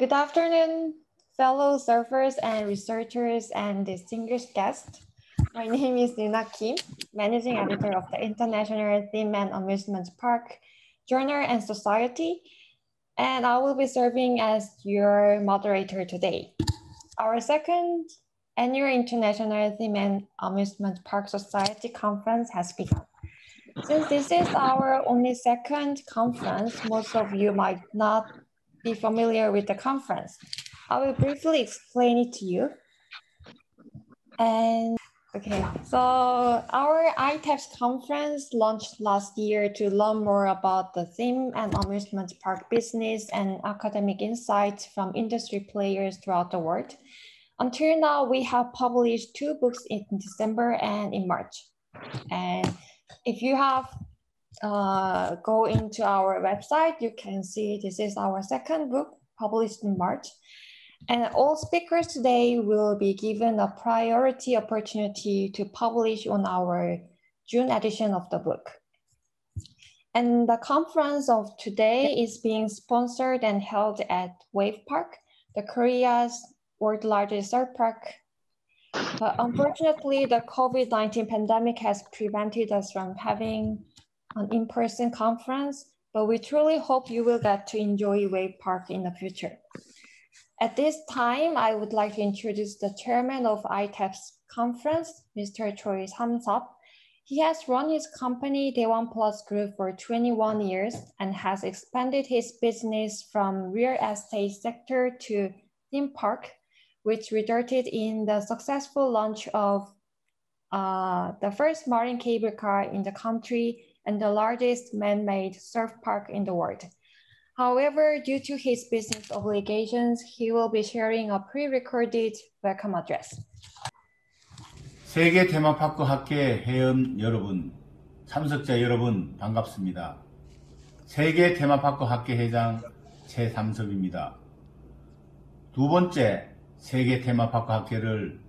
good afternoon, fellow surfers and researchers and distinguished guests. My name is Euna Kim, Managing Editor of the International Theme and Amusement Park Journal and Society, and I will be serving as your moderator today. Our second annual International Theme and Amusement Park Society conference has begun. Since this is our only second conference, most of you might not be familiar with the conference. I will briefly explain it to you. And okay, so our ITAPS conference launched last year to learn more about the theme and amusement park business and academic insights from industry players throughout the world. Until now, we have published two books in December and in March. And if you have uh, go into our website, you can see this is our second book published in March. And all speakers today will be given a priority opportunity to publish on our June edition of the book. And the conference of today is being sponsored and held at Wave Park, the Korea's world largest surf park. But unfortunately, the COVID-19 pandemic has prevented us from having an in-person conference, but we truly hope you will get to enjoy Wave Park in the future. At this time, I would like to introduce the chairman of ITAPS conference, Mr. Choi Samseob. He has run his company, Daewon Plus Group, for 21 years and has expanded his business from real estate sector to theme park, which resulted in the successful launch of uh, the first marine cable car in the country and the largest man-made surf park in the world. However, due to his business obligations, he will be sharing a pre-recorded welcome address. 세계 테마파크 학회 회원 여러분, 참석자 여러분 반갑습니다. 세계 테마파크 학회 회장 최삼섭입니다. 두 번째 세계 테마파크 학회를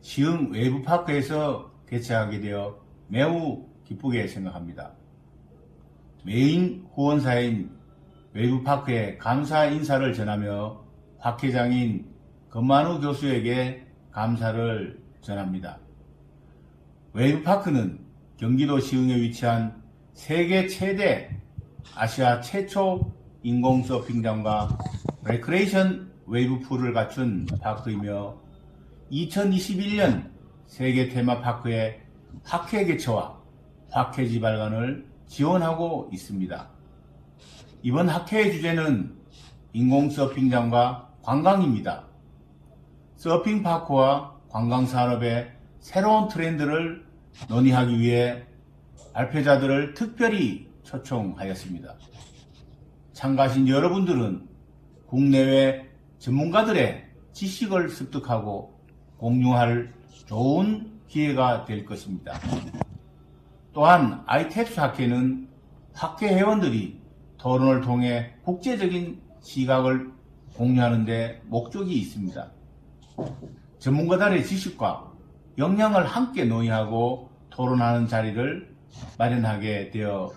시흥 외부파크에서 개최하게 되어 매우 기쁘게 생각합니다. 메인 후원사인 외부파크에 감사 인사를 전하며 학회장인 건만우 교수에게 감사를 전합니다. 웨이브파크는 경기도 시흥에 위치한 세계 최대 아시아 최초 인공 서핑장과 레크레이션 웨이브풀을 갖춘 파크이며 2021년 세계 테마파크의 학회 개최와 학회지 발간을 지원하고 있습니다. 이번 학회의 주제는 인공 서핑장과 관광입니다. 서핑 파크와 관광 산업의 새로운 트렌드를 논의하기 위해 발표자들을 특별히 초청하였습니다. 참가하신 여러분들은 국내외 전문가들의 지식을 습득하고 공유할 좋은 기회가 될 것입니다. 또한 ITEPS 학회는 학회 회원들이 토론을 통해 국제적인 시각을 공유하는 데 목적이 있습니다. 전문가들의 지식과 역량을 함께 논의하고 토론하는 자리를 마련하게 되어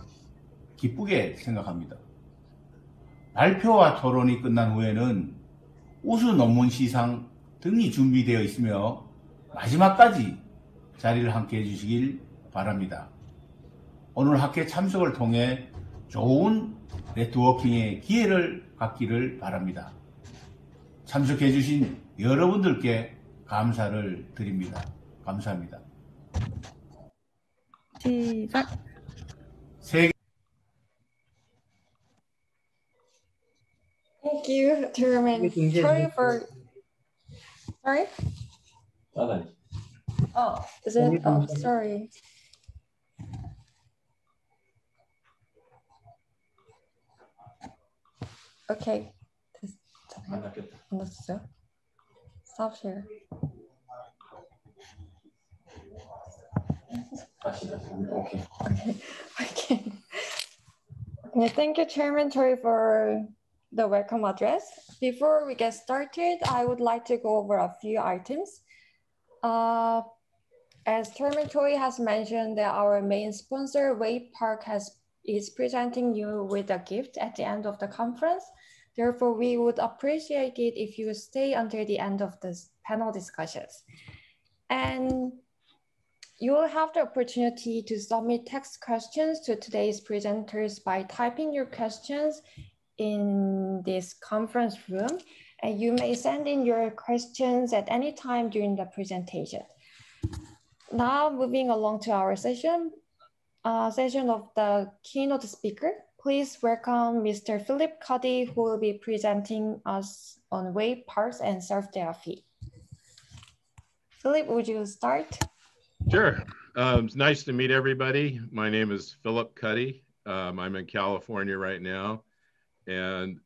기쁘게 생각합니다. 발표와 토론이 끝난 후에는 우수 논문 시상 등이 준비되어 있으며 마지막까지 자리를 함께 해주시길 바랍니다. 오늘 학회 참석을 통해 좋은 네트워킹의 기회를 갖기를 바랍니다. 참석해 주신 여러분들께 감사를 드립니다. 감사합니다. 시작. 세계 Thank you, Chairman. Sorry for. Sorry. Oh, is it? Oh, sorry. Okay. Anlatacağım. Stop share. okay. Okay. okay. okay. Thank you, Chairman Choi, for the welcome address. Before we get started, I would like to go over a few items. Uh, as Chairman Choi has mentioned that our main sponsor, Wave Park, has is presenting you with a gift at the end of the conference. Therefore, we would appreciate it if you stay until the end of this panel discussions. And you will have the opportunity to submit text questions to today's presenters by typing your questions in this conference room. And you may send in your questions at any time during the presentation. Now moving along to our session, uh, session of the keynote speaker. Please welcome Mr. Philip Cuddy, who will be presenting us on wave parks and surf therapy. Philip, would you start? Sure. Um, it's nice to meet everybody. My name is Philip Cuddy. Um, I'm in California right now. And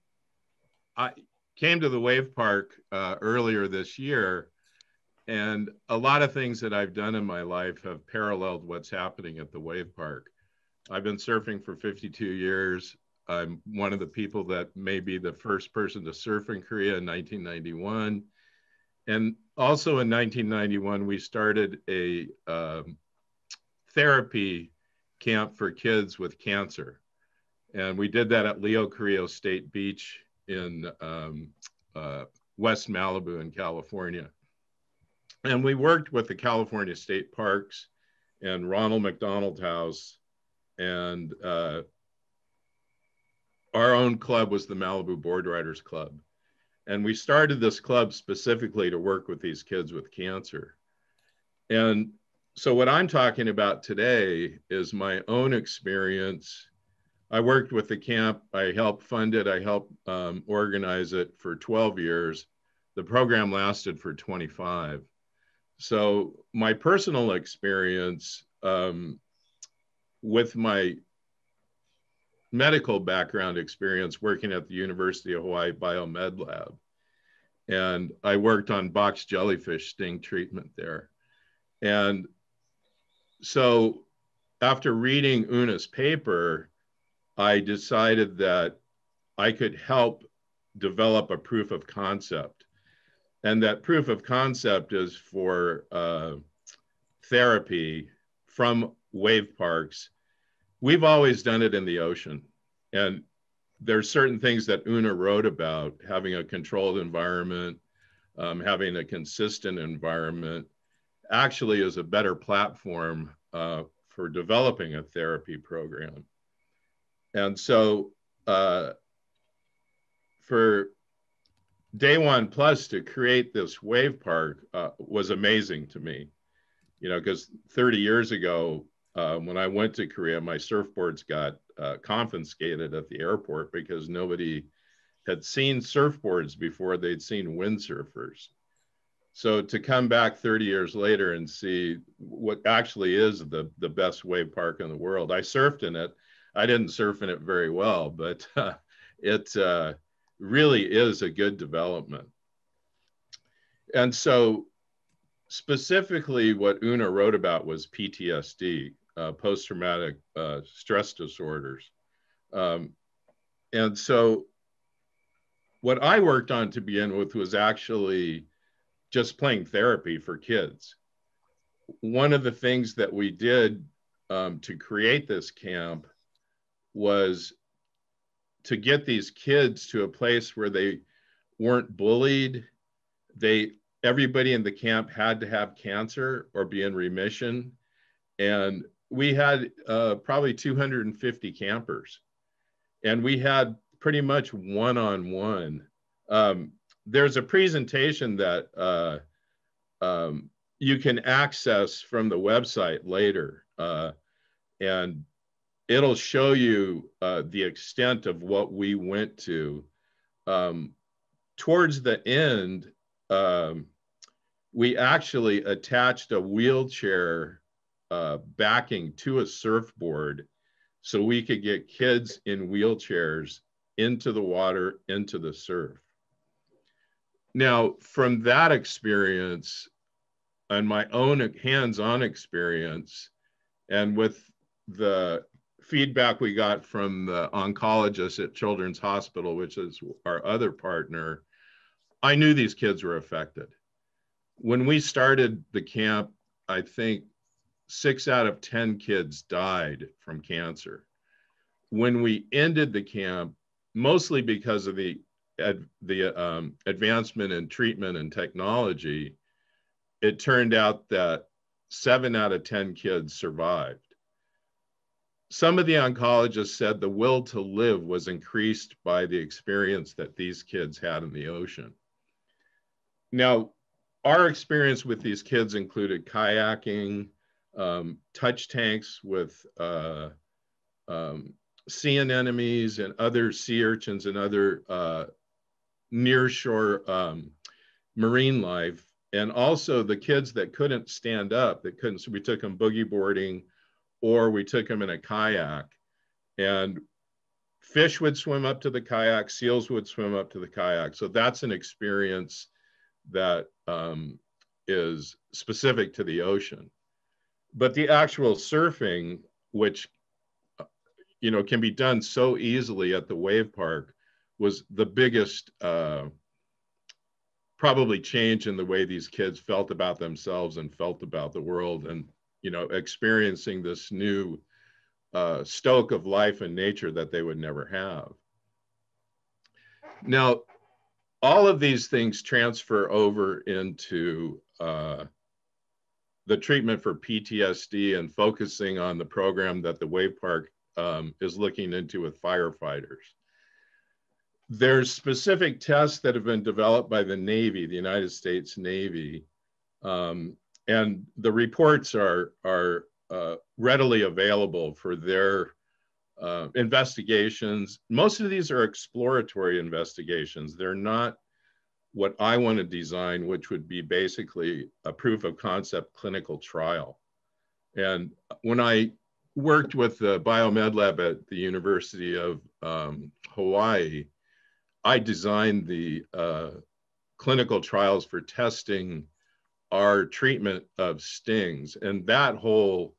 I came to the wave park uh, earlier this year. And a lot of things that I've done in my life have paralleled what's happening at the wave park. I've been surfing for 52 years. I'm one of the people that may be the first person to surf in Korea in 1991. And also in 1991, we started a um, therapy camp for kids with cancer. And we did that at Leo Carrillo State Beach in um, uh, West Malibu in California. And we worked with the California State Parks and Ronald McDonald House. And uh, our own club was the Malibu Board Riders Club. And we started this club specifically to work with these kids with cancer. And so, what I'm talking about today is my own experience. I worked with the camp, I helped fund it, I helped um, organize it for 12 years. The program lasted for 25. So, my personal experience um, with my medical background experience working at the University of Hawaii Biomed Lab. And I worked on box jellyfish sting treatment there. And so after reading Euna's paper, I decided that I could help develop a proof of concept. And that proof of concept is for uh, therapy from wave parks we've always done it in the ocean. And there's certain things that Euna wrote about having a controlled environment, um, having a consistent environment, actually is a better platform uh, for developing a therapy program. And so uh, for Daewon Plus to create this wave park uh, was amazing to me, you know, because 30 years ago, uh, when I went to Korea, my surfboards got uh, confiscated at the airport because nobody had seen surfboards before they'd seen windsurfers. So to come back 30 years later and see what actually is the, the best wave park in the world, I surfed in it. I didn't surf in it very well, but uh, it uh, really is a good development. And so specifically what Euna wrote about was PTSD, uh, post traumatic uh, stress disorders. Um, and so, what I worked on to begin with was actually just playing therapy for kids. One of the things that we did um, to create this camp was to get these kids to a place where they weren't bullied. They everybody in the camp had to have cancer or be in remission, and we had uh, probably 250 campers, and we had pretty much one on one. there's a presentation that uh, um, you can access from the website later, uh, and it'll show you uh, the extent of what we went to. Um, towards the end, um, we actually attached a wheelchair uh, backing to a surfboard so we could get kids in wheelchairs into the water, into the surf. Now, from that experience and my own hands on experience, and with the feedback we got from the oncologist at Children's Hospital, which is our other partner, I knew these kids were affected. When we started the camp, I think six out of 10 kids died from cancer. When we ended the camp, mostly because of the the um, advancement in treatment and technology, it turned out that seven out of 10 kids survived. Some of the oncologists said the will to live was increased by the experience that these kids had in the ocean. Now, our experience with these kids included kayaking, um, touch tanks with uh, um, sea anemones and other sea urchins and other uh, near shore um, marine life. And also the kids that couldn't stand up, that couldn't, so we took them boogie boarding or we took them in a kayak. And fish would swim up to the kayak, seals would swim up to the kayak. So that's an experience that um, is specific to the ocean. But the actual surfing, which you know can be done so easily at the wave park, was the biggest uh, probably change in the way these kids felt about themselves and felt about the world, and you know experiencing this new uh, stoke of life and nature that they would never have. Now, all of these things transfer over into uh, the treatment for PTSD and focusing on the program that the Wave Park um, is looking into with firefighters. There's specific tests that have been developed by the Navy, the United States Navy, um, and the reports are, are uh, readily available for their uh, investigations. Most of these are exploratory investigations. They're not what I want to design, which would be basically a proof of concept clinical trial. And when I worked with the biomed lab at the University of um, Hawaii, I designed the uh, clinical trials for testing our treatment of stings. And that whole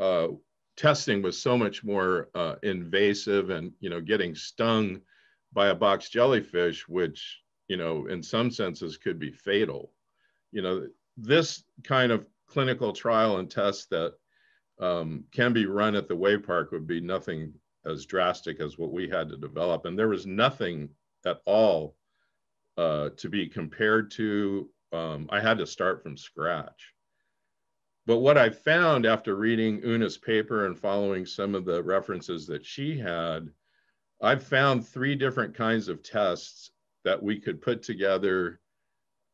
uh, testing was so much more uh, invasive and, you know, getting stung by a box jellyfish, which, you know, in some senses could be fatal. You know, this kind of clinical trial and test that um, can be run at the wave park would be nothing as drastic as what we had to develop. And there was nothing at all uh, to be compared to. Um, I had to start from scratch. But what I found after reading Euna's paper and following some of the references that she had, I found three different kinds of tests that we could put together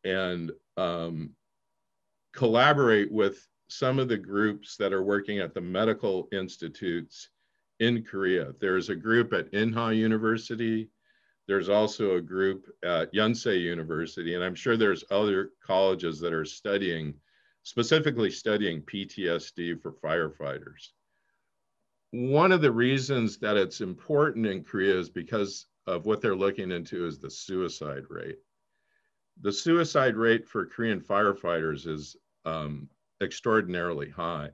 and um, collaborate with some of the groups that are working at the medical institutes in Korea. There's a group at Inha University. There's also a group at Yonsei University, and I'm sure there's other colleges that are studying, specifically studying PTSD for firefighters. One of the reasons that it's important in Korea is because of what they're looking into is the suicide rate. The suicide rate for Korean firefighters is um, extraordinarily high.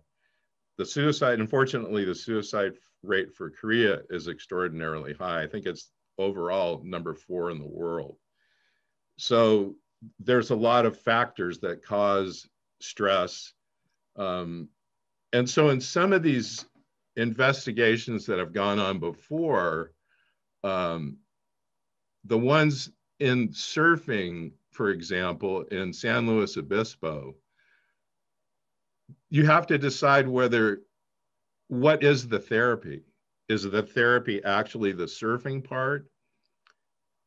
The suicide, unfortunately, the suicide rate for Korea is extraordinarily high. I think it's overall number four in the world. So there's a lot of factors that cause stress. Um, and so in some of these investigations that have gone on before, um, the ones in surfing, for example, in San Luis Obispo, you have to decide whether what is the therapy? Is the therapy actually the surfing part?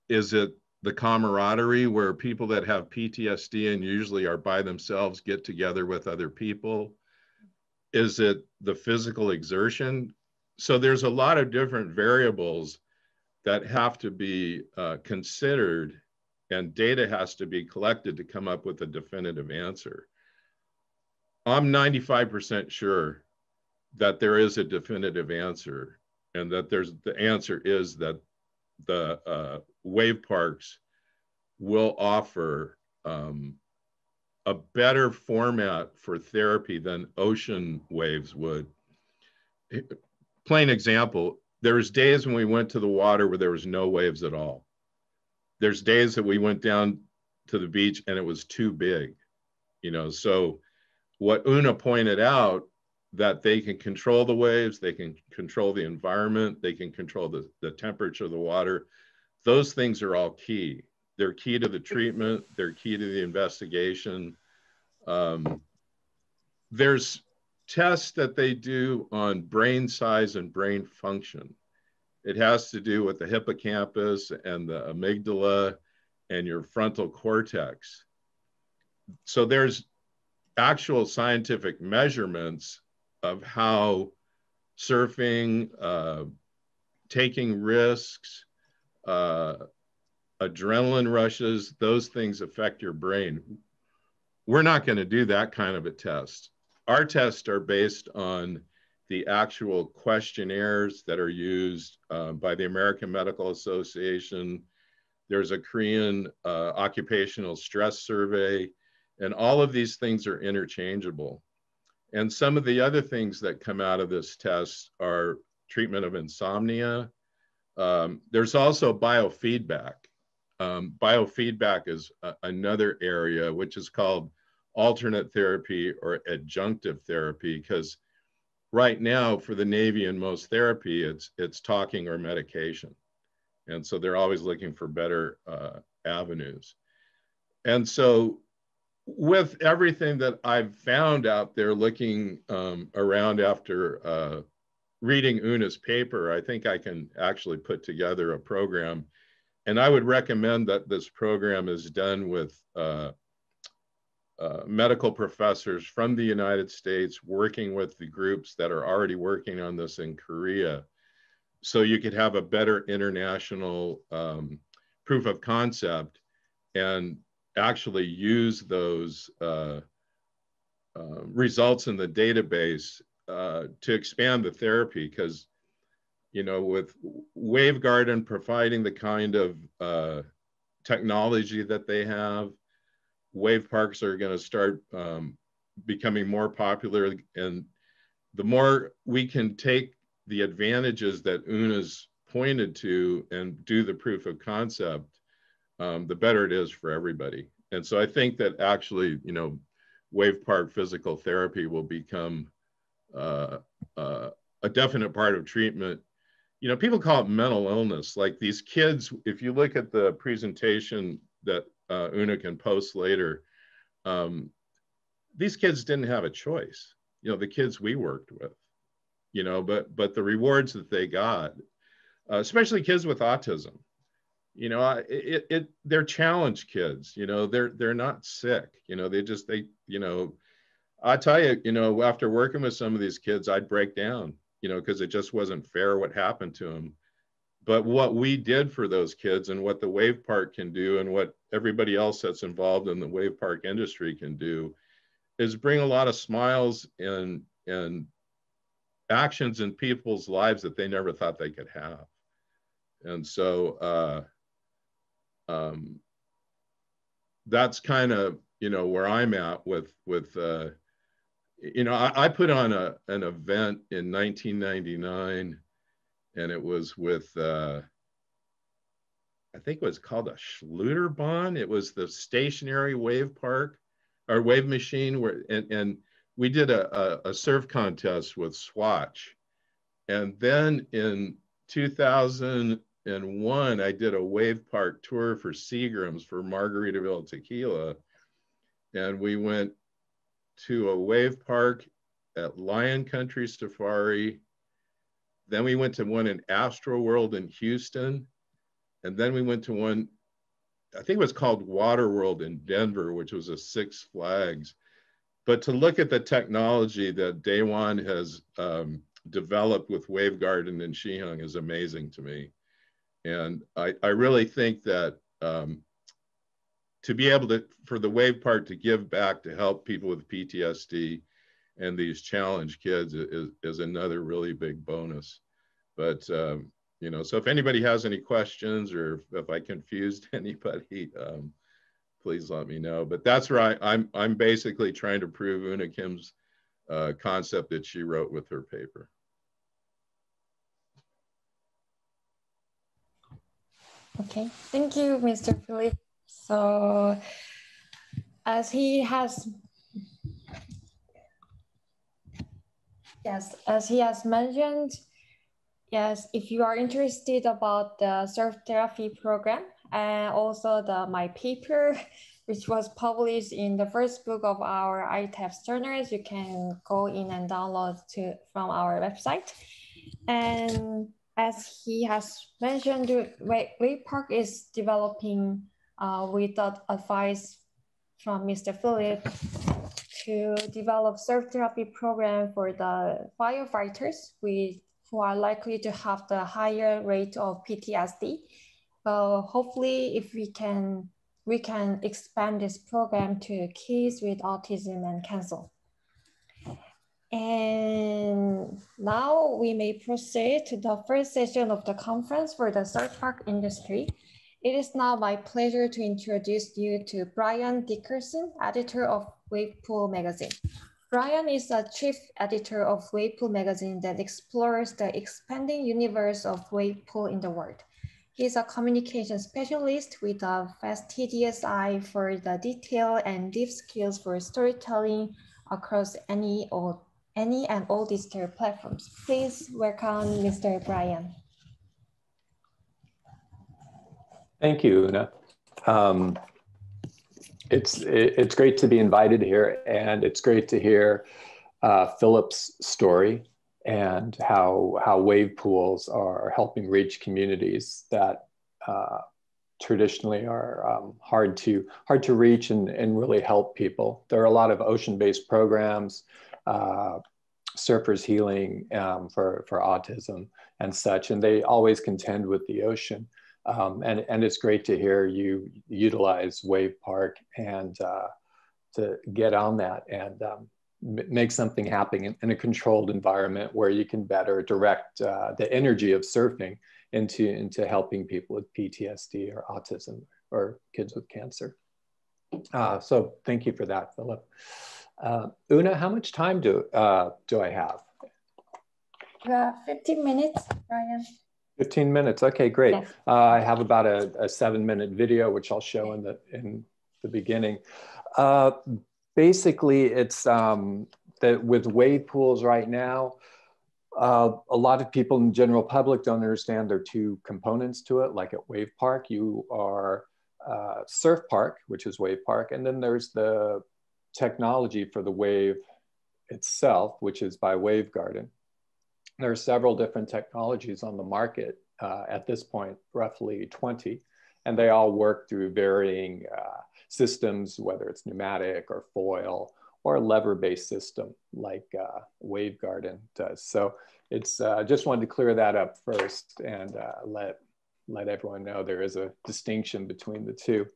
Is it the camaraderie where people that have PTSD and usually are by themselves get together with other people? Is it the physical exertion? So there's a lot of different variables that have to be uh, considered and data has to be collected to come up with a definitive answer. I'm 95% sure that there is a definitive answer and that there's the answer is that the uh, wave parks will offer um, a better format for therapy than ocean waves would. Plain example, there's days when we went to the water where there was no waves at all. There's days that we went down to the beach and it was too big, you know, so what Euna pointed out that they can control the waves, they can control the environment, they can control the, the temperature of the water. those things are all key. They're key to the treatment, they're key to the investigation. Um, there's tests that they do on brain size and brain function. It has to do with the hippocampus and the amygdala and your frontal cortex. So there's actual scientific measurements of how surfing, uh, taking risks, uh, adrenaline rushes, those things affect your brain. We're not going to do that kind of a test. Our tests are based on the actual questionnaires that are used uh, by the American Medical Association. There's a Korean uh, occupational stress survey, and all of these things are interchangeable. And some of the other things that come out of this test are treatment of insomnia. Um, there's also biofeedback. Um, biofeedback is a, another area which is called alternate therapy or adjunctive therapy because right now for the Navy and most therapy, it's, it's talking or medication. And so they're always looking for better uh, avenues. And so with everything that I've found out there looking um, around after uh, reading Euna's paper, I think I can actually put together a program. And I would recommend that this program is done with uh, uh, medical professors from the United States working with the groups that are already working on this in Korea. So you could have a better international um, proof of concept and actually use those uh, uh, results in the database uh, to expand the therapy because you know with wavegarden providing the kind of uh, technology that they have wave parks are going to start um, becoming more popular and the more we can take the advantages that Euna's pointed to and do the proof of concept um, the better it is for everybody. And so I think that actually, you know, wave park physical therapy will become uh, uh, a definite part of treatment. You know, people call it mental illness. Like these kids, if you look at the presentation that uh, Euna can post later, um, these kids didn't have a choice. You know, the kids we worked with, you know, but but the rewards that they got, uh, especially kids with autism, you know it, it they're challenged kids you know they're they're not sick you know they just they you know i tell you you know after working with some of these kids i'd break down you know because it just wasn't fair what happened to them but what we did for those kids and what the wave park can do and what everybody else that's involved in the wave park industry can do is bring a lot of smiles and and actions in people's lives that they never thought they could have. And so uh, um, that's kind of you know where I'm at with with uh, you know I, I, put on a an event in 1999, and it was with uh, I think it was called a Schlitterbahn. It was the stationary wave park or wave machine where and and we did a, a, a surf contest with Swatch, and then in 2000 and one, I did a wave park tour for Seagram's for Margaritaville Tequila. And we went to a wave park at Lion Country Safari. Then we went to one in Astro World in Houston. And then we went to one, I think it was called Water World in Denver, which was a Six Flags. But to look at the technology that Daewon has um, developed with Wave Garden and Siheung is amazing to me. And I, I really think that um, to be able to, for the Wave Park to give back to help people with PTSD and these challenged kids is, is another really big bonus. But, um, you know, so if anybody has any questions or if, if I confused anybody, um, please let me know. But that's right. I'm, I'm basically trying to prove Euna Kim's uh, concept that she wrote with her paper. Okay, thank you, Mr. Philip. So as he has, yes, as he has mentioned, Yes, if you are interested about the surf therapy program and also the my paper, which was published in the first book of our ITAPS journals, you can go in and download to from our website. And as he has mentioned, Wave Park is developing uh, without advice from Mr. Philip to develop surf therapy program for the firefighters with who are likely to have the higher rate of PTSD. Uh, hopefully, if we can, we can expand this program to kids with autism and cancer. And now we may proceed to the first session of the conference for the surf park industry. It is now my pleasure to introduce you to Bryan Dickerson, editor of Wavepool magazine. Bryan is a chief editor of Wavepool magazine that explores the expanding universe of Wavepool in the world. He's a communication specialist with a fastidious eye for the detail and deep skills for storytelling across any or any and all digital platforms. Please welcome Mr. Bryan. Thank you, Euna. Um, it's it's great to be invited here, and it's great to hear uh, Philip's story and how how wave pools are helping reach communities that uh, traditionally are um, hard to hard to reach and, and really help people. There are a lot of ocean-based programs, uh, surfers healing um, for for autism and such, and they always contend with the ocean. Um, and, and it's great to hear you utilize Wave Park and uh, to get on that and um, make something happen in, in, a controlled environment where you can better direct uh, the energy of surfing into, into helping people with PTSD or autism or kids with cancer. Uh, so thank you for that, Philip. Uh, Euna, how much time do, uh, do I have? Uh, 15 minutes, Bryan. 15 minutes. Okay, great. Yes. Uh, I have about a, a, seven minute video, which I'll show in the, in the beginning. Uh, basically, it's um, that with wave pools right now, uh, a lot of people in the general public don't understand there are two components to it. Like at Wave Park, you are uh, Surf Park, which is Wave Park, and then there's the technology for the wave itself, which is by Wave Garden. There are several different technologies on the market uh, at this point, roughly 20, and they all work through varying uh, systems, whether it's pneumatic or foil or lever-based system like uh, WaveGarden does. So it's uh, just wanted to clear that up first and uh, let let everyone know there is a distinction between the two.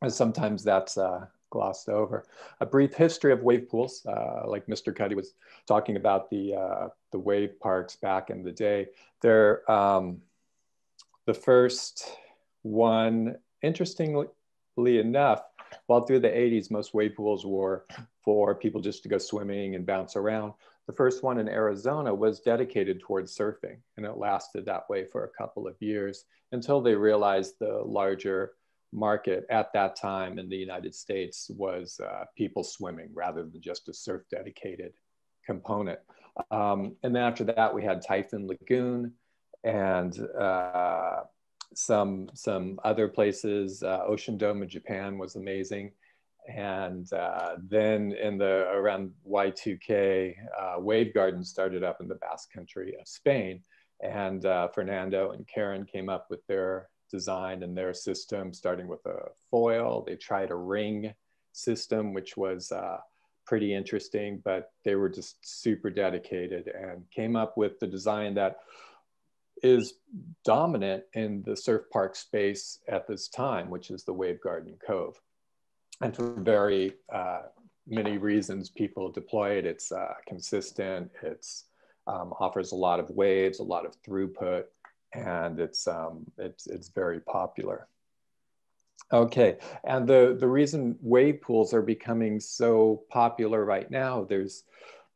And sometimes that's uh, glossed over. A brief history of wave pools, uh, like Mr. Cuddy was talking about the, uh, the wave parks back in the day. They're um, the first one, interestingly enough, while through the 80s, most wave pools were for people just to go swimming and bounce around. The first one in Arizona was dedicated towards surfing, and it lasted that way for a couple of years until they realized the larger market at that time in the United States was uh, people swimming rather than just a surf dedicated component. Um, and then after that, we had Typhoon Lagoon and uh, some, some other places. Uh, Ocean Dome in Japan was amazing. And uh, then in the around Y2K, uh, Wave Garden started up in the Basque Country of Spain. And uh, Fernando and Karen came up with their design in their system, starting with a foil. They tried a ring system, which was uh, pretty interesting, but they were just super dedicated and came up with the design that is dominant in the surf park space at this time, which is the Wave Garden Cove. And for very uh, many reasons, people deploy it. It's uh, consistent, it's um, offers a lot of waves, a lot of throughput, and it's um, it's it's very popular. Okay, and the the reason wave pools are becoming so popular right now, there's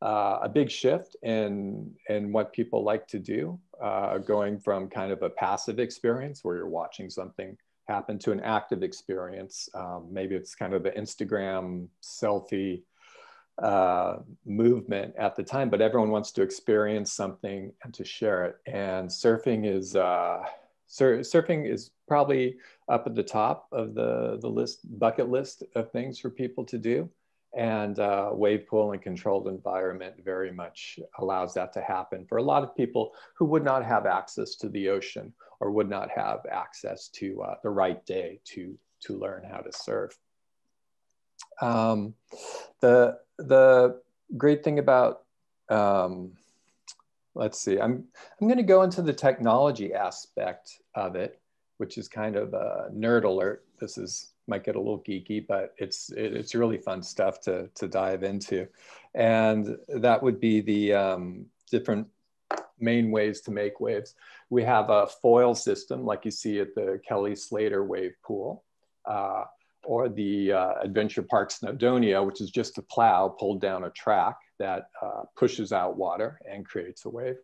uh, a big shift in in what people like to do, uh, going from kind of a passive experience where you're watching something happen to an active experience. Um, maybe it's kind of the Instagram selfie uh, movement at the time, but everyone wants to experience something and to share it. And surfing is uh, sur surfing is probably up at the top of the the list bucket list of things for people to do. And uh, wave pool and controlled environment very much allows that to happen for a lot of people who would not have access to the ocean or would not have access to uh, the right day to to learn how to surf. Um, the the great thing about um, let's see, I'm I'm going to go into the technology aspect of it, which is kind of a nerd alert. This is might get a little geeky, but it's it, it's really fun stuff to to dive into, and that would be the um, different main ways to make waves. We have a foil system, like you see at the Kelly Slater wave pool. Uh, or the uh, Adventure Park Snowdonia, which is just a plow pulled down a track that uh, pushes out water and creates a wave.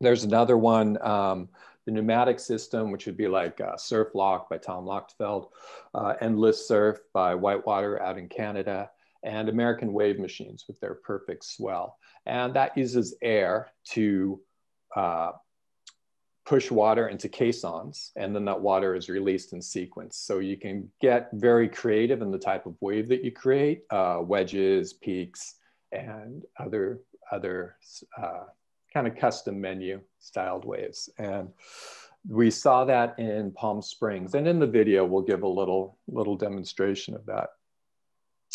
There's another one, um, the pneumatic system, which would be like uh, Surf Loch by Tom Lochtefeld, uh, Endless Surf by Whitewater out in Canada, and American Wave Machines with their perfect swell. And that uses air to uh, push water into caissons and then that water is released in sequence. So you can get very creative in the type of wave that you create, uh, wedges, peaks, and other, other uh, kind of custom menu styled waves. And we saw that in Palm Springs and in the video, we'll give a little, little demonstration of that.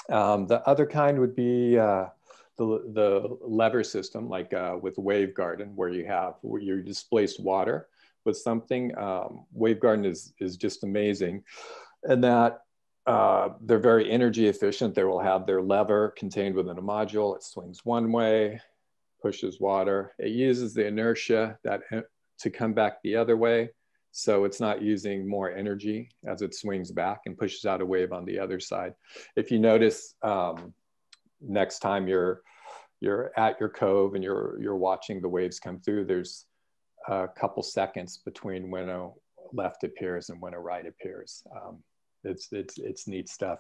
Um, the other kind would be uh, the, the lever system, like uh, with Wave Garden, where you have where you displace water with something. Um, Wave Garden is, is just amazing. And that uh, they're very energy efficient. They will have their lever contained within a module. It swings one way, pushes water. It uses the inertia that uh, to come back the other way. So it's not using more energy as it swings back and pushes out a wave on the other side. If you notice, um, next time you're you're at your cove and you're you're watching the waves come through, there's a couple seconds between when a left appears and when a right appears. Um, it's it's it's neat stuff.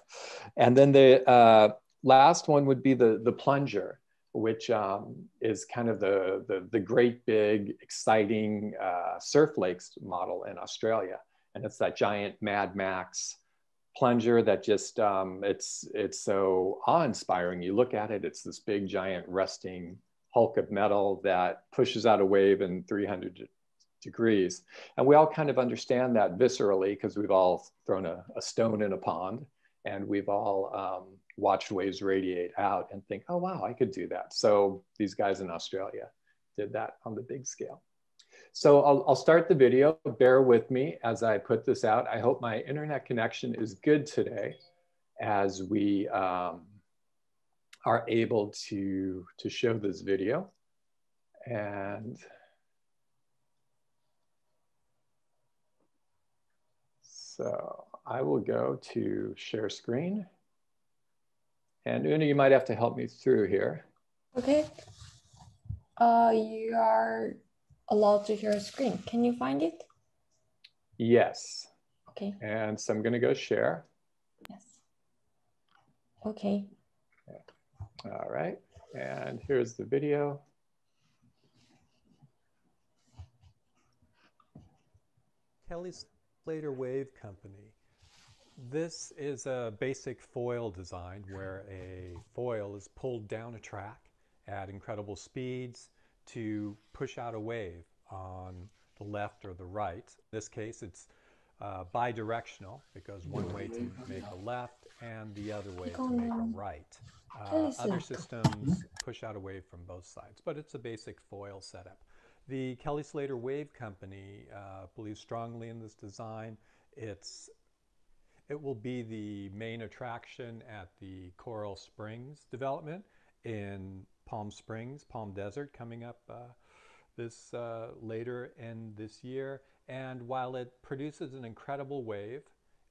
And then the uh, last one would be the the plunger, which um, is kind of the, the the great big exciting uh, surf lakes model in Australia, and it's that giant Mad Max plunger that just um, it's it's so awe-inspiring. You look at it, it's this big giant rusting hulk of metal that pushes out a wave in 300 degrees. And we all kind of understand that viscerally because we've all thrown a, a, stone in a pond and we've all um, watched waves radiate out and think, oh, wow, I could do that. So these guys in Australia did that on the big scale. So I'll, I'll, start the video. Bear with me as I put this out. I hope my internet connection is good today as we um, are able to, to show this video. And so I will go to share screen. And Euna, you might have to help me through here. Okay. Uh, you are allowed to share a screen. Can you find it? Yes. Okay. And so I'm going to go share. Yes. Okay. All right. And here's the video. Kelly's Slater Wave Company. This is a basic foil design where a foil is pulled down a track at incredible speeds to push out a wave on the left or the right. In this case, it's uh, bidirectional. It goes one way to make a left and the other way to make a right. Uh, other systems push out a wave from both sides, but it's a basic foil setup. The Kelly Slater Wave Company uh, believes strongly in this design. It's it will be the main attraction at the Coral Springs development in Palm Springs, Palm Desert coming up uh, this uh, later in this year. And while it produces an incredible wave,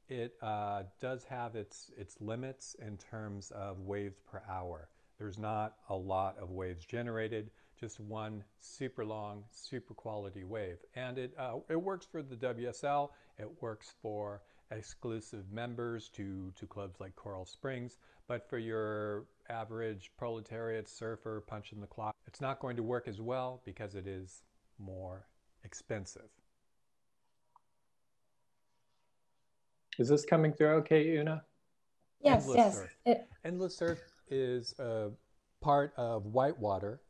it uh, does have its, its limits in terms of waves per hour. There's not a lot of waves generated, just one super long, super quality wave. And it, uh, it works for the WSL, it works for exclusive members to, to clubs like Coral Springs, but for your average proletariat surfer punching the clock. It's not going to work as well because it is more expensive. Is this coming through okay, Euna? Yes, Endless yes. surf. It, Endless Surf is a part of Whitewater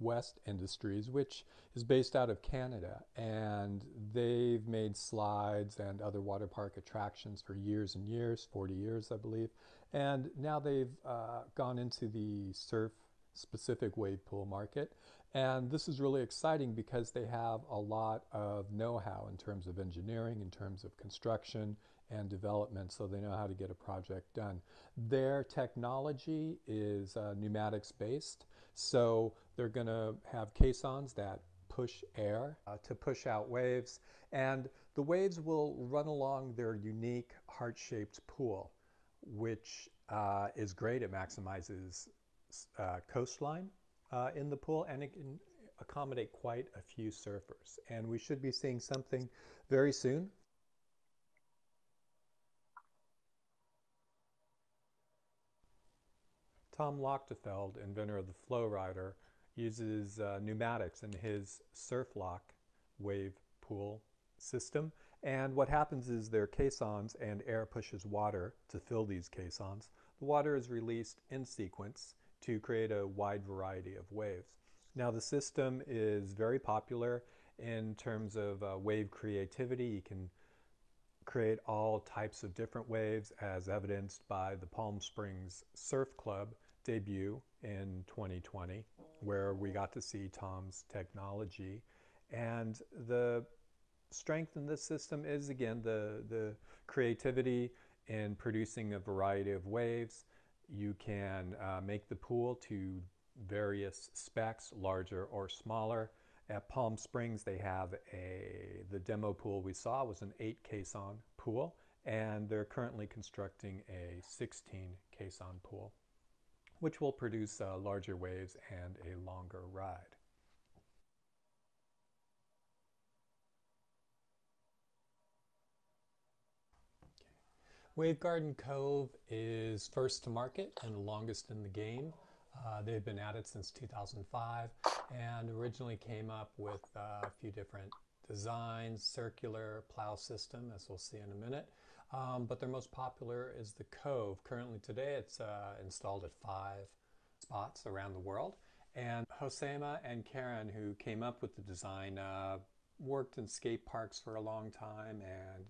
West Industries, which is based out of Canada. And they've made slides and other water park attractions for years and years 40 years, I believe. And now they've uh, gone into the surf specific wave pool market. And this is really exciting because they have a lot of know how in terms of engineering, in terms of construction and development, so they know how to get a project done. Their technology is uh, pneumatics based, so they're going to have caissons that push air uh, to push out waves, and the waves will run along their unique heart shaped pool, which uh, is great. It maximizes uh, coastline uh, in the pool and it can accommodate quite a few surfers. And we should be seeing something very soon. Tom Lochtefeld, inventor of the Flow Rider, uses uh, pneumatics in his Surf Loch wave pool system. And what happens is there are caissons and air pushes water to fill these caissons. The water is released in sequence to create a wide variety of waves. Now the system is very popular in terms of uh, wave creativity. You can create all types of different waves as evidenced by the Palm Springs Surf Club debut in 2020 where we got to see Tom's technology and the strength in this system is again the the creativity in producing a variety of waves you can uh, make the pool to various specs larger or smaller at Palm Springs they have a the demo pool we saw was an 8 caisson pool and they're currently constructing a 16 caisson pool which will produce uh, larger waves and a longer ride. Wave Garden Cove is first to market and the longest in the game. Uh, they've been at it since 2005 and originally came up with uh, a few different designs, circular plow system, as we'll see in a minute. Um, but their most popular is the Cove. Currently today it's uh, installed at five spots around the world. And Josema and Karin, who came up with the design, uh, worked in skate parks for a long time and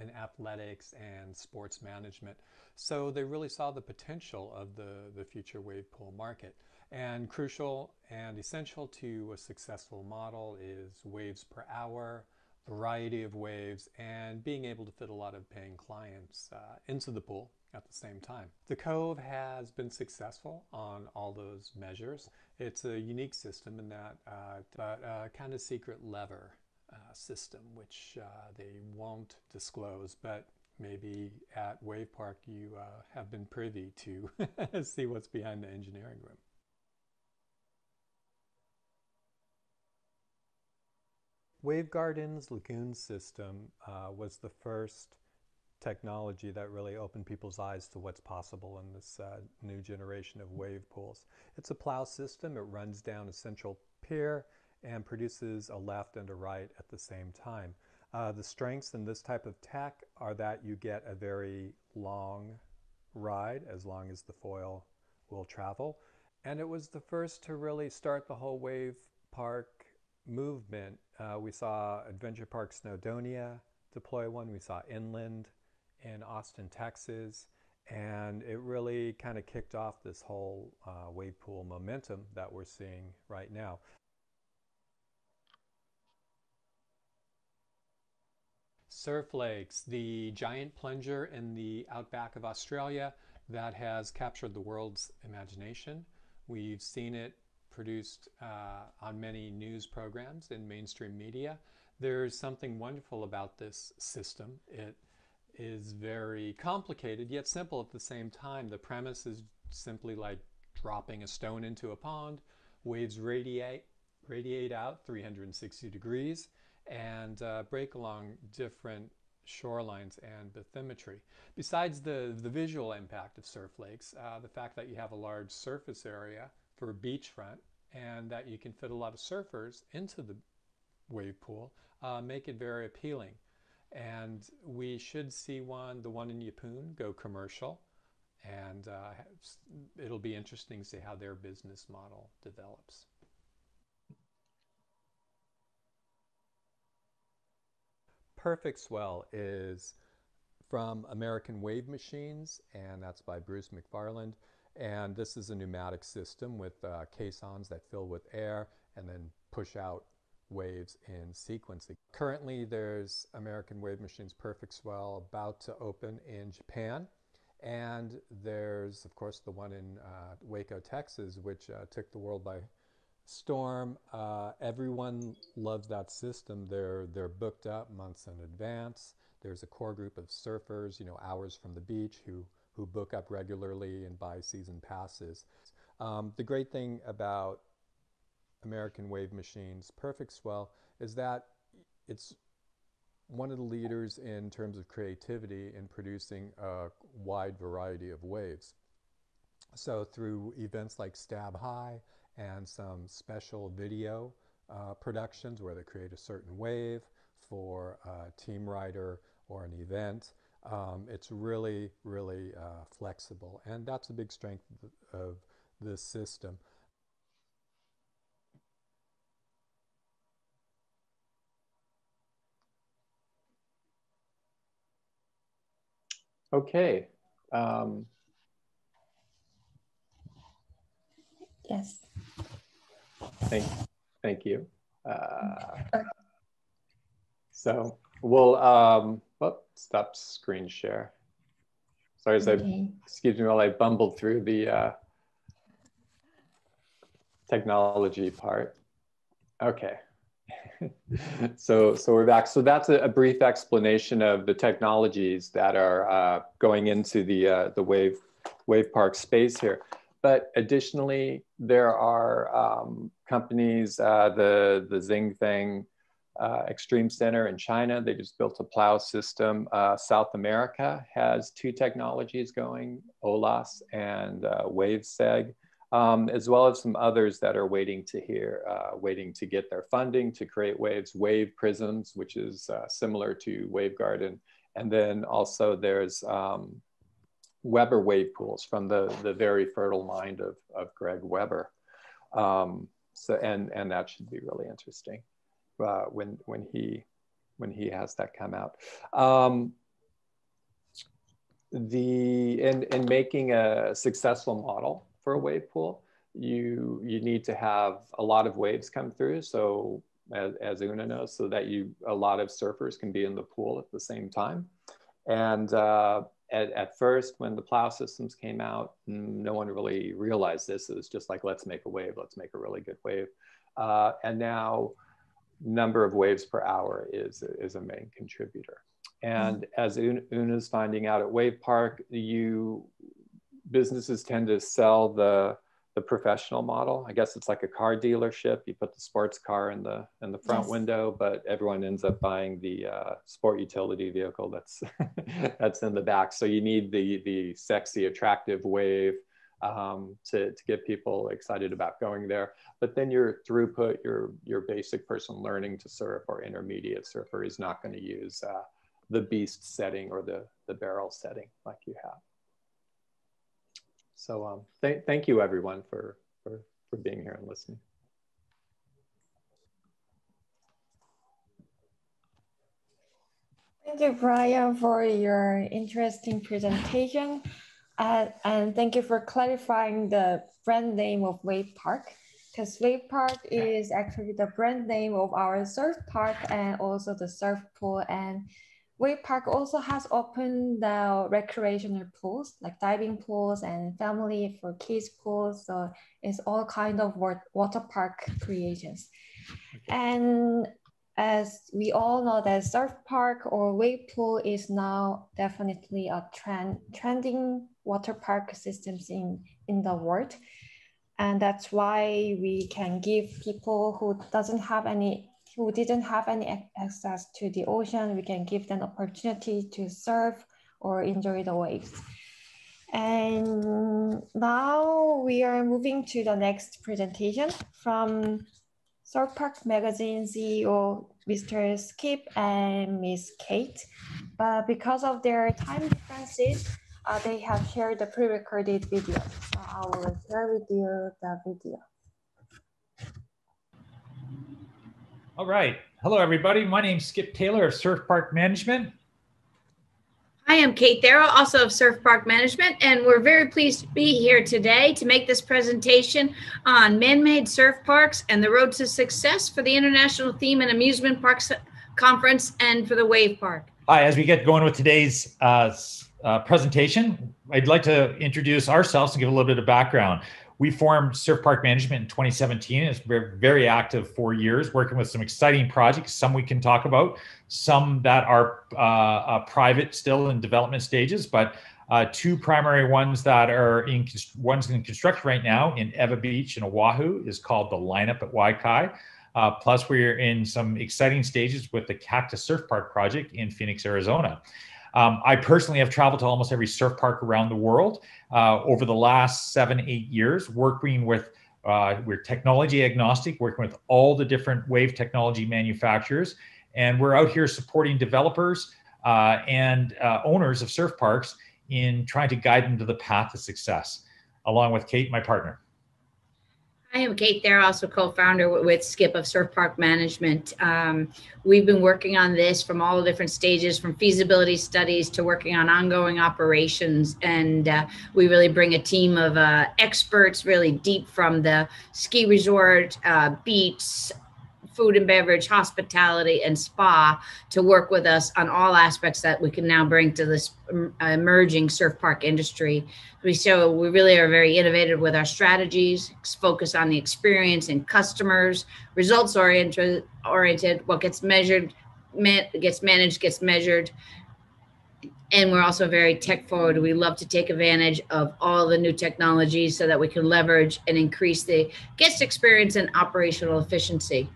and athletics and sports management. So they really saw the potential of the, the future wave pool market. And crucial and essential to a successful model is waves per hour, variety of waves, and being able to fit a lot of paying clients uh, into the pool at the same time. The Cove has been successful on all those measures. It's a unique system in that, uh, but kind of secret lever system, which uh, they won't disclose, but maybe at Wave Park you uh, have been privy to see what's behind the engineering room. Wave Garden's lagoon system uh, was the first technology that really opened people's eyes to what's possible in this uh, new generation of wave pools. It's a plow system. It runs down a central pier and produces a left and a right at the same time. Uh, the strengths in this type of tech are that you get a very long ride as long as the foil will travel. And it was the first to really start the whole wave park movement. Uh, we saw Adventure Parc Snowdonia deploy one. We saw NLand in Austin, Texas. And it really kind of kicked off this whole uh, wave pool momentum that we're seeing right now. Surf Lakes, the giant plunger in the outback of Australia that has captured the world's imagination. We've seen it produced uh, on many news programs in mainstream media. There's something wonderful about this system. It is very complicated yet simple at the same time. The premise is simply like dropping a stone into a pond. Waves radiate, radiate out 360 degrees and uh, break along different shorelines and bathymetry. Besides the, the visual impact of surf lakes, uh, the fact that you have a large surface area for a beachfront and that you can fit a lot of surfers into the wave pool uh, make it very appealing. And we should see one, the one in Yeppoon, go commercial. And uh, it'll be interesting to see how their business model develops. Perfect Swell is from American Wave Machines, and that's by Bruce McFarland. And this is a pneumatic system with uh, caissons that fill with air and then push out waves in sequencing. Currently, there's American Wave Machines Perfect Swell about to open in Japan. And there's, of course, the one in uh, Waco, Texas, which uh, took the world by storm. Uh, everyone loves that system. They're, they're booked up months in advance. There's a core group of surfers, you know, hours from the beach who, who book up regularly and buy season passes. Um, the great thing about American Wave Machines Perfect Swell is that it's one of the leaders in terms of creativity in producing a wide variety of waves. So through events like Stab High and some special video uh, productions where they create a certain wave for a team rider or an event. Um, it's really, really uh, flexible, and that's a big strength of this system. Okay. Um, yes. Thank, thank you. Uh, so we'll um, oh, stop screen share. Sorry, as okay. I, excuse me while I bumbled through the uh, technology part. Okay. so, so we're back. So that's a, a, brief explanation of the technologies that are uh, going into the uh, the wave wave park space here. But additionally, there are um, companies, uh, the, the Xingfeng uh, Extreme Center in China, they just built a plow system. Uh, South America has two technologies going, OLAS and uh, WaveSeg, um, as well as some others that are waiting to hear, uh, waiting to get their funding to create waves, Wave Prisms, which is uh, similar to Wave WaveGarden. And then also there's um, Webber wave pools from the, the very fertile mind of, of Greg Webber. Um, so, and, and that should be really interesting uh, when, when, he, when he has that come out. Um, the, in, in making a successful model for a wave pool, you, you need to have a lot of waves come through. So as, as Euna knows, so that you, a lot of surfers can be in the pool at the same time. And uh, at, at first, when the plow systems came out, no one really realized this. It was just like, let's make a wave, let's make a really good wave. Uh, and now, number of waves per hour is, is a main contributor. And as Euna's finding out at Wave Park, you businesses tend to sell the the professional model. I guess it's like a car dealership. You put the sports car in the in the front yes. window, but everyone ends up buying the uh, sport utility vehicle that's that's in the back. So you need the the sexy, attractive wave um, to to get people excited about going there. But then your throughput, your your basic person learning to surf or intermediate surfer is not going to use uh, the beast setting or the the barrel setting like you have. So um, th thank you everyone for, for, for being here and listening. Thank you, Bryan, for your interesting presentation. Uh, and thank you for clarifying the brand name of Wave Park, because Wave Park is actually the brand name of our surf park and also the surf pool and Wave Park also has opened the recreational pools, like diving pools and family for kids pools. So it's all kind of water park creations. And as we all know that surf park or wave pool is now definitely a trend, trending water park systems in, in the world. And that's why we can give people who doesn't have any who didn't have any access to the ocean, we can give them opportunity to surf or enjoy the waves. And now we are moving to the next presentation from Surf Park Magazine CEO, Mr. Skip and Miss Cate. But because of their time differences, uh, they have shared the pre-recorded video. So I will share with you the video. All right. Hello, everybody. My name is Skip Taylor of Surf Park Management. Hi, I'm Cate Thero, also of Surf Park Management, and we're very pleased to be here today to make this presentation on man-made surf parks and the road to success for the International Theme and Amusement Parks Conference and for the Wave Park. Hi, as we get going with today's uh, uh, presentation, I'd like to introduce ourselves and give a little bit of background. We formed Surf Park Management in 2017. It's been very active for years, working with some exciting projects. Some we can talk about, some that are uh, uh, private, still in development stages, but uh, two primary ones that are in one's in construction right now in Ewa Beach in Oahu is called the Lineup at Waikai. Uh, plus, we're in some exciting stages with the Cactus Surf Park project in Phoenix, Arizona. Um, I personally have traveled to almost every surf park around the world uh, over the last seven, eight years, working with uh, we're technology agnostic, working with all the different wave technology manufacturers, and we're out here supporting developers uh, and uh, owners of surf parks in trying to guide them to the path to success, along with Cate, my partner. I am Cate Thero, also co-founder with Skip of Surf Park Management. Um, we've been working on this from all the different stages, from feasibility studies to working on ongoing operations, and uh, we really bring a team of uh, experts, really deep from the ski resort, uh, food and beverage, hospitality, and spa to work with us on all aspects that we can now bring to this um, emerging surf park industry. We show we really are very innovative with our strategies, focus on the experience and customers, results oriented. Oriented, what gets measured, man, gets managed, gets measured. And we're also very tech forward. We love to take advantage of all the new technologies so that we can leverage and increase the guest experience and operational efficiency.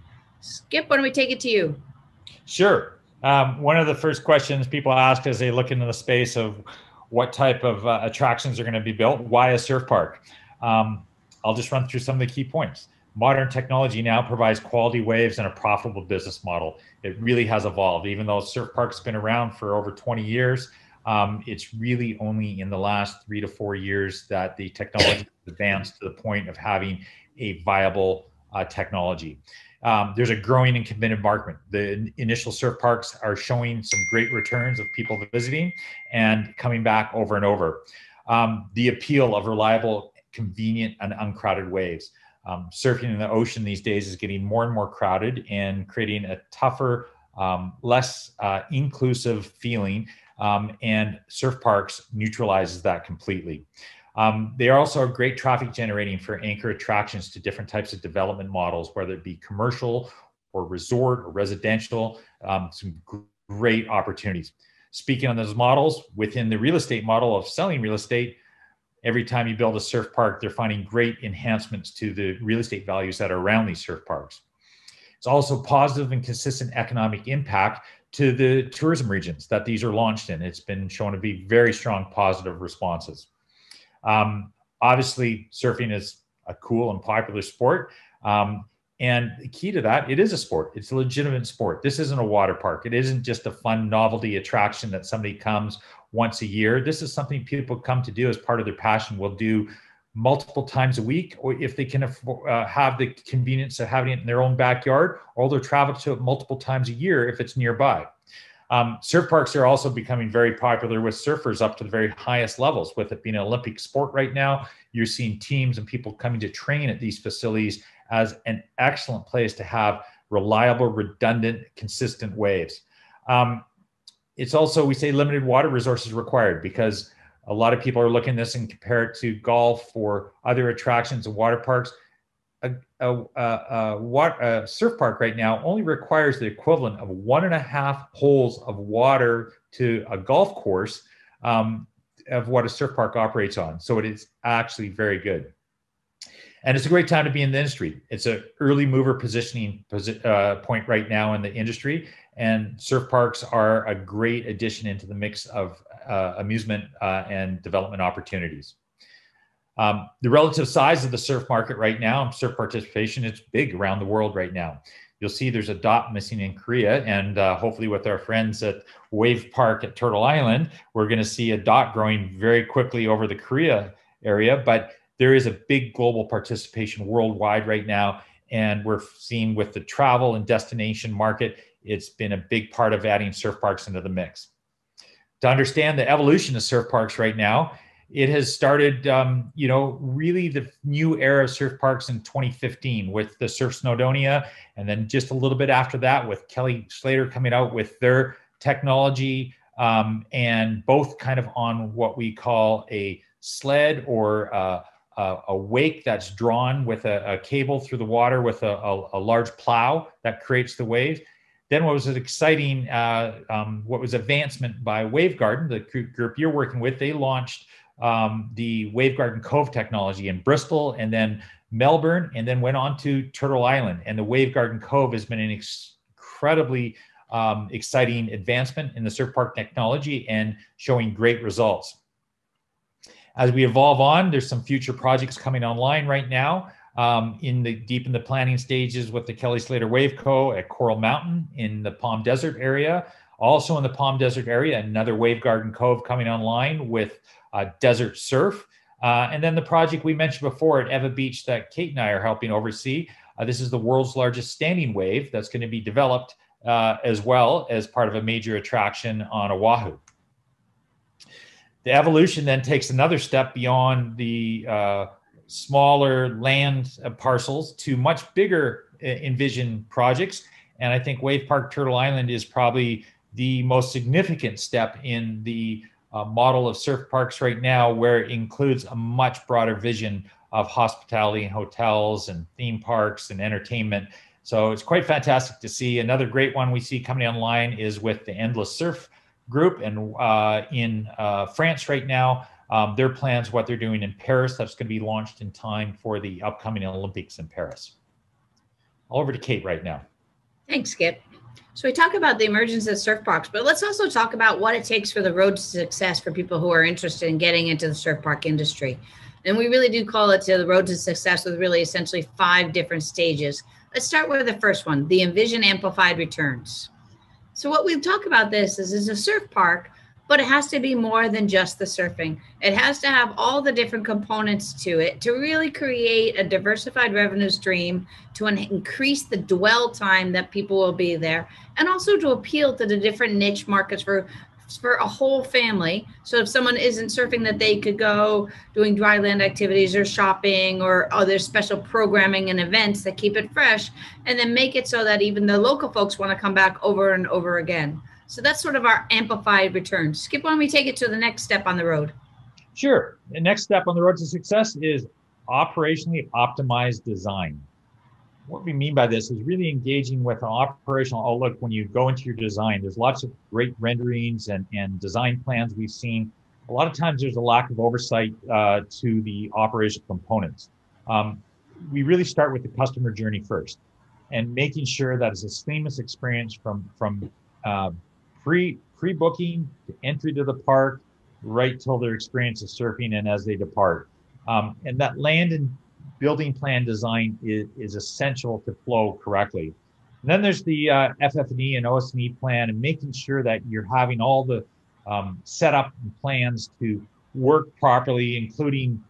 Skip, why don't we take it to you? Sure. Um, one of the first questions people ask as they look into the space of what type of uh, attractions are going to be built, why a surf park? Um, I'll just run through some of the key points. Modern technology now provides quality waves and a profitable business model. It really has evolved. Even though surf parks have been around for over 20 years, um, it's really only in the last three to four years that the technology advanced to the point of having a viable uh, technology. Um, there's a growing and committed market. The initial surf parks are showing some great returns of people visiting and coming back over and over. Um, the appeal of reliable, convenient, and uncrowded waves. Um, surfing in the ocean these days is getting more and more crowded and creating a tougher, um, less uh, inclusive feeling. Um, and surf parks neutralizes that completely. Um, they are also great traffic generating for anchor attractions to different types of development models, whether it be commercial or resort or residential, um, some great opportunities. Speaking on those models, within the real estate model of selling real estate, every time you build a surf park, they're finding great enhancements to the real estate values that are around these surf parks. It's also positive and consistent economic impact to the tourism regions that these are launched in. It's been shown to be very strong positive responses. Um, obviously, surfing is a cool and popular sport. Um, and the key to that, it is a sport. It's a legitimate sport. This isn't a water park. It isn't just a fun novelty attraction that somebody comes once a year. This is something people come to do as part of their passion. Will do multiple times a week, or if they can afford, uh, have the convenience of having it in their own backyard, or they'll travel to it multiple times a year if it's nearby. Um, surf parks are also becoming very popular with surfers up to the very highest levels. With it being an Olympic sport right now, you're seeing teams and people coming to train at these facilities as an excellent place to have reliable, redundant, consistent waves. Um, it's also, we say limited water resources required because a lot of people are looking this and compare it to golf or other attractions and water parks a, a, a, a, surf park right now only requires the equivalent of one and a half holes of water to a golf course um, of what a surf park operates on. So it is actually very good. and it's a great time to be in the industry. It's an early mover positioning posi- uh, point right now in the industry, and surf parks are a great addition into the mix of uh, amusement uh, and development opportunities. Um, the relative size of the surf market right now, surf participation, it's big around the world right now. You'll see there's a dot missing in Korea, and uh, hopefully, with our friends at Wave Park at Turtle Island, we're going to see a dot growing very quickly over the Korea area. But there is a big global participation worldwide right now, and we're seeing with the travel and destination market, it's been a big part of adding surf parks into the mix. To understand the evolution of surf parks right now, it has started, um, you know, really the new era of surf parks in 2015 with the Surf Snowdonia. And then just a little bit after that with Kelly Slater coming out with their technology um, and both kind of on what we call a sled or uh, a, a, wake that's drawn with a, a, cable through the water with a, a, large plow that creates the waves. Then what was an exciting, uh, um, what was advancement by Wave Garden, the group you're working with, they launched um, the Wavegarden Cove technology in Bristol and then Melbourne, and then went on to Turtle Island. And the Wavegarden Cove has been an ex- incredibly um, exciting advancement in the surf park technology and showing great results. As we evolve on, there's some future projects coming online right now. Um, in the deep in the planning stages with the Kelly Slater Wave Co. at Coral Mountain in the Palm Desert area. Also in the Palm Desert area, another Wave Garden Cove coming online with uh, desert surf. Uh, and then the project we mentioned before at Ewa Beach that Kate and I are helping oversee. Uh, this is the world's largest standing wave that's going to be developed uh, as well as part of a major attraction on Oahu. The evolution then takes another step beyond the uh, smaller land parcels to much bigger uh, envision projects. And I think Wave Park Turtle Island is probably the most significant step in the uh, model of surf parks right now, where it includes a much broader vision of hospitality and hotels and theme parks and entertainment. So it's quite fantastic to see. Another great one we see coming online is with the Endless Surf Group and uh, in uh, France right now. Um, their plans, what they're doing in Paris, that's going to be launched in time for the upcoming Olympics in Paris. All over to Cate right now. Thanks, Skip. So we talk about the emergence of surf parks, but let's also talk about what it takes for the road to success for people who are interested in getting into the surf park industry. And we really do call it to the road to success with really essentially five different stages. Let's start with the first one, the envision amplified returns. So what we talk about this is, is a surf park but it has to be more than just the surfing. It has to have all the different components to it to really create a diversified revenue stream to increase the dwell time that people will be there and also to appeal to the different niche markets for for a whole family. So if someone isn't surfing that they could go doing dry land activities or shopping or other special programming and events that keep it fresh and then make it so that even the local folks want to come back over and over again. So that's sort of our amplified return. Skip, why don't we take it to the next step on the road? Sure. The next step on the road to success is operationally optimized design. What we mean by this is really engaging with an operational outlook when you go into your design. There's lots of great renderings and, and design plans we've seen. A lot of times there's a lack of oversight uh, to the operational components. Um, we really start with the customer journey first and making sure that it's a seamless experience from, from uh, pre pre booking entry to the park right till their experience of surfing and as they depart. Um, and that land and building plan design is, is essential to flow correctly. And then there's the uh, FF&E and OS&E plan and making sure that you're having all the um, setup and plans to work properly, including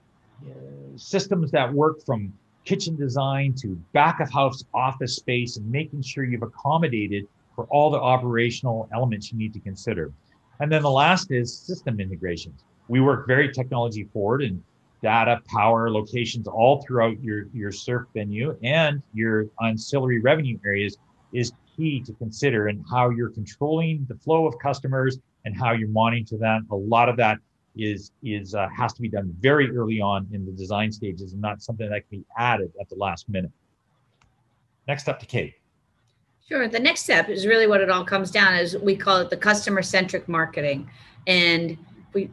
uh, systems that work from kitchen design to back of house office space and making sure you've accommodated for all the operational elements you need to consider. And then the last is system integrations. We work very technology forward and data, power, locations all throughout your, your surf venue and your ancillary revenue areas is key to consider and how you're controlling the flow of customers and how you're monitoring that. A lot of that is is uh, has to be done very early on in the design stages and not something that can be added at the last minute. Next up to Cate. Sure. The next step is really what it all comes down is we call it the customer centric marketing. And we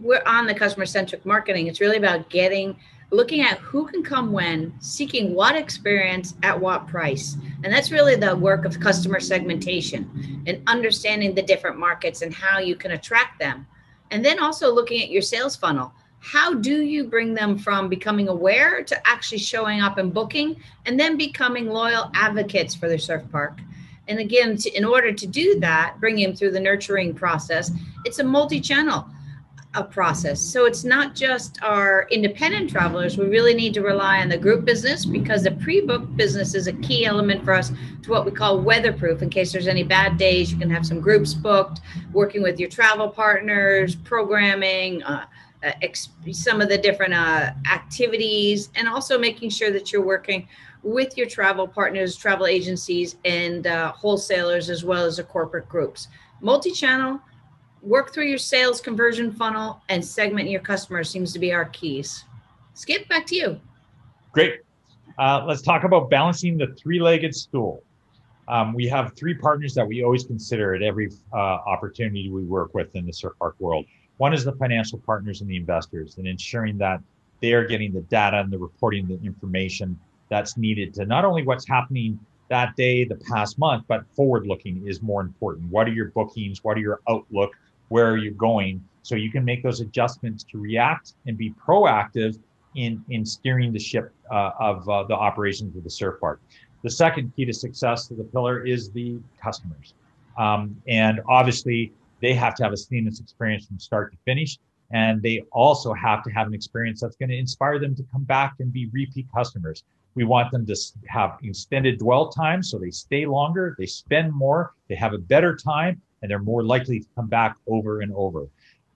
we're on the customer centric marketing. It's really about getting looking at who can come when, seeking what experience at what price. And that's really the work of customer segmentation and understanding the different markets and how you can attract them. And then also looking at your sales funnel. How do you bring them from becoming aware to actually showing up and booking and then becoming loyal advocates for their surf park? And again, to, in order to do that, bring them through the nurturing process, it's a multi channel a process. So it's not just our independent travelers. We really need to rely on the group business because the pre-book business is a key element for us to what we call weatherproof. In case there's any bad days, you can have some groups booked, working with your travel partners, programming, uh, uh, some of the different uh, activities, and also making sure that you're working with your travel partners, travel agencies, and uh, wholesalers, as well as the corporate groups. Multi-channel work through your sales conversion funnel and segment your customers seems to be our keys. Skip, back to you. Great. Uh, let's talk about balancing the three-legged stool. Um, we have three partners that we always consider at every uh, opportunity we work with in the surf park world. One is the financial partners and the investors, and ensuring that they are getting the data and the reporting, the information that's needed to not only what's happening that day, the past month, but forward looking is more important. What are your bookings? What are your outlook? where are you going so you can make those adjustments to react and be proactive in in steering the ship uh, of uh, the operations of the surf park the second key to success of the pillar is the customers um, and obviously they have to have a seamless experience from start to finish and they also have to have an experience that's going to inspire them to come back and be repeat customers we want them to have extended dwell time so they stay longer they spend more they have a better time and they're more likely to come back over and over.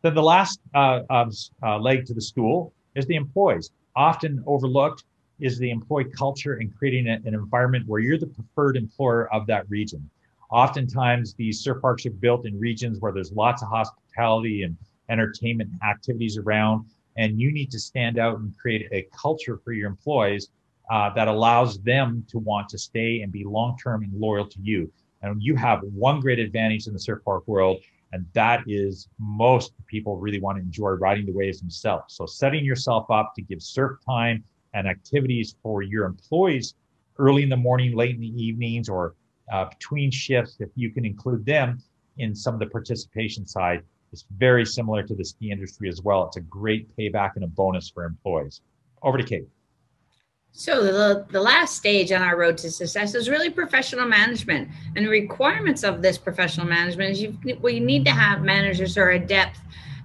Then the last uh, uh, leg to the stool is the employees. Often overlooked is the employee culture and creating a, an environment where you're the preferred employer of that region. Oftentimes, these surf parks are built in regions where there's lots of hospitality and entertainment activities around, and you need to stand out and create a culture for your employees uh, that allows them to want to stay and be long term and loyal to you. And you have one great advantage in the surf park world, and that is most people really want to enjoy riding the waves themselves. So setting yourself up to give surf time and activities for your employees early in the morning, late in the evenings, or uh, between shifts, if you can include them in some of the participation side, it's very similar to the ski industry as well. It's a great payback and a bonus for employees. Over to Cate. So the, the last stage on our road to success is really professional management. And the requirements of this professional management is you, you need to have managers who are adept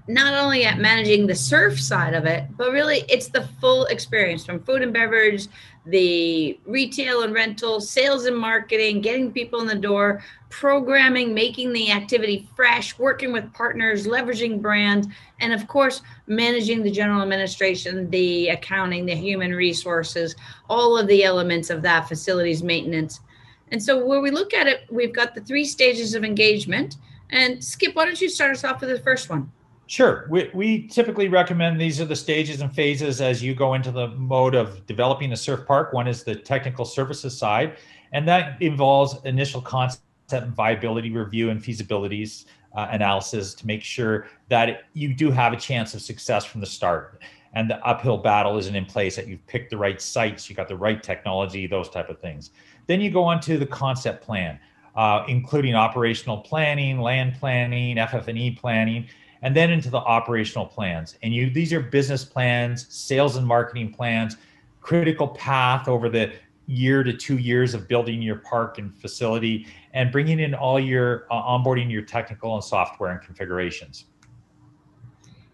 not only at managing the surf side of it, but really it's the full experience from food and beverage, the retail and rental, sales and marketing, getting people in the door, programming, making the activity fresh, working with partners, leveraging brands, and of course, managing the general administration, the accounting, the human resources, all of the elements of that facilities maintenance. And so, where we look at it, we've got the three stages of engagement. And Skip, why don't you start us off with the first one? Sure. We, we typically recommend these are the stages and phases as you go into the mode of developing a surf park. One is the technical services side, and that involves initial concept and viability review and feasibilities uh, analysis to make sure that you do have a chance of success from the start. And the uphill battle isn't in place, that you've picked the right sites, you got the right technology, those type of things. Then you go on to the concept plan, uh, including operational planning, land planning, FF&E planning, and then into the operational plans. And you these are business plans, sales and marketing plans, critical path over the year to two years of building your park and facility and bringing in all your uh, onboarding your technical and software and configurations.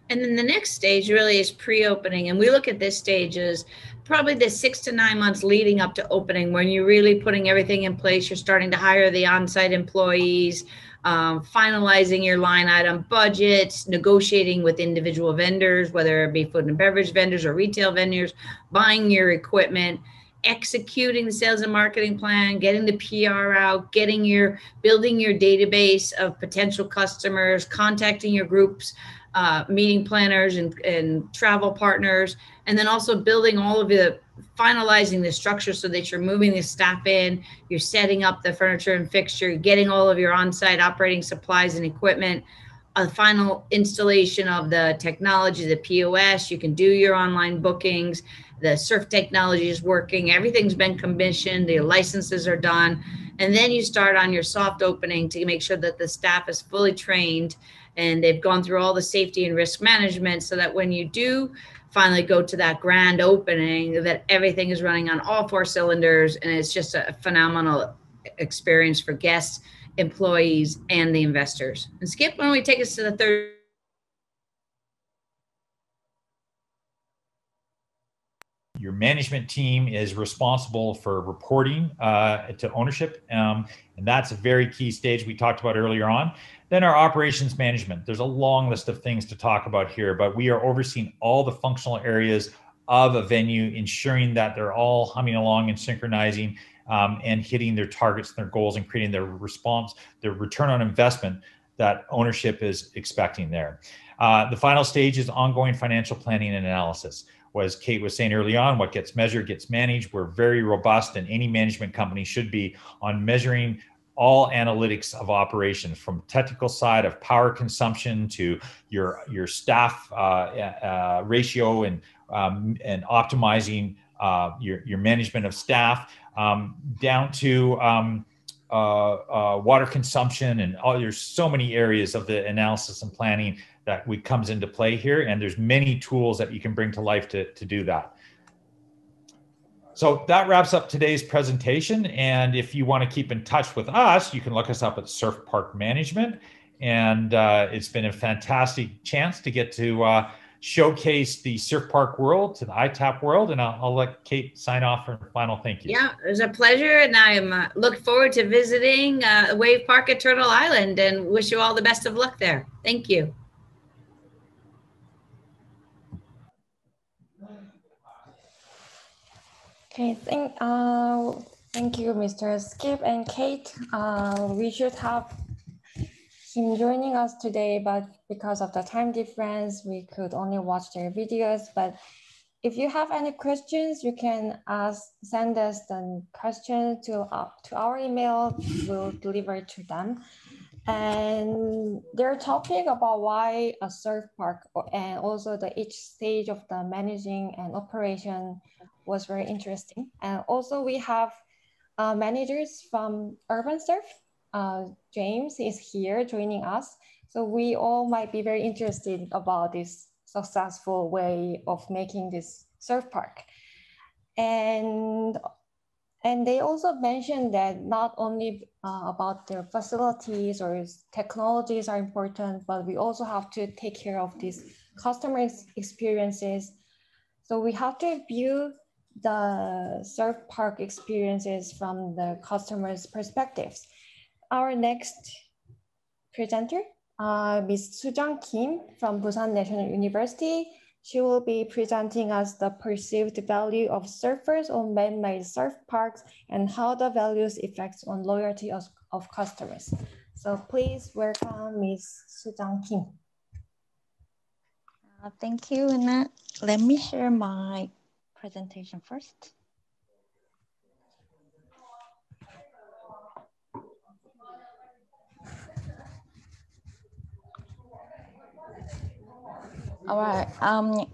And then the next stage really is pre-opening. And we look at this stage as probably the six to nine months leading up to opening when you're really putting everything in place. You're starting to hire the on-site employees, um, finalizing your line item budgets, negotiating with individual vendors, whether it be food and beverage vendors or retail vendors, buying your equipment, executing the sales and marketing plan, getting the PR out, getting your building your database of potential customers, contacting your groups, uh, meeting planners and, and travel partners, and then also building all of the finalizing the structure so that you're moving the staff in, you're setting up the furniture and fixture, getting all of your on-site operating supplies and equipment, a final installation of the technology, the POS, you can do your online bookings, the surf technology is working, everything's been commissioned, the licenses are done. And then you start on your soft opening to make sure that the staff is fully trained and they've gone through all the safety and risk management so that when you do finally go to that grand opening that everything is running on all four cylinders and it's just a phenomenal experience for guests employees and the investors. And skip why don't we take us to the third your management team is responsible for reporting uh, to ownership um, and that's a very key stage we talked about earlier on then our operations management. There's a long list of things to talk about here, but we are overseeing all the functional areas of a venue, ensuring that they're all humming along and synchronizing um, and hitting their targets and their goals and creating their response, their return on investment that ownership is expecting there. Uh, the final stage is ongoing financial planning and analysis. Was Cate was saying early on, what gets measured gets managed. We're very robust, and any management company should be on measuring all analytics of operations from technical side of power consumption to your your staff uh, uh, ratio and um, and optimizing uh, your your management of staff um, down to um, uh, uh, water consumption and all there's so many areas of the analysis and planning that we comes into play here and there's many tools that you can bring to life to, to do that so that wraps up today's presentation. And if you want to keep in touch with us, you can look us up at Surf Park Management. And uh, it's been a fantastic chance to get to uh, showcase the surf park world to the ITAP world. And I'll, I'll, let Cate sign off for a final thank you. Yeah, it was a pleasure. And I'm uh, look forward to visiting uh, Wave Park at Turtle Island and wish you all the best of luck there. Thank you. Okay, thank, uh, thank you, Mr. Skip and Cate. Uh, we should have him joining us today, but because of the time difference, we could only watch their videos. But if you have any questions, you can ask, send us the question to, uh, to our email. We'll deliver it to them. And they're talking about why a surf park and also the each stage of the managing and operation was very interesting. And also we have uh, managers from Urban Surf. Uh, James is here joining us. So we all might be very interested about this successful way of making this surf park. And, and they also mentioned that not only uh, about their facilities or technologies are important, but we also have to take care of these customer experiences. So we have to view the surf park experiences from the customer's perspectives. Our next presenter, uh, Ms. Soojung Kim from Pusan National University. She will be presenting us the perceived value of surfers on man-made surf parks and how the values effects on loyalty of, of customers. So please welcome Ms. Soojung Kim. Uh, thank you, Euna. Let me share my presentation first. All right. Um,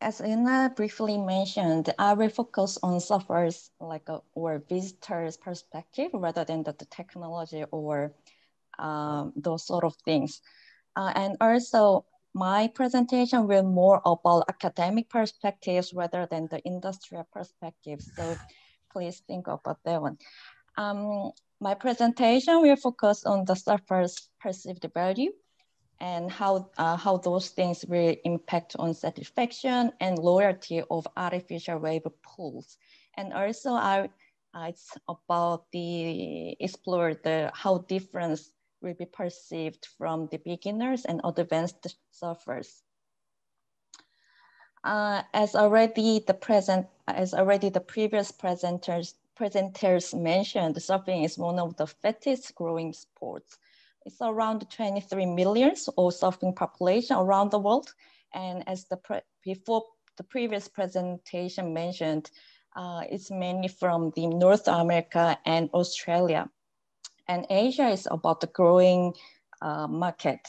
as Euna briefly mentioned, I will focus on surfers like a, or visitors' perspective rather than the, the technology or um, those sort of things. Uh, and also, my presentation will more about academic perspectives rather than the industrial perspectives. So please think about that one. Um, my presentation will focus on the surfer's perceived value and how, uh, how those things will impact on satisfaction and loyalty of artificial wave pools. And also I, uh, it's about the explore the how difference will be perceived from the beginners and advanced surfers. Uh, as already the present, as already the previous presenters presenters mentioned, surfing is one of the fastest growing sports. It's around 23 million of surfing population around the world. And as the before the previous presentation mentioned, uh, it's mainly from the North America and Australia and Asia is about the growing uh, market.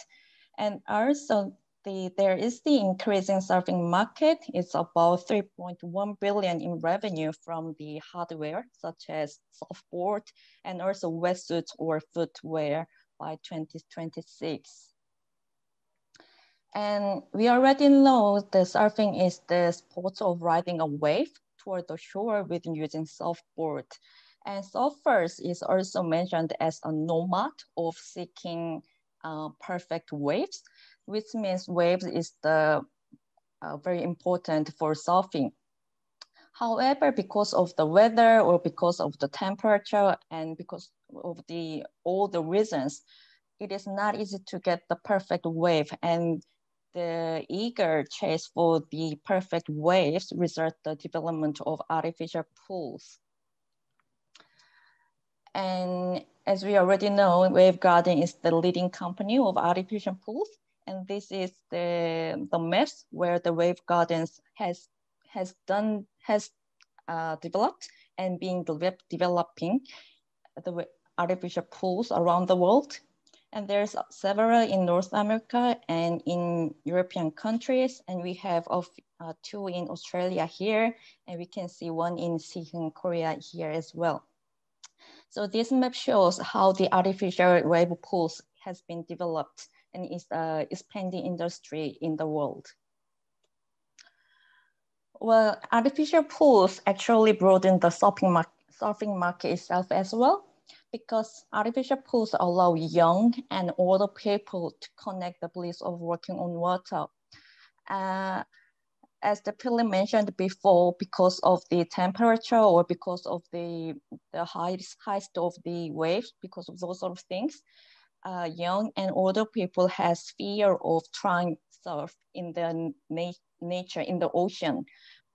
And also the, there is the increasing surfing market. It's about 3.1 billion in revenue from the hardware, such as surfboard and also wetsuits or footwear by 2026. And we already know the surfing is the sport of riding a wave toward the shore with using surfboard. And surfers is also mentioned as a nomad of seeking uh, perfect waves, which means waves is the uh, very important for surfing. However, because of the weather or because of the temperature and because of the all the reasons, it is not easy to get the perfect wave and the eager chase for the perfect waves result the development of artificial pools. And as we already know, Wavegarden is the leading company of artificial pools. And this is the, the maps where the Wavegardens has, has done, has uh, developed and being de developing the artificial pools around the world. And there's several in North America and in European countries. And we have of, uh, two in Australia here, and we can see one in Southern Korea here as well. So this map shows how the artificial wave pools has been developed and is uh, expanding industry in the world. Well, artificial pools actually broaden the surfing, mar surfing market itself as well because artificial pools allow young and older people to connect the bliss of working on water. Uh, as the Philip mentioned before, because of the temperature or because of the, the height, height of the waves, because of those sort of things, uh, young and older people has fear of trying surf in the na nature, in the ocean.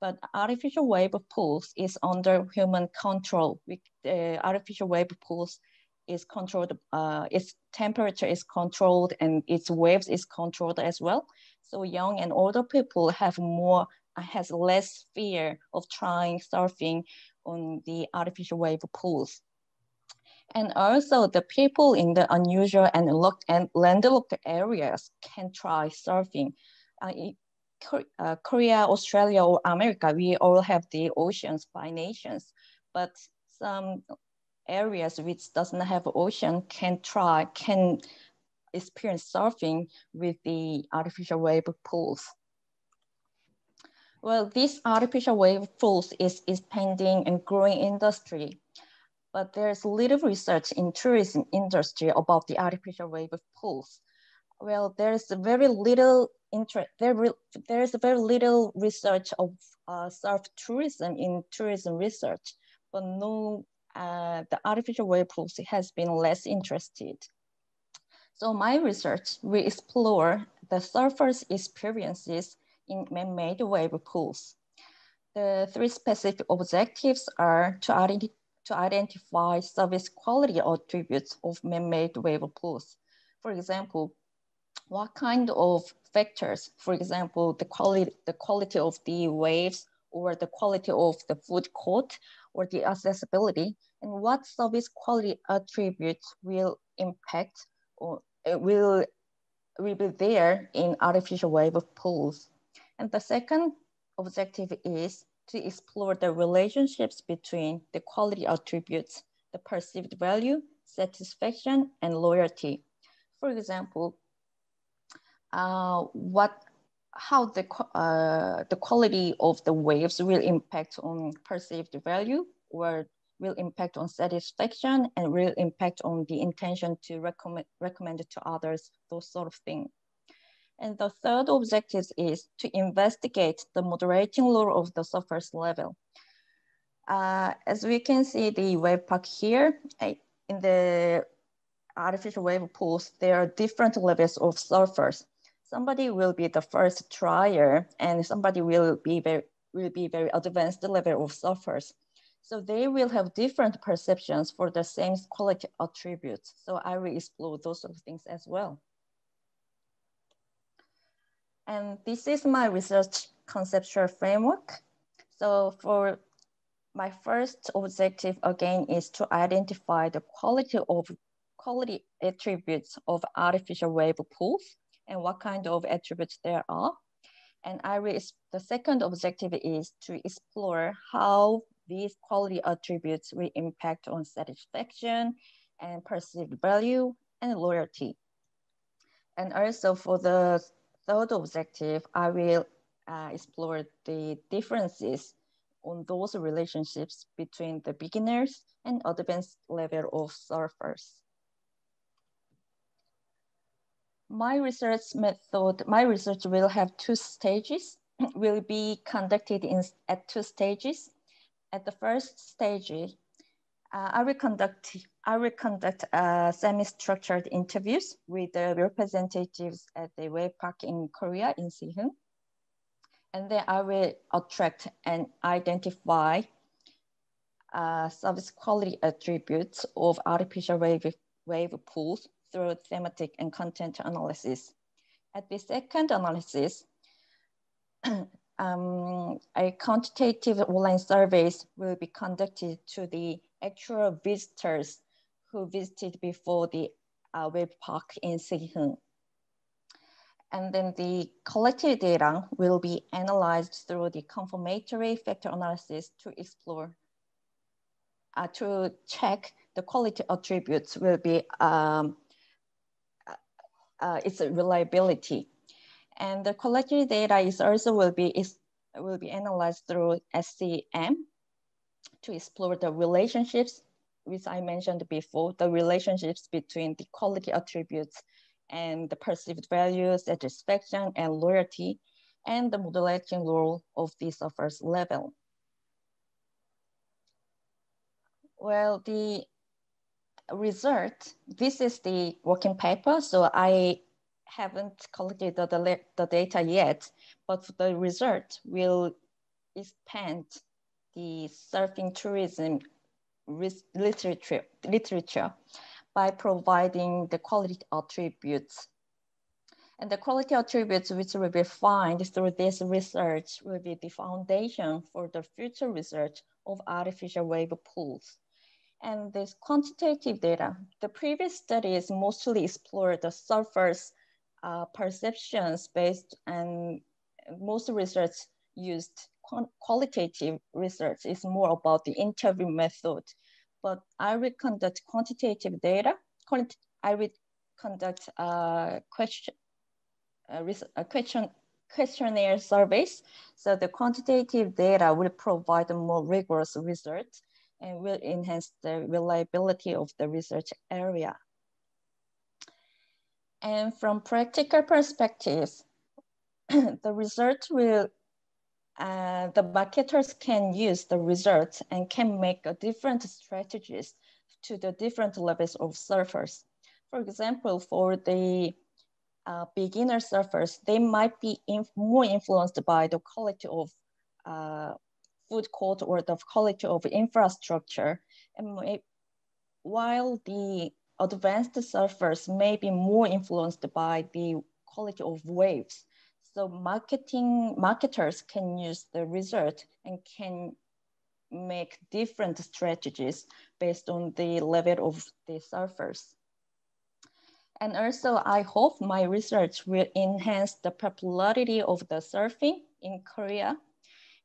But artificial wave pools is under human control. We, uh, artificial wave pools is controlled, uh, its temperature is controlled and its waves is controlled as well. So young and older people have more, has less fear of trying surfing on the artificial wave pools. And also the people in the unusual and, locked and landlocked areas can try surfing. Uh, uh, Korea, Australia, or America, we all have the oceans by nations, but some areas which doesn't have ocean can try, can experience surfing with the artificial wave pools. Well, this artificial wave pools is expanding and growing industry, but there's little research in tourism industry about the artificial wave pools. Well, there's very little interest, there, there's very little research of uh, surf tourism in tourism research, but no, uh, the artificial wave pools has been less interested. So my research we explore the surfer's experiences in man-made wave pools. The three specific objectives are to, identi to identify service quality attributes of man-made wave pools. For example, what kind of factors, for example, the quality, the quality of the waves or the quality of the food court or the accessibility, and what service quality attributes will impact or will, will be there in artificial wave pools. And the second objective is to explore the relationships between the quality attributes, the perceived value, satisfaction, and loyalty. For example, uh, what, how the, uh, the quality of the waves will impact on perceived value or will impact on satisfaction and will impact on the intention to recommend, recommend to others, those sort of things. And the third objective is to investigate the moderating role of the surface level. Uh, as we can see the Wave Park here, in the artificial wave pools, there are different levels of surfers. Somebody will be the first trier and somebody will be very, will be very advanced level of surfers. So they will have different perceptions for the same quality attributes. So I will explore those sort of things as well. And this is my research conceptual framework. So for my first objective again is to identify the quality of quality attributes of artificial wave pools and what kind of attributes there are. And I the second objective is to explore how these quality attributes will impact on satisfaction and perceived value and loyalty. And also for the third objective, I will uh, explore the differences on those relationships between the beginners and advanced level of surfers. My research method, my research will have two stages, will be conducted in, at two stages. At the first stage, uh, I will conduct I will conduct uh, semi-structured interviews with the representatives at the wave park in Korea in Siheung. And then I will attract and identify uh, service quality attributes of artificial wave, wave pools through thematic and content analysis. At the second analysis, um, a quantitative online surveys will be conducted to the actual visitors who visited before the uh, wave park in Siheung. And then the collected data will be analyzed through the confirmatory factor analysis to explore, uh, to check the quality attributes will be um, uh, its reliability. And the collected data is also will be, is, will be analyzed through SEM to explore the relationships, which I mentioned before, the relationships between the quality attributes and the perceived value, satisfaction, and loyalty, and the modulating role of the surfer's level. Well, the result, this is the working paper. So I haven't collected the, the, data yet, but the result will expand the surfing tourism literature, literature by providing the quality attributes. And the quality attributes which will be found through this research will be the foundation for the future research of artificial wave pools. And this quantitative data, the previous studies mostly explored the surface uh, perceptions based and most research used qualitative research is more about the interview method. But I will conduct quantitative data. I will conduct a uh, question, uh, a uh, question questionnaire surveys. So the quantitative data will provide a more rigorous research and will enhance the reliability of the research area. And from practical perspectives, the research will, uh, the marketers can use the results and can make a different strategies to the different levels of surfers. For example, for the uh, beginner surfers, they might be inf more influenced by the quality of uh, food court or the quality of infrastructure. And while the advanced surfers may be more influenced by the quality of waves. So marketing marketers can use the result and can make different strategies based on the level of the surfers. And also, I hope my research will enhance the popularity of the surfing in Korea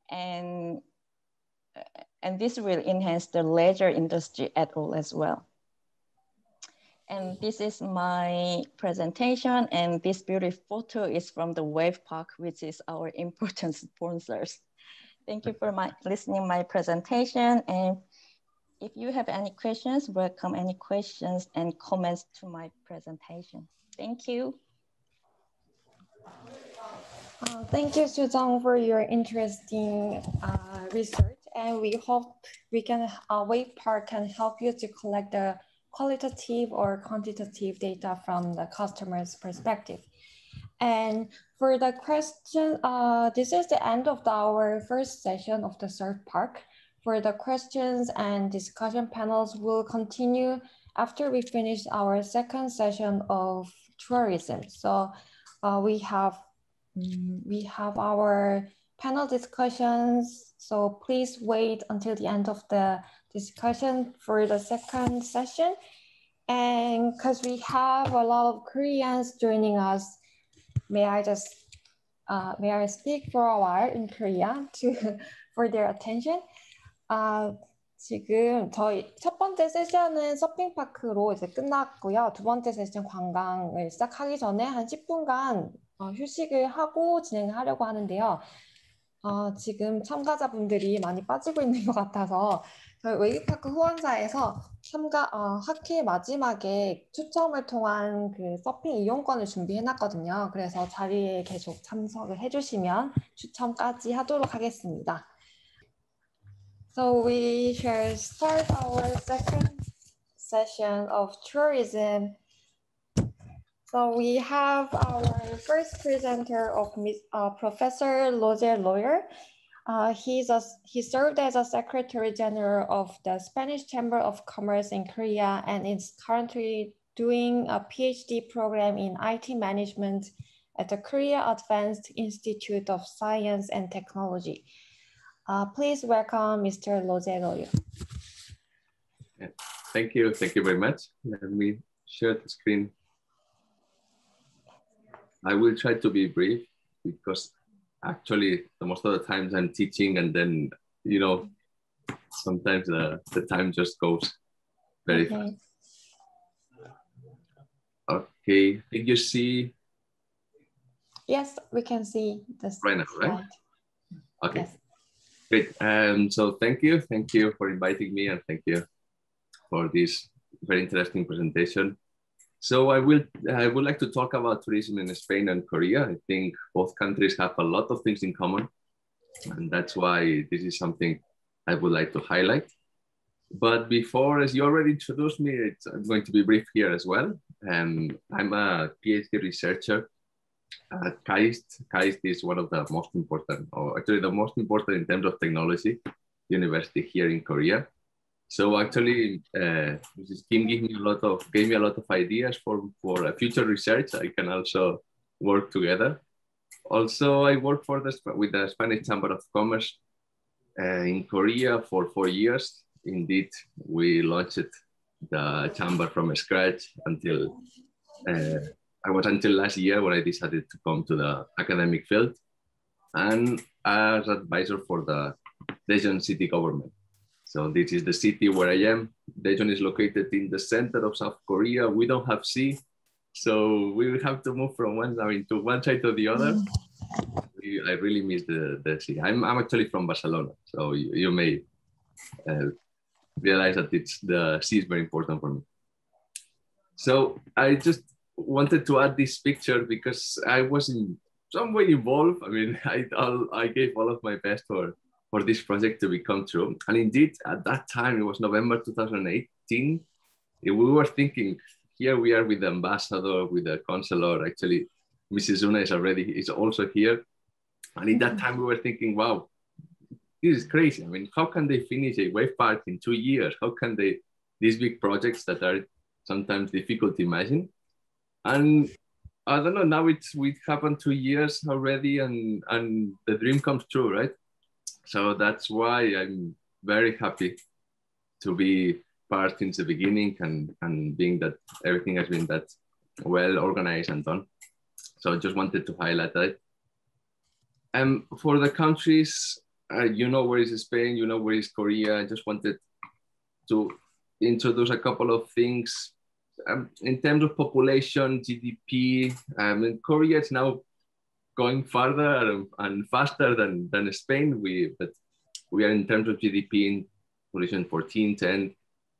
and and this will enhance the leisure industry at all as well. And this is my presentation. And this beautiful photo is from the Wave Park, which is our important sponsors. Thank you for my listening my presentation. And if you have any questions, welcome any questions and comments to my presentation. Thank you. Uh, thank you, Soojung, for your interesting uh, research and we hope we can, uh, Wave Park can help you to collect the qualitative or quantitative data from the customer's perspective. And for the question, uh, this is the end of our first session of the Surf Park. For the questions and discussion panels will continue after we finish our second session of tourism. So uh, we have mm, we have our panel discussions. So please wait until the end of the discussion for the second session. And because we have a lot of Koreans joining us, may I just uh, may I speak for a while in Korea to for their attention? Uh, 지금 저희 첫 번째 세션은 서핑파크로 이제 끝났고요. 두 번째 세션 관광을 시작하기 전에 한 10분간 어, 휴식을 하고 진행하려고 하는데요. 어, 지금 참가자분들이 많이 빠지고 있는 것 같아서 저희 웨이브파크 후원사에서 참가 어, 학회 마지막에 추첨을 통한 그 서핑 이용권을 준비해 놨거든요. 그래서 자리에 계속 참석을 해주시면 추첨까지 하도록 하겠습니다. So we shall start our second session of tourism. So we have our first presenter of uh, Professor Roger Royo. Uh, he's a, he served as a Secretary General of the Spanish Chamber of Commerce in Korea and is currently doing a PhD program in IT management at the Korea Advanced Institute of Science and Technology. Uh, please welcome Mr. Roger. Royo. thank you. Thank you very much. Let me share the screen. I will try to be brief because actually most of the times I'm teaching and then, you know, sometimes the, the time just goes very okay. fast. Okay, did you see? Yes, we can see this. Right now, right? Okay. Yes. Great. Um, so thank you. Thank you for inviting me and thank you for this very interesting presentation. So I will I would like to talk about tourism in Spain and Korea. I think both countries have a lot of things in common. And that's why this is something I would like to highlight. But before, as you already introduced me, I'm going to be brief here as well. Um, I'm a PhD researcher uh, KAIST, KAIST is one of the most important, or actually the most important in terms of technology university here in Korea. So actually, uh, Mrs. Kim gave me a lot of gave me a lot of ideas for for a future research. I can also work together. Also, I worked for the with the Spanish Chamber of Commerce uh, in Korea for four years. Indeed, we launched the chamber from scratch until uh, I was until last year when I decided to come to the academic field and as advisor for the Daejeon city government. So this is the city where I am. Daejeon is located in the center of South Korea. We don't have sea, so we will have to move from one I mean, to one side to the other. I really miss the, the sea. I'm, I'm actually from Barcelona, so you, you may uh, realize that it's the sea is very important for me. So I just wanted to add this picture because I was in some way involved. I mean, I, I gave all of my best for, for this project to become true. And indeed, at that time, it was November 2018, we were thinking, here we are with the ambassador, with the consular. Actually, Mrs. Euna is already is also here. And in that mm-hmm. time, we were thinking, wow, this is crazy. I mean, how can they finish a wave park in two years? How can they, these big projects that are sometimes difficult to imagine, and I don't know. Now it's we happened two years already, and and the dream comes true, right? So that's why I'm very happy to be part since the beginning, and and being that everything has been that well organized and done. So I just wanted to highlight that. And for the countries, uh, you know where is Spain, you know where is Korea. I just wanted to introduce a couple of things um, in terms of population, GDP, um, in Korea is now going farther and faster than, than Spain. We, but we are in terms of GDP in position 14, 10. In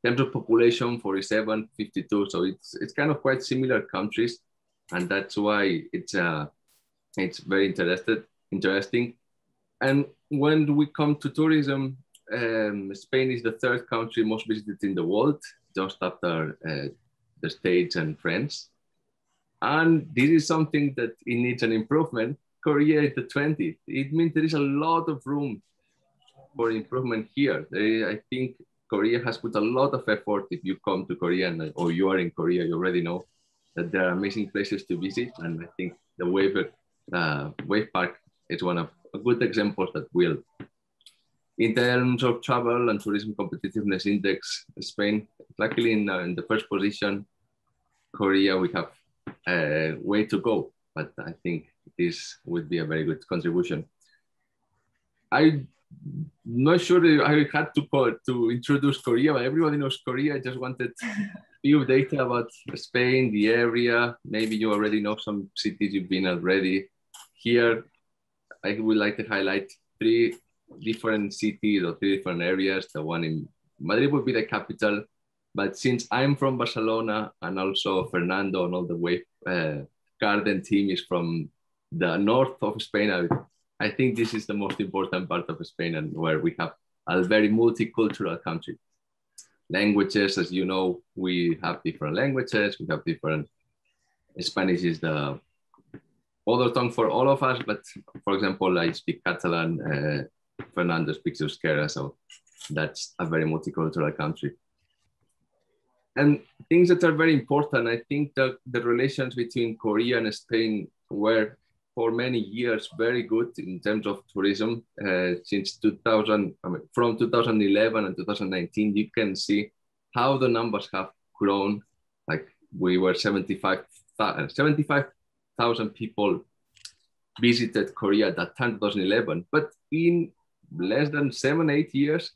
terms of population, 47, 52. So it's, it's kind of quite similar countries. And that's why it's, uh, it's very interested, interesting. And when we come to tourism, um, Spain is the third country most visited in the world, just after uh, the States and France. And this is something that it needs an improvement. Korea is the 20th. It means there is a lot of room for improvement here. I think Korea has put a lot of effort. If you come to Korea and, or you are in Korea, you already know that there are amazing places to visit. And I think the Wave, uh, Wave Park is one of a good examples that will in terms of travel and tourism competitiveness index, Spain, luckily in, uh, in the first position. Korea, we have a way to go. but I think this would be a very good contribution. I'm not sure I had to call, to introduce Korea, but everybody knows Korea. I just wanted a few data about Spain, the area. Maybe you already know some cities you've been already. Here, I would like to highlight three different cities or three different areas. The one in Madrid would be the capital, but since I'm from Barcelona and also Fernando and all the way uh, garden team is from the north of Spain, I, I think this is the most important part of Spain and where we have a very multicultural country. Languages, as you know, we have different languages. We have different. Spanish is the other tongue for all of us, but for example, I speak Catalan. Uh, Fernando speaks Euskera, so that's a very multicultural country. And things that are very important, I think that the relations between Korea and Spain were for many years very good in terms of tourism. Uh, since 2000, I mean, from 2011 and 2019, you can see how the numbers have grown. Like we were 75,000 75, people visited Korea at that time, 2011. But in less than seven, eight years,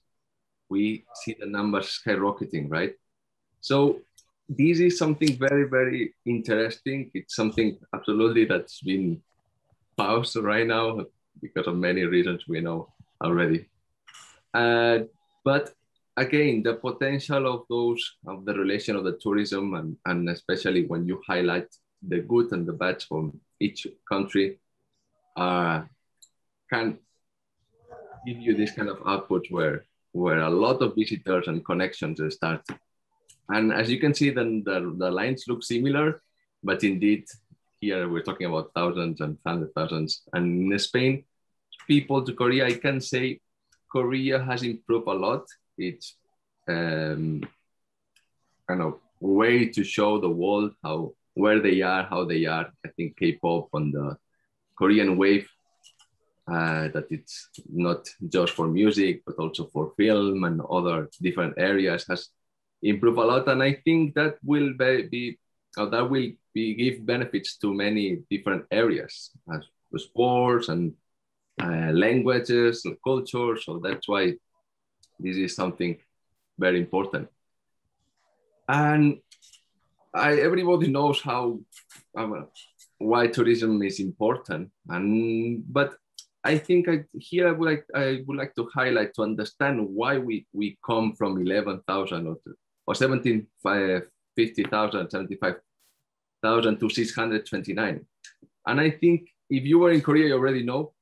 we see the numbers skyrocketing, right? So this is something very, very interesting. It's something absolutely that's been paused right now because of many reasons we know already. Uh, but again, the potential of those, of the relation of the tourism, and, and especially when you highlight the good and the bad from each country, uh, can give you this kind of output where where a lot of visitors and connections start. And as you can see, then the, the lines look similar, but indeed here we're talking about thousands and thousands And in Spain, people to Korea, I can say Korea has improved a lot. It's um, kind of way to show the world how where they are, how they are. I think K-pop on the Korean wave uh, that it's not just for music, but also for film and other different areas has improved a lot. And I think that will be, uh, that will be, give benefits to many different areas as sports and uh, languages and culture. So that's why this is something very important. And I, everybody knows how uh, why tourism is important, and but I think I, here I would like I would like to highlight to understand why we we come from eleven thousand or or seventeen fifty thousand seventy five thousand to six hundred twenty nine, and I think if you were in Korea, you already know.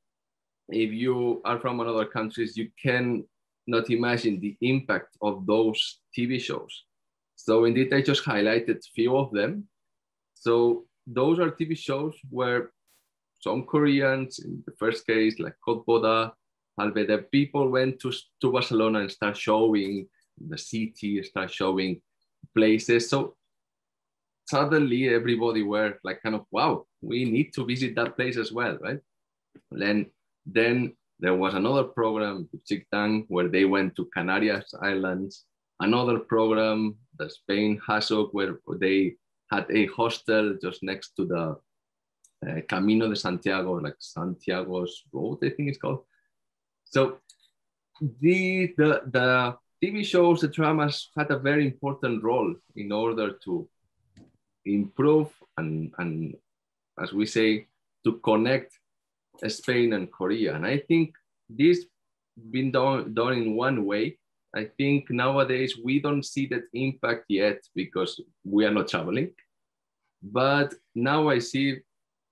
If you are from another countries, you can not imagine the impact of those TV shows. So indeed, I just highlighted few of them. So those are TV shows where some Koreans, in the first case, like Kotboda, Albeda, people went to, to Barcelona and start showing the city, start showing places. So suddenly everybody were like kind of, wow, we need to visit that place as well, right? Then, then there was another program, Chictang, where they went to Canarias Islands. Another program, the Spain Hasok, where they had a hostel just next to the uh, Camino de Santiago, like Santiago's Road, I think it's called. So the, the, the TV shows, the dramas had a very important role in order to improve and, and as we say, to connect Spain and Korea. And I think this been done, done in one way. I think nowadays we don't see that impact yet because we are not traveling. But now I see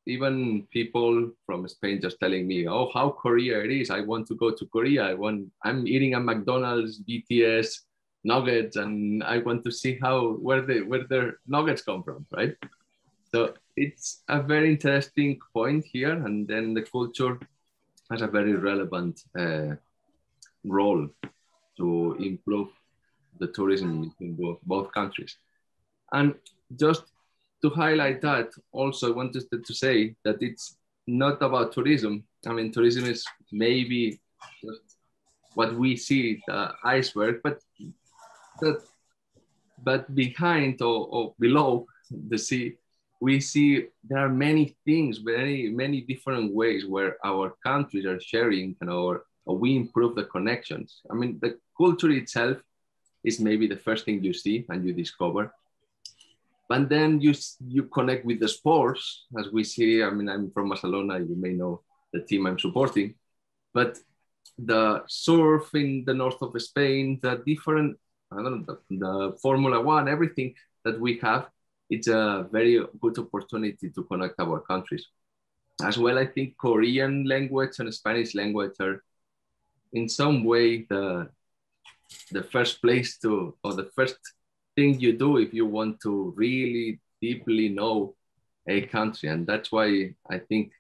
even people from Spain just telling me, "Oh, how Korea it is! I want to go to Korea. I want. I'm eating a McDonald's, BTS nuggets, and I want to see how where the where their nuggets come from, right?" So it's a very interesting point here, and then the culture has a very relevant uh, role to improve the tourism in both, both countries. And just to highlight that, also I wanted to say that it's not about tourism. I mean, tourism is maybe what we see, the iceberg, but that, but behind or, or below the sea, we see there are many things, many, many different ways where our countries are sharing and our, we improve the connections. I mean, the culture itself is maybe the first thing you see and you discover. But then you, you connect with the sports, as we see. I mean, I'm from Barcelona, you may know the team I'm supporting. But the surf in the north of Spain, the different, I don't know, the, the Formula One, everything that we have, it's a very good opportunity to connect our countries. As well, I think Korean language and Spanish language are in some way the, the first place to, or the first thing you do if you want to really deeply know a country. And that's why I think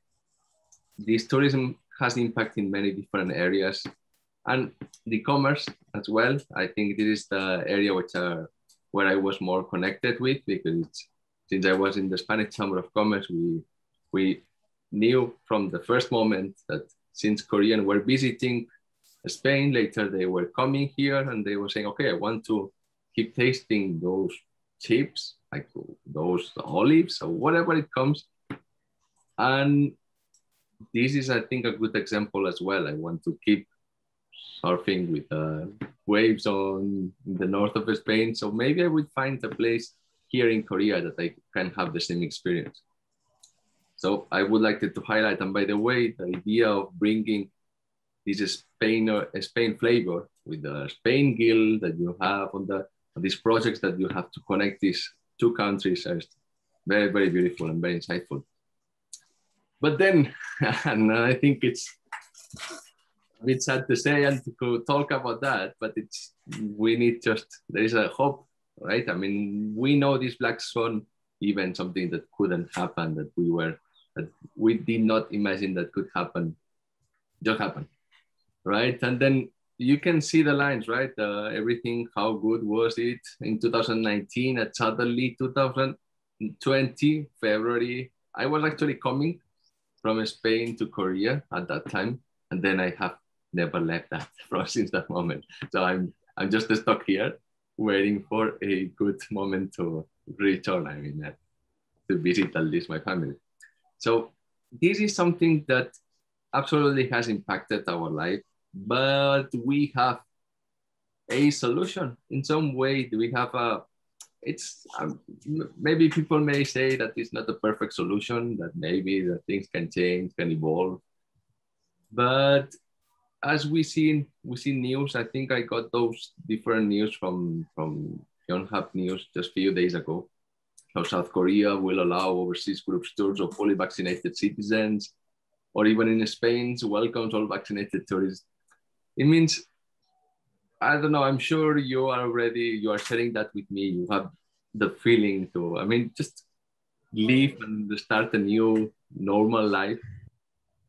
this tourism has impact in many different areas and the commerce as well. I think this is the area which are where I was more connected with because since I was in the Spanish Chamber of Commerce, we we knew from the first moment that since Korean were visiting Spain, later they were coming here and they were saying, okay, I want to keep tasting those chips, like those olives or whatever it comes. And this is, I think, a good example as well. I want to keep surfing with uh, waves on the north of Spain. So maybe I would find a place here in Korea that I can have the same experience. So I would like to, to highlight, and by the way, the idea of bringing this Spain or uh, Spain flavor with the Spain gill that you have on the these projects that you have to connect these two countries are very very beautiful and very insightful. But then, and I think it's a bit sad to say and to talk about that, but it's we need just there is a hope, right? I mean, we know this black swan event, something that couldn't happen, that we were that we did not imagine that could happen, just happen, right? And then you can see the lines, right? Uh, everything, how good was it in 2019? And suddenly 2020 February, I was actually coming from Spain to Korea at that time, and then I have never left that from since that moment. So I'm I'm just stuck here, waiting for a good moment to return. I mean, uh, to visit at least my family. So this is something that absolutely has impacted our life, but we have a solution in some way. We have a it's um, maybe people may say that it's not a perfect solution that maybe the things can change can evolve but as we see we see news i think i got those different news from from yonhap news just a few days ago how south korea will allow overseas groups tours of fully vaccinated citizens or even in spain welcomes all vaccinated tourists it means I don't know. I'm sure you are already you are sharing that with me. You have the feeling to. I mean, just live and start a new normal life.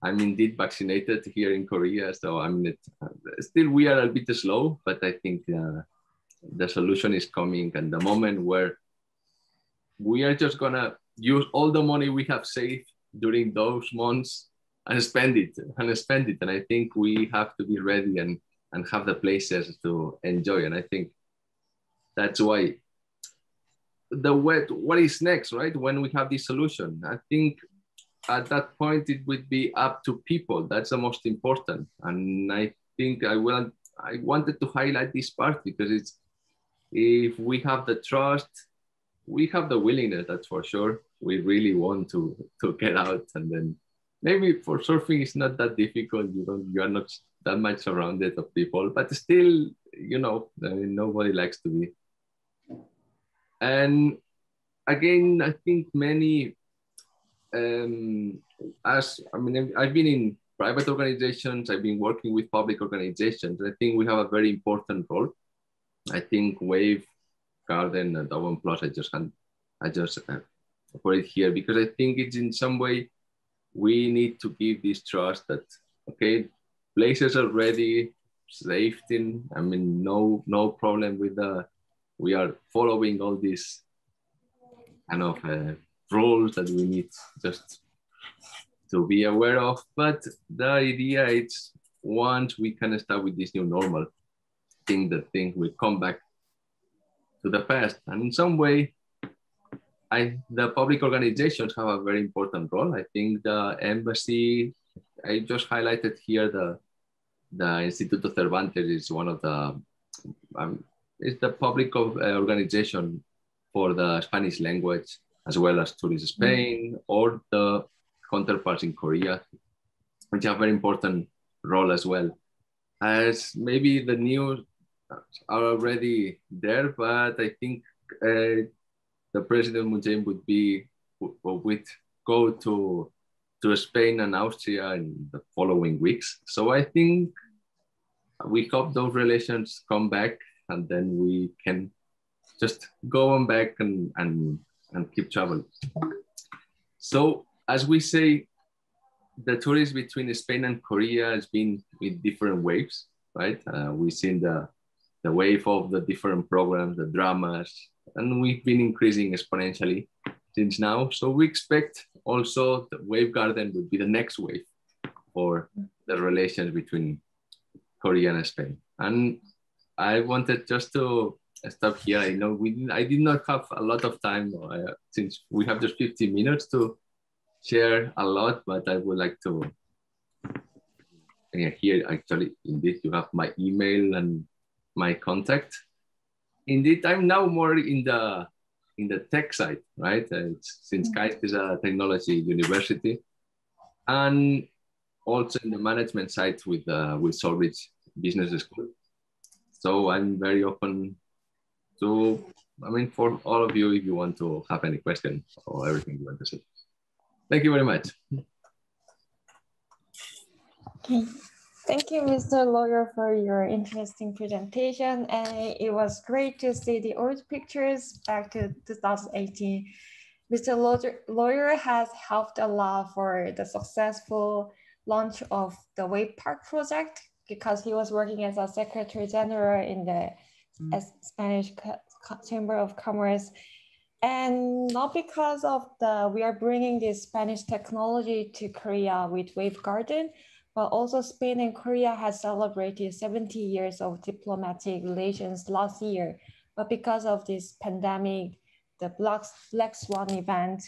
I'm indeed vaccinated here in Korea, so I mean, it, still we are a bit slow, but I think uh, the solution is coming, and the moment where we are just gonna use all the money we have saved during those months and spend it and spend it, and I think we have to be ready and and have the places to enjoy. And I think that's why the what what is next, right? When we have this solution, I think at that point it would be up to people. That's the most important. And I think I will I wanted to highlight this part because it's if we have the trust, we have the willingness, that's for sure. We really want to to get out and then maybe for surfing it's not that difficult. You don't you are not that much surrounded of people, but still, you know, I mean, nobody likes to be. And again, I think many, um, as I mean, I've been in private organizations, I've been working with public organizations. I think we have a very important role. I think Wave Garden and Daewon Plus, I just I just uh, put it here because I think it's in some way we need to give this trust that okay places are ready, safety. I mean, no no problem with the. We are following all these kind of uh, rules that we need just to be aware of. But the idea is once we can start with this new normal, thing that things will come back to the past, and in some way, I, the public organizations have a very important role. I think the embassy, I just highlighted here the, the Instituto Cervantes is one of the, um, it's the public of, uh, organization for the Spanish language, as well as Tourism Spain mm. or the counterparts in Korea, which have a very important role as well. As maybe the news are already there, but I think uh, the President Moon would be would go to to Spain and Austria in the following weeks. So I think we hope those relations come back and then we can just go on back and and and keep traveling. So as we say, the tourism between Spain and Korea has been with different waves, right? Uh, we've seen the the wave of the different programs, the dramas, and we've been increasing exponentially since now. So we expect also the Wavegarden would be the next wave for the relations between Korea and Spain. And I wanted just to stop here. I know we I did not have a lot of time uh, since we have just 15 minutes to share a lot, but I would like to yeah, here actually indeed you have my email and my contact. Indeed, I'm now more in the in the tech side, right? Uh, since KAIST mm-hmm. is a technology university, and also in the management side with uh, with Solbridge Business School. So I'm very open to, I mean, for all of you, if you want to have any question or everything you want to say. Thank you very much. Okay. Thank you, Mr. Royo, for your interesting presentation. And it was great to see the old pictures back to 2018. Mr. Royo has helped a lot for the successful launch of the Wave Park project because he was working as a Secretary General in the mm. Spanish Chamber of Commerce. And not because of the, we are bringing this Spanish technology to Korea with Wavegarden, but also Spain and Korea has celebrated 70 years of diplomatic relations last year. But because of this pandemic, the Black, Black Swan event,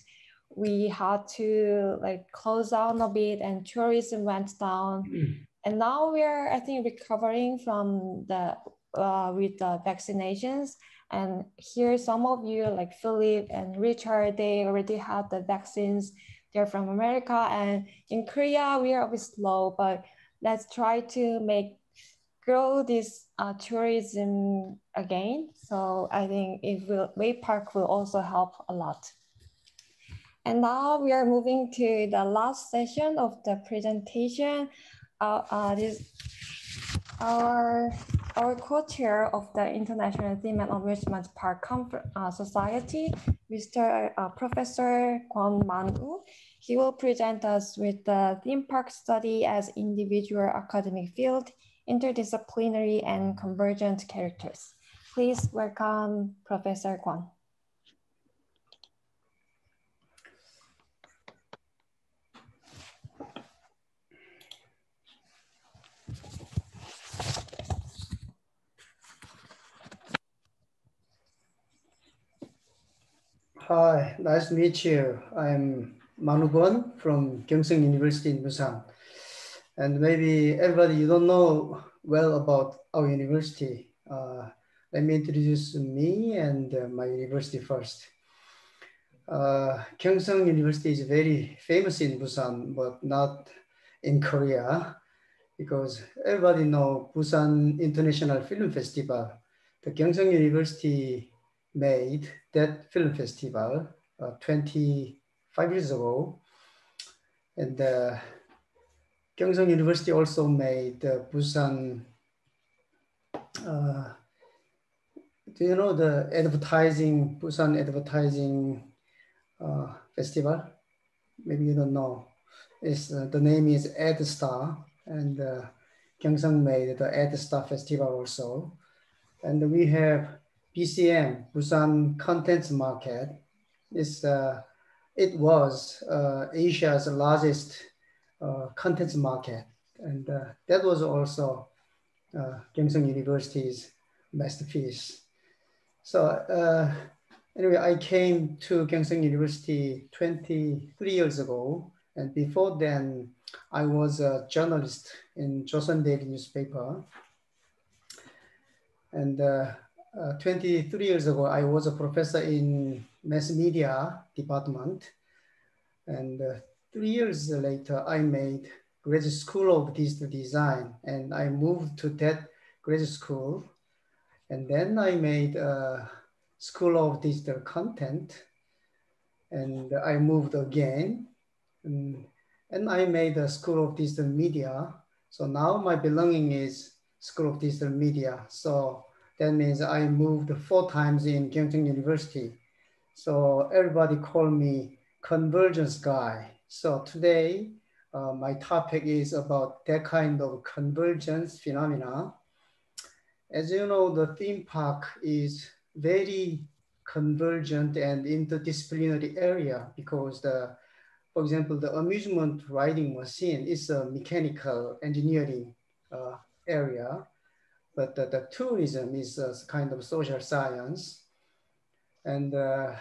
we had to like close down a bit and tourism went down. Mm. And now we're, I think, recovering from the, uh, with the vaccinations. And here, some of you like Philip and Richard, they already had the vaccines they're from America. And in Korea, we are a bit slow, but let's try to make grow this uh, tourism again. So I think it will, Wave Park will also help a lot. And now we are moving to the last session of the presentation. Uh, uh, this, our, our co-chair of the International Theme and Amusement Park Confer uh, Society, Mr. Uh, Professor Kwon Man-woo. He will present us with the theme park study as individual academic field, interdisciplinary and convergent characters. Please welcome Professor Kwon. Hi, nice to meet you. I'm Mahnwoo Kwon from Kyungsung University in Busan. And maybe everybody, you don't know well about our university. Uh, let me introduce me and uh, my university first. Uh, Kyungsung University is very famous in Busan, but not in Korea, because everybody know Busan International Film Festival. The Kyungsung University made that film festival uh, 20 five years ago. And uh, Kyungsung University also made uh, Busan, uh, do you know the advertising, Busan advertising uh, festival? Maybe you don't know. It's, uh, the name is AdStar and uh, Kyungsung made the AdStar festival also. And we have BCM, Busan Contents Market. It's uh, it was uh, Asia's largest uh, contents market. And uh, that was also uh, Kyungsung University's masterpiece. So uh, anyway, I came to Kyungsung University 23 years ago. And before then, I was a journalist in Joseon Daily newspaper. And uh, uh, 23 years ago, I was a professor in mass media department. And uh, three years later, I made graduate school of digital design and I moved to that graduate school. And then I made a school of digital content and I moved again. And, and I made a school of digital media. So now my belonging is school of digital media. So that means I moved four times in Kyungsung University. So everybody called me convergence guy. So today, uh, my topic is about that kind of convergence phenomena. As you know, the theme park is very convergent and interdisciplinary area because the, for example, the amusement riding machine is a mechanical engineering uh, area, but the, the, tourism is a kind of social science. And uh,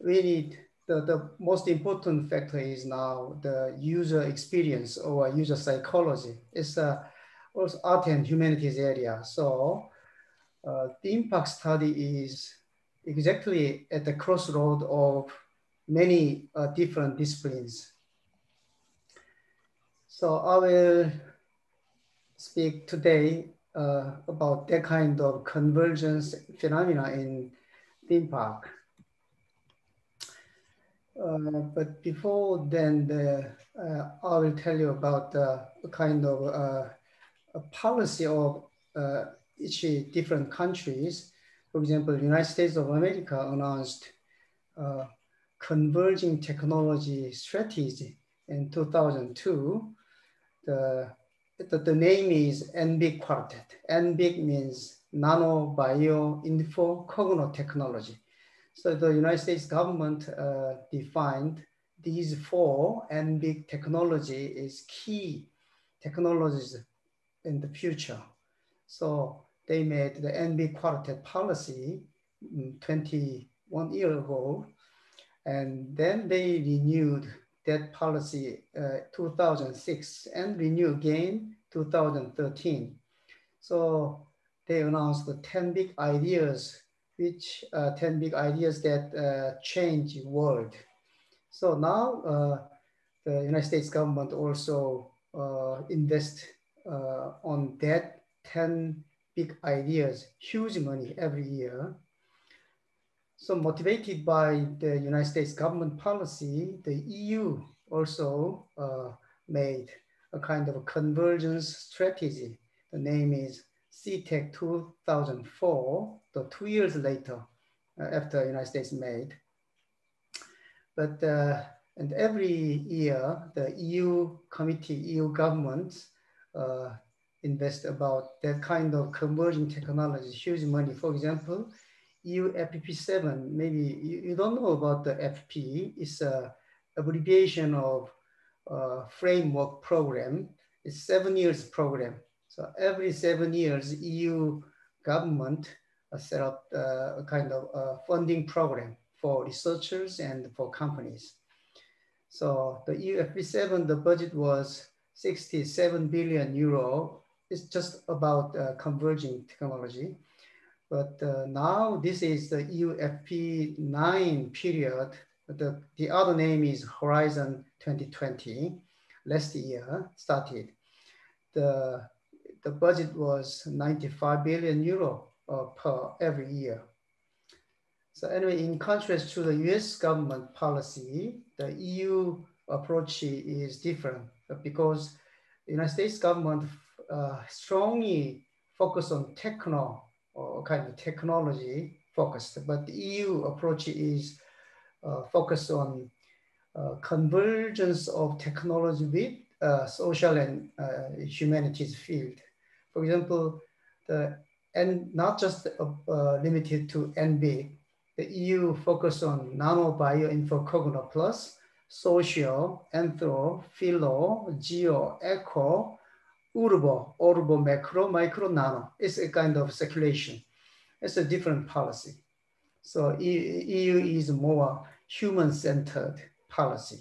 we need the, the most important factor is now the user experience or user psychology. It's uh, also art and humanities area. So uh, the impact study is exactly at the crossroad of many uh, different disciplines. So I will speak today uh, about that kind of convergence phenomena in theme park. Uh, but before then, the, uh, I will tell you about the kind of uh, a policy of uh, each different countries. For example, United States of America announced uh, converging technology strategy in 2002. The, the, the name is NBIC Quartet. NBIC means Nano Bio Info Cogno Technology. So the United States government uh, defined these four and big technology is key technologies in the future. So they made the NB quartet policy 21 years ago, and then they renewed that policy uh, 2006 and renew again 2013. So they announced the 10 big ideas which uh, 10 big ideas that uh, change the world. So now uh, the United States government also invest on that 10 big ideas, huge money every year. So motivated by the United States government policy, the EU also uh, made a kind of a convergence strategy. The name is CTEC 2004, so two years later uh, after the United States made. But uh, and every year, the EU committee, EU governments uh, invest about that kind of converging technology, huge money. For example, EU FP7, maybe you, you don't know about the FP, it's a abbreviation of uh, framework program. It's seven years program. So every seven years, EU government uh, set up uh, a kind of funding program for researchers and for companies. So the EU FP7, the budget was 67 billion euro. It's just about converging technology. But uh, now this is the EU FP9 period. The, the other name is Horizon 2020. Last year started. The the budget was 95 billion euro uh, per every year. So anyway, in contrast to the US government policy, the EU approach is different because the United States government uh, strongly focus on techno kind of technology focused, but the EU approach is uh, focused on uh, convergence of technology with uh, social and humanities field. For example, the and not just limited to NB, the EU focused on nano bio plus, social, anthro, philo, geo, eco, urbo, urbo, macro, micro, nano. It's a kind of circulation. It's a different policy. So EU is more human-centered policy.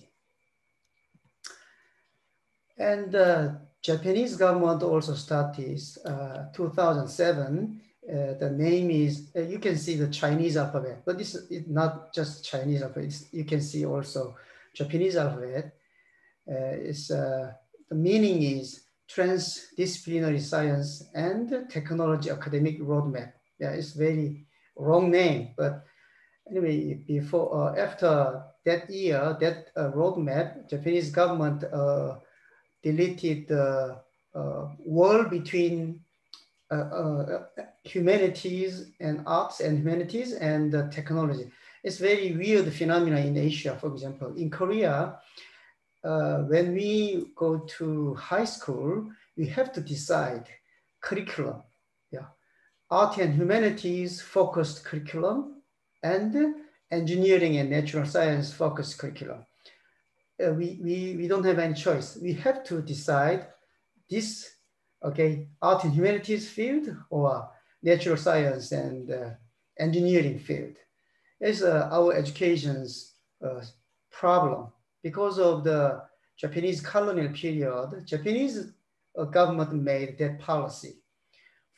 And the Japanese government also started uh, 2007. Uh, the name is, uh, you can see the Chinese alphabet, but this is not just Chinese alphabet. It's, you can see also Japanese alphabet. Uh, it's, uh, the meaning is transdisciplinary science and technology academic roadmap. Yeah, it's very wrong name, but anyway, before, uh, after that year, that uh, roadmap, Japanese government uh, deleted the uh, wall between uh, uh, humanities and arts and humanities and technology. It's very weird phenomena in Asia, for example. In Korea, when we go to high school, we have to decide curriculum. Yeah, art and humanities focused curriculum and engineering and natural science focused curriculum. Uh, we, we, we don't have any choice. We have to decide this, okay, art and humanities field or natural science and uh, engineering field. It's uh, our education's uh, problem because of the Japanese colonial period, Japanese uh, government made that policy.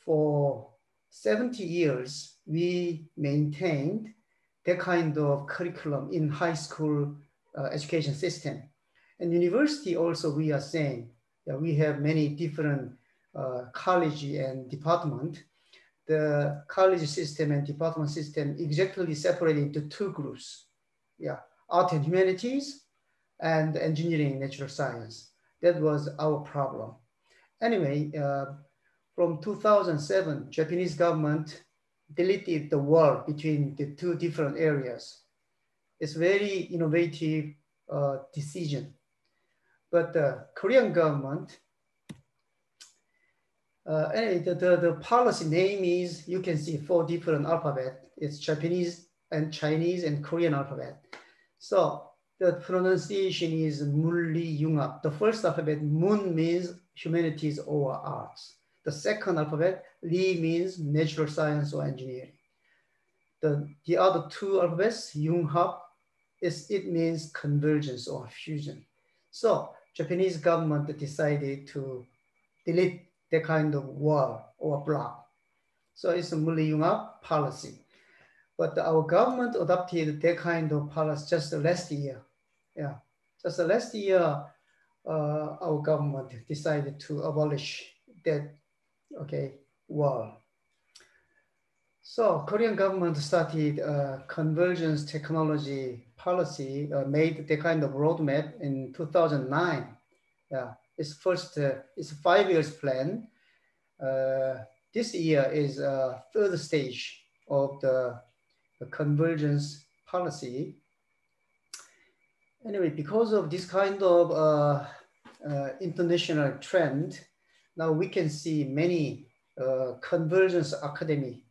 For 70 years, we maintained that kind of curriculum in high school uh, education system. And university also, we are saying that we have many different uh, college and department. The college system and department system exactly separated into two groups. Yeah, art and humanities and engineering natural science. That was our problem. Anyway, uh, from 2007, Japanese government deleted the wall between the two different areas. It's very innovative uh, decision. But the Korean government, uh, anyway, the, the, the policy name is, you can see four different alphabet. It's Japanese and Chinese and Korean alphabet. So the pronunciation is Munli Yunghap. The first alphabet, Mun means humanities or arts. The second alphabet, Li means natural science or engineering. The, the other two alphabets, Yunghap, is it means convergence or fusion. So Japanese government decided to delete that kind of wall or block. So it's a Yunghap policy. But our government adopted that kind of policy just last year. Yeah, just last year, uh, our government decided to abolish that okay, wall. So Korean government started uh, convergence technology policy, uh, made the kind of roadmap in 2009. Yeah, it's first, uh, it's five years plan. Uh, this year is a third stage of the, the convergence policy. Anyway, because of this kind of uh, uh, international trend, now we can see many uh, convergence academy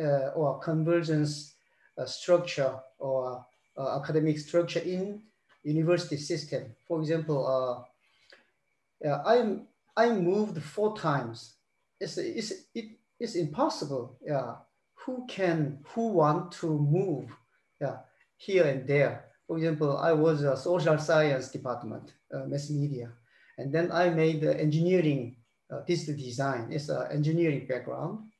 uh, or convergence uh, structure or uh, academic structure in university system. For example, I'm I moved four times. It's it's it, it's impossible. Yeah, who can who want to move? Yeah, here and there. For example, I was a social science department, uh, mass media, and then I made the engineering uh, digital design. It's an engineering background.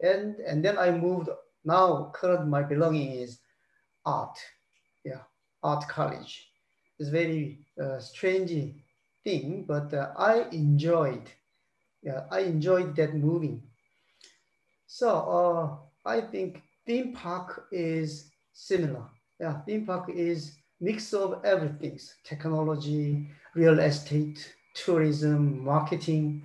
And, and then I moved, now current my belonging is art. Yeah, art college. It's very uh, strange thing, but uh, I enjoyed, yeah, I enjoyed that moving. So uh, I think theme park is similar. Yeah, park is mix of everything, technology, real estate, tourism, marketing,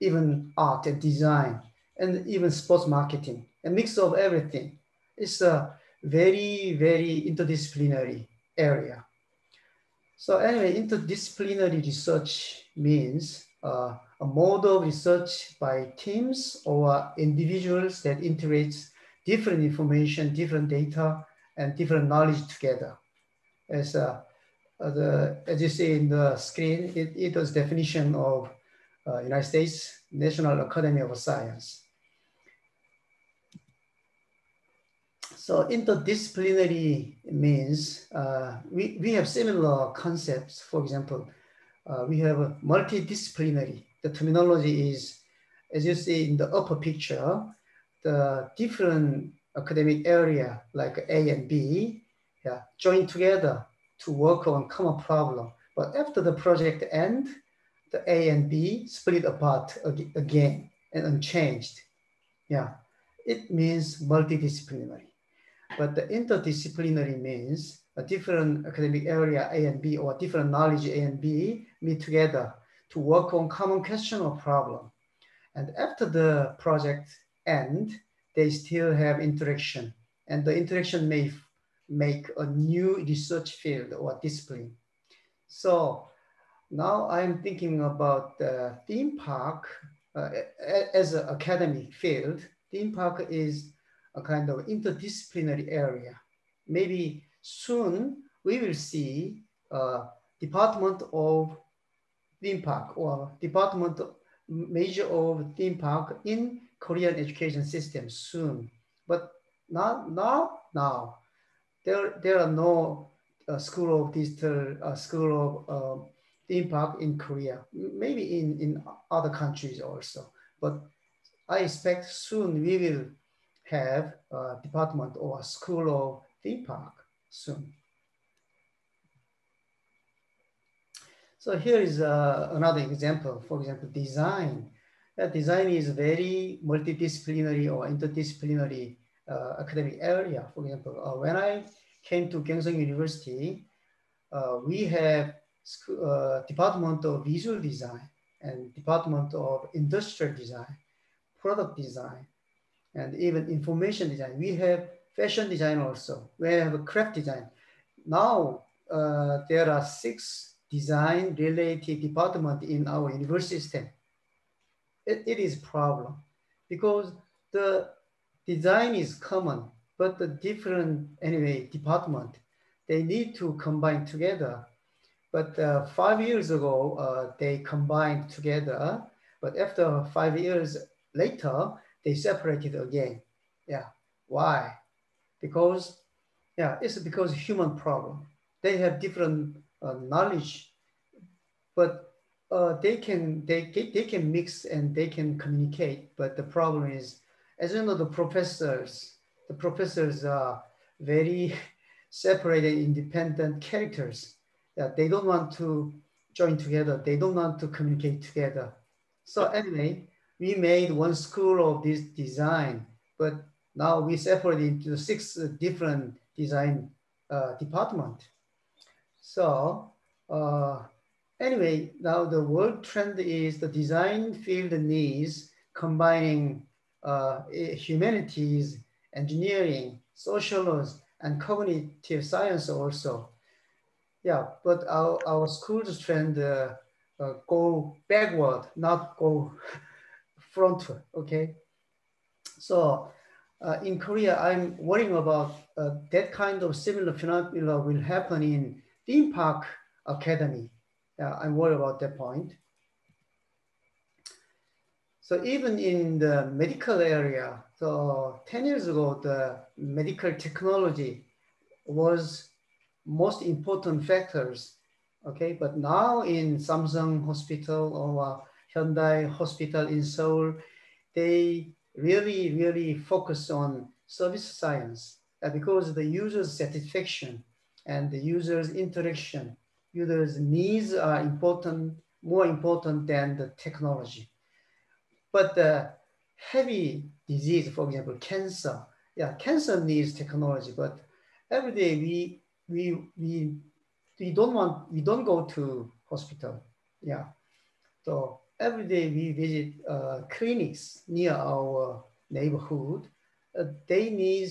even art and design, and even sports marketing, a mix of everything. It's a very, very interdisciplinary area. So anyway, interdisciplinary research means uh, a mode of research by teams or individuals that integrates different information, different data, and different knowledge together. As, uh, the, as you see in the screen, it, it was definition of uh, United States National Academy of Science. So interdisciplinary means uh, we, we have similar concepts. For example, uh, we have multidisciplinary. The terminology is, as you see in the upper picture, the different academic area like A and B yeah, join together to work on common problem. But after the project end, the A and B split apart again and unchanged. Yeah, it means multidisciplinary. But the interdisciplinary means a different academic area A and B or different knowledge A and B meet together to work on common question or problem. And after the project end, they still have interaction and the interaction may make a new research field or discipline. So now I'm thinking about the theme park uh, as an academic field. Theme park is a kind of interdisciplinary area. Maybe soon we will see a department of theme park or department major of theme park in Korean education system soon. But not, not now. There, there are no uh, school of digital, uh, school of uh, theme park in Korea, maybe in, in other countries also. But I expect soon we will have a department or a school of theme park soon. So here is uh, another example. For example, design. Uh, design is very multidisciplinary or interdisciplinary uh, academic area. For example, uh, when I came to Kyungsung University, uh, we have uh, Department of Visual Design and Department of Industrial Design, Product Design, and even information design. We have fashion design also. We have craft design. Now uh, there are six design related department in our university system. It, it is problem because the design is common, but the different anyway department, they need to combine together. But uh, five years ago, uh, they combined together, but after five years later, they separated again. Yeah, why? Because, yeah, it's because human problem. They have different uh, knowledge, but uh, they can they, they can mix and they can communicate. But the problem is, as you know, the professors, the professors are very separated, independent characters. That they don't want to join together. They don't want to communicate together. So anyway, we made one school of this design, but now we separate into six different design uh, department. So uh, anyway, now the world trend is the design field needs combining uh, humanities, engineering, sociology, and cognitive science also. Yeah, but our, our school's trend uh, uh, go backward, not go front, okay? So uh, in Korea, I'm worrying about uh, that kind of similar phenomena will happen in theme park academy. Uh, I'm worried about that point. So even in the medical area, so 10 years ago, the medical technology was most important factors, okay? But now in Samsung Hospital or Hyundai Hospital in Seoul, they really, really focus on service science uh, because the user's satisfaction and the user's interaction, user's needs are important, more important than the technology. But the heavy disease, for example, cancer, yeah, cancer needs technology, but every day we, we, we, we don't want, we don't go to hospital, yeah. So every day we visit uh, clinics near our neighborhood. Uh, they need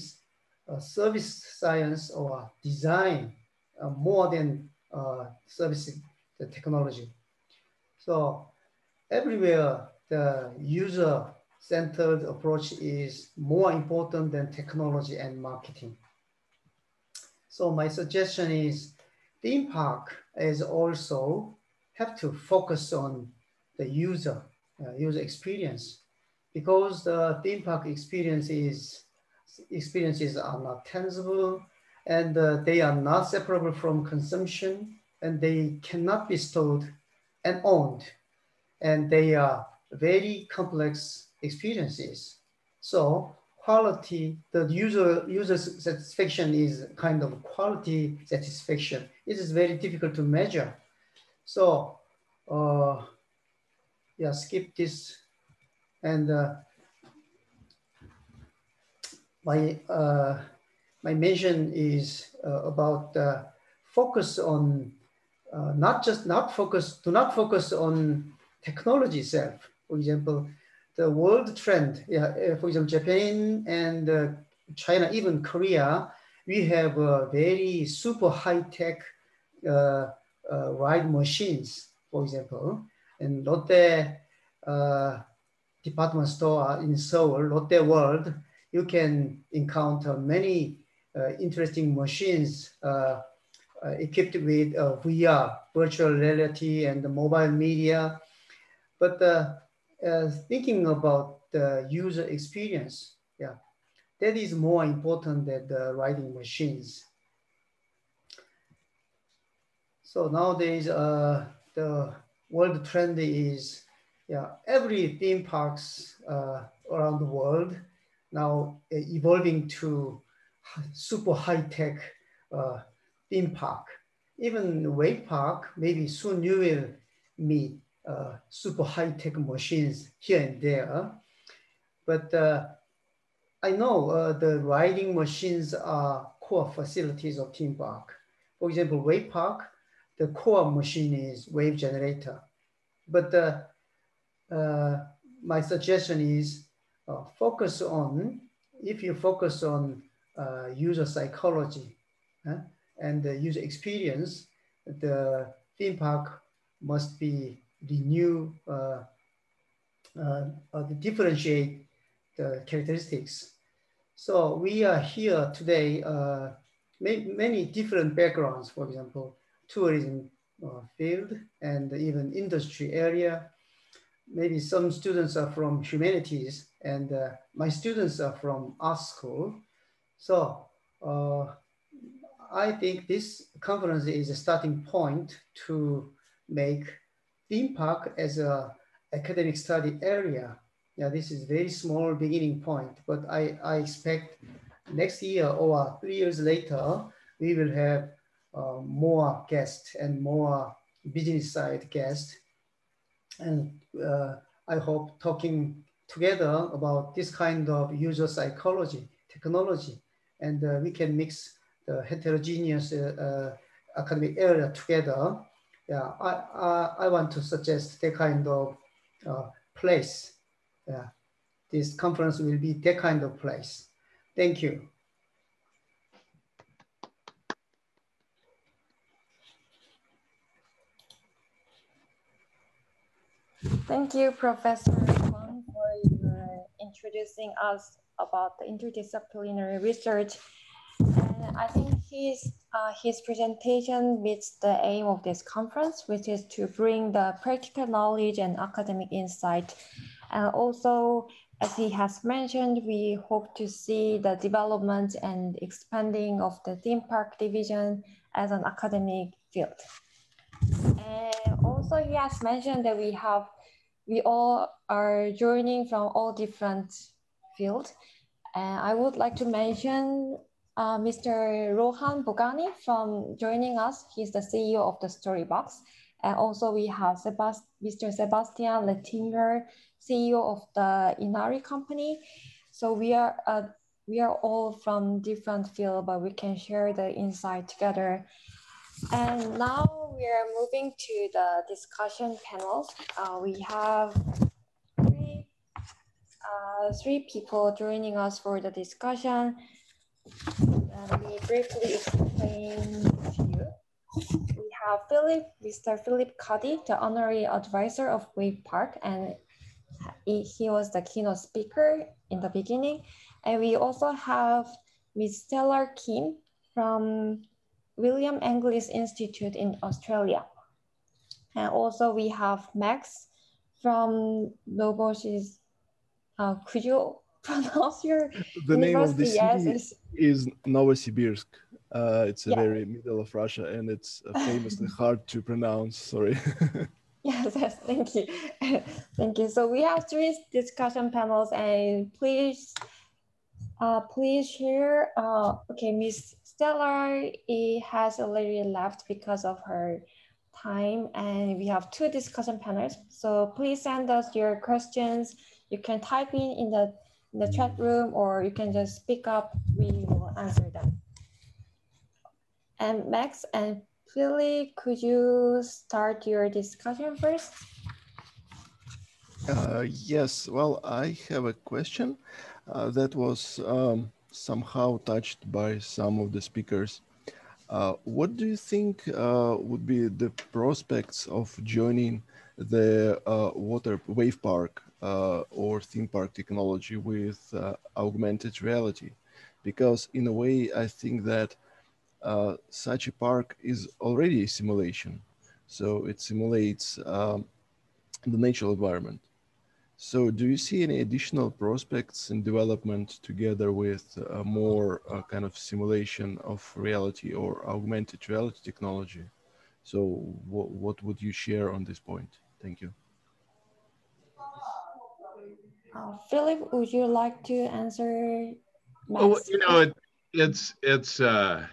uh, service science or design uh, more than uh, service the technology. So everywhere the user-centered approach is more important than technology and marketing. So my suggestion is theme park is also have to focus on the user, uh, user experience, because the theme park experience is experiences are not tangible and uh, they are not separable from consumption and they cannot be stored and owned. And they are very complex experiences. So quality, the user, user satisfaction is kind of quality satisfaction. It is very difficult to measure. So uh, yeah, skip this. And uh, my, uh, my mention is uh, about uh, focus on uh, not just not focus, do not focus on technology itself. For example, the world trend, yeah, uh, for example, Japan and uh, China, even Korea, we have very super high tech uh, ride machines, for example, and Lotte department store in Seoul, Lotte World, you can encounter many interesting machines equipped with VR, virtual reality, and the mobile media. But uh, thinking about the user experience, yeah, that is more important than the riding machines. So nowadays, uh, the world trend is, yeah, every theme parks uh, around the world now evolving to super high tech uh, theme park. Even wave park, maybe soon you will meet uh, super high-tech machines here and there. But uh, I know uh, the riding machines are core facilities of theme park. For example, wave park, the core machine is wave generator. But uh, uh, my suggestion is focus on, if you focus on user psychology and the user experience, the theme park must be renew, uh, uh, uh, differentiate the characteristics. So we are here today, uh, many, many different backgrounds, for example, tourism uh, field and even industry area. Maybe some students are from humanities and uh, my students are from art school. So uh, I think this conference is a starting point to make theme park as a academic study area. Yeah, this is very small beginning point, but I, I expect next year or three years later, we will have uh, more guests and more business side guests. And uh, I hope talking together about this kind of user psychology, technology, and uh, we can mix the heterogeneous uh, uh, academic area together yeah, I, I, I want to suggest that kind of uh, place. Yeah, this conference will be that kind of place. Thank you. Thank you, Professor Kwon, for introducing us about the interdisciplinary research. And I think his, uh, his presentation meets the aim of this conference, which is to bring the practical knowledge and academic insight. And also, as he has mentioned, we hope to see the development and expanding of the theme park division as an academic field. And also he has mentioned that we have, we all are joining from all different fields. And I would like to mention uh, Mr. Rohan Bogani from joining us. He's the CEO of the Storybox. And also we have Sebast Mr. Sebastian Lettinger, CEO of the Inari company. So we are, uh, we are all from different fields, but we can share the insight together. And now we are moving to the discussion panels. Uh, we have uh, three people joining us for the discussion. Let me briefly explain to you. We have Philip, Mr. Philip Cuddy, the honorary advisor of Wave Park, and he, was the keynote speaker in the beginning. And we also have Ms. Stellar Kim from William Angliss Institute in Australia. And also we have Max from Novosis. Uh, could you pronounce your the name of the yes, city is, is Novosibirsk. Uh, it's a Yeah. very middle of Russia, and it's uh, famously hard to pronounce. Sorry. Yes, yes, thank you. thank you. So we have three discussion panels and please, uh, please share. Uh, okay, Miss Stellar eh, has already left because of her time and we have two discussion panels. So please send us your questions. You can type in in the, in the chat room or you can just speak up. We will answer them. And Max and Philly, could you start your discussion first? Uh, yes, well, I have a question uh, that was um, somehow touched by some of the speakers. Uh, what do you think uh, would be the prospects of joining the uh, water wave park or theme park technology with uh, augmented reality? Because in a way, I think that uh, such a park is already a simulation. So it simulates um, the natural environment. So do you see any additional prospects in development together with a more uh, kind of simulation of reality or augmented reality technology? So what would you share on this point? Thank you. Uh, Philip, would you like to answer? Well, you know, it, it's it's uh,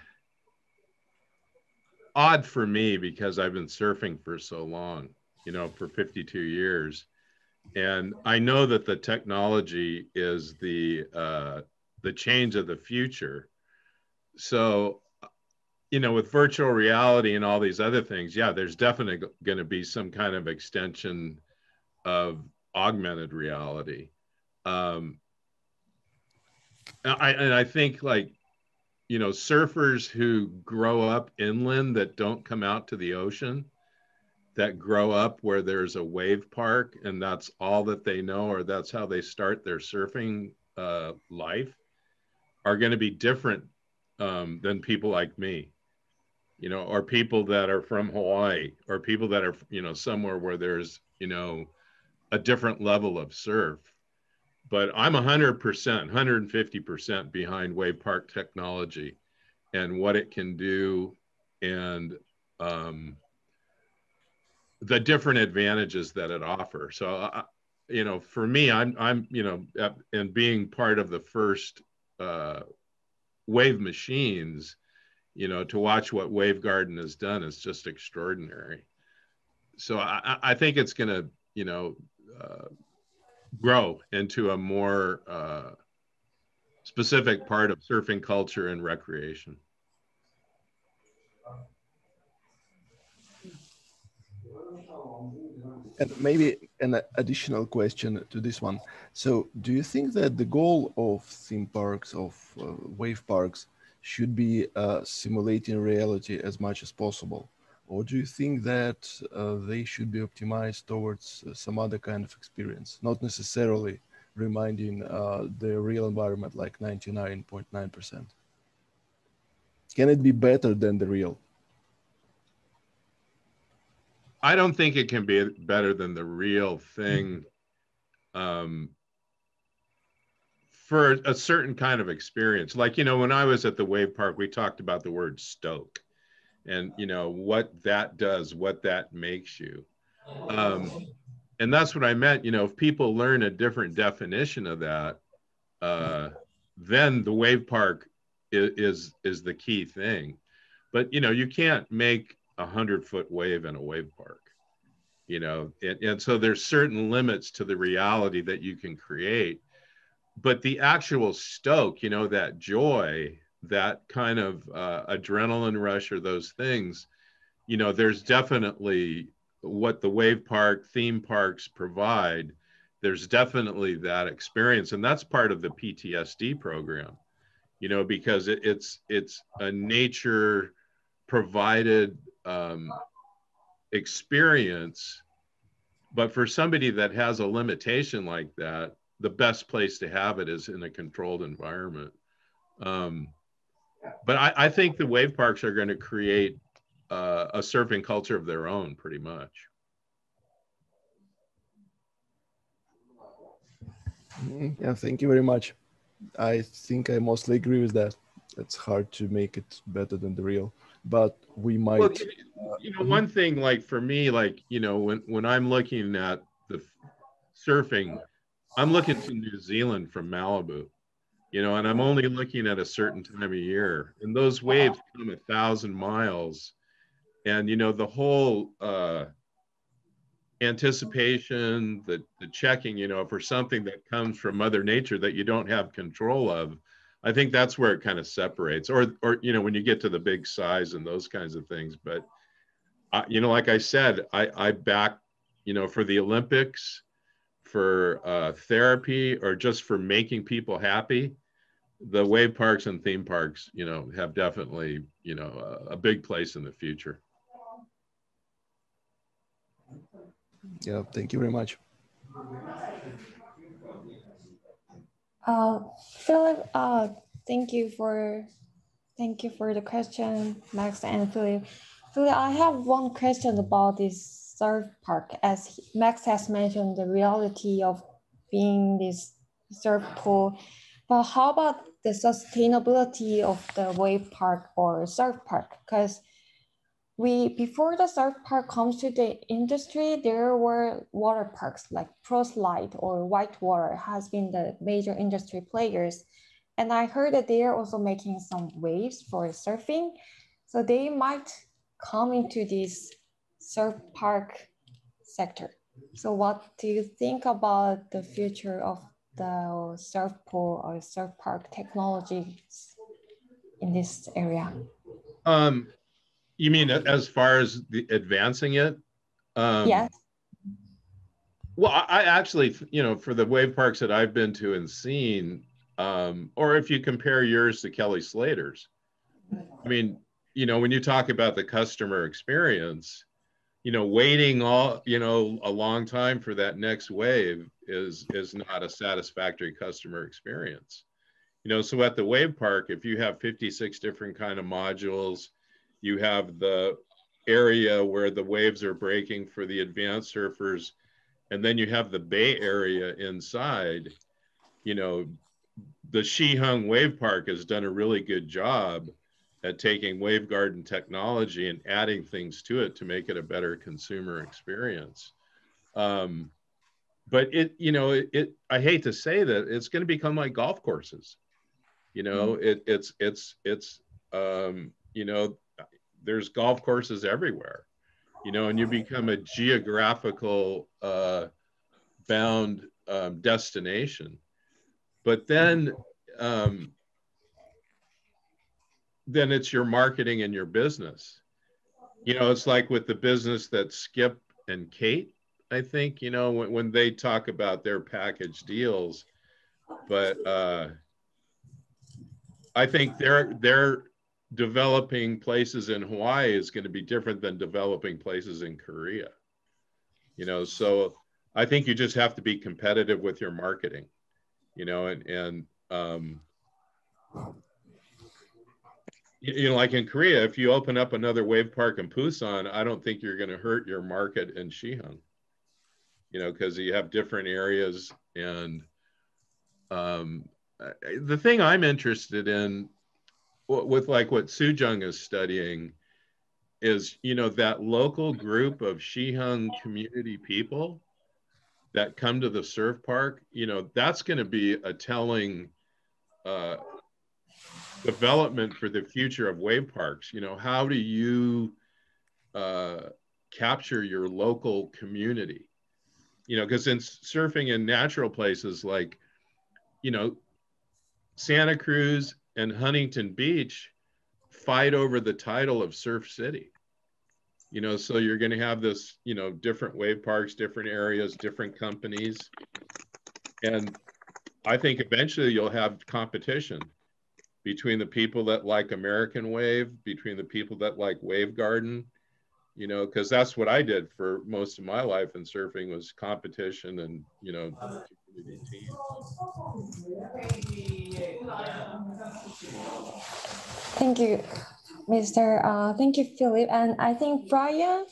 odd for me because I've been surfing for so long, you know, for 52 years, and I know that the technology is the uh, the change of the future. So, you know, with virtual reality and all these other things, yeah, there's definitely going to be some kind of extension of augmented reality. Um, I, and I think like, you know, surfers who grow up inland that don't come out to the ocean, that grow up where there's a wave park and that's all that they know or that's how they start their surfing uh, life, are going to be different um, than people like me, you know, or people that are from Hawaii or people that are, you know, somewhere where there's, you know, a different level of surf but I'm 100%, 150% behind Wave Park technology and what it can do and um, the different advantages that it offers. So, uh, you know, for me, I'm, I'm, you know, uh, and being part of the first uh, Wave machines, you know, to watch what Wavegarden has done is just extraordinary. So I, I think it's going to, you know, uh, grow into a more uh, specific part of surfing culture and recreation. And maybe an additional question to this one. So, do you think that the goal of theme parks, of uh, wave parks, should be uh, simulating reality as much as possible? Or do you think that uh, they should be optimized towards uh, some other kind of experience, not necessarily reminding uh, the real environment like 99.9%? Can it be better than the real? I don't think it can be better than the real thing um, for a certain kind of experience. Like, you know, when I was at the wave park, we talked about the word stoke and, you know, what that does, what that makes you. Um, and that's what I meant. You know, if people learn a different definition of that, uh, then the wave park is, is, is the key thing. But, you know, you can't make a hundred foot wave in a wave park you know and, and so there's certain limits to the reality that you can create but the actual stoke you know that joy that kind of uh, adrenaline rush or those things you know there's definitely what the wave park theme parks provide there's definitely that experience. And that's part of the ptsd program you know because it, it's it's a nature provided um, experience. But for somebody that has a limitation like that the best place to have it is in a controlled environment. Um, but I, I, think the wave parks are going to create uh, a surfing culture of their own pretty much yeah, thank you very much. I think I mostly agree with that. It's hard to make it better than the real, but we might. Well, you know, one thing like for me, like you know, when when I'm looking at the surfing, I'm looking to New Zealand from Malibu, you know, and I'm only looking at a certain time of year, and those waves come a thousand miles, and you know the whole uh, anticipation, the the checking, you know, for something that comes from Mother Nature that you don't have control of. I think that's where it kind of separates, or or you know, when you get to the big size and those kinds of things. But uh, you know, like I said, I I back, you know, for the Olympics for uh, therapy or just for making people happy, the wave parks and theme parks, you know, have definitely, you know, a, a big place in the future. Yeah, thank you very much. Uh, Philip, uh, thank you for thank you for the question, Max and Philip. Philip, I have one question about this surf park. As Max has mentioned, the reality of being this surf pool, but how about the sustainability of the wave park or surf park? Because we before the surf park comes to the industry, there were water parks like ProSlide or Whitewater has been the major industry players. And I heard that they are also making some waves for surfing. So they might come into this surf park sector. So what do you think about the future of the surf pool or surf park technologies in this area? Um, you mean as far as the advancing it? Um, yes. Well, I actually, you know, for the wave parks that I've been to and seen, um, or if you compare yours to Kelly Slater's, I mean, you know, when you talk about the customer experience, you know, waiting all, you know, a long time for that next wave is is not a satisfactory customer experience. You know, so at the wave park, if you have 56 different kind of modules, you have the area where the waves are breaking for the advanced surfers, and then you have the bay area inside. You know, the Siheung Wave Park has done a really good job at taking Wavegarden technology and adding things to it to make it a better consumer experience. Um, but it, you know, it, it, I hate to say that it's going to become like golf courses. You know, mm-hmm. it, it's, it's, it's, um, you know, there's golf courses everywhere, you know, and you become a geographical uh, bound um, destination. But then, um, then it's your marketing and your business. You know, it's like with the business that Skip and Cate, I think, you know, when, when they talk about their package deals, but uh, I think they're they're developing places in Hawaii is going to be different than developing places in Korea. You know, so I think you just have to be competitive with your marketing, you know, and and um, you know, like in Korea, if you open up another wave park in Busan, I don't think you're going to hurt your market in Siheung. You know, because you have different areas, and um, the thing I'm interested in, with like what Soojung is studying, is you know that local group of Siheung community people that come to the surf park. You know, that's going to be a telling. Uh, development for the future of wave parks. You know, how do you uh, capture your local community? You know, because in surfing in natural places like, you know, Santa Cruz and Huntington Beach fight over the title of Surf City. You know, so you're going to have this, you know, different wave parks, different areas, different companies. And I think eventually you'll have competition between the people that like American Wave, between the people that like Wavegarden, you know, because that's what I did for most of my life in surfing was competition and, you know, Thank you, Mr. Uh, thank you, Philip. And I think Bryan,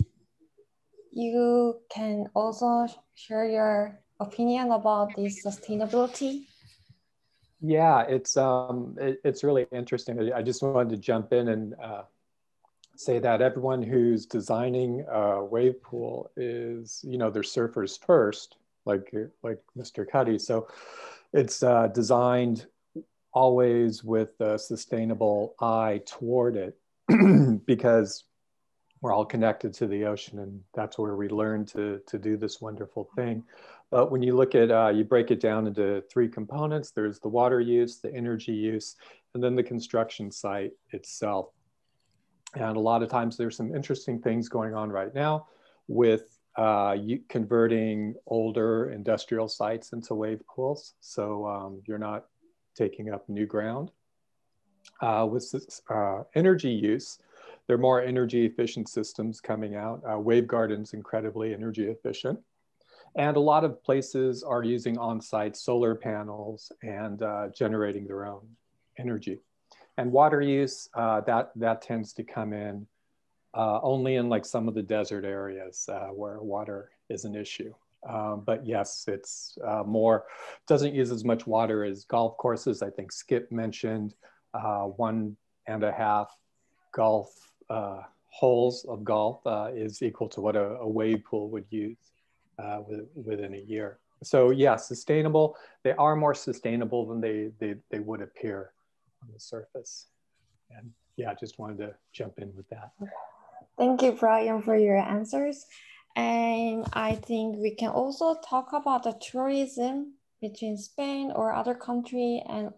you can also share your opinion about this sustainability? Yeah, it's um, it, it's really interesting. I just wanted to jump in and uh, say that everyone who's designing a wave pool is, you know, they're surfers first, like like Mr. Cuddy. So it's uh, designed always with a sustainable eye toward it because we're all connected to the ocean and that's where we learn to, to do this wonderful thing. But when you look at, uh, you break it down into three components, there's the water use, the energy use, and then the construction site itself. And a lot of times there's some interesting things going on right now with uh, converting older industrial sites into wave pools. So um, you're not taking up new ground. Uh, with this, uh, energy use, there are more energy efficient systems coming out. Uh, Wavegarden's incredibly energy efficient. And a lot of places are using on-site solar panels and uh, generating their own energy. And water use, uh, that, that tends to come in uh, only in like some of the desert areas uh, where water is an issue. Um, but yes, it's uh, more, doesn't use as much water as golf courses. I think Skip mentioned uh, one and a half golf holes of golf is equal to what a, a wave pool would use Uh, with, within a year. So yeah, sustainable. They are more sustainable than they, they, they would appear on the surface. And yeah, I just wanted to jump in with that. Thank you, Bryan, for your answers. And I think we can also talk about the tourism between Spain or other country and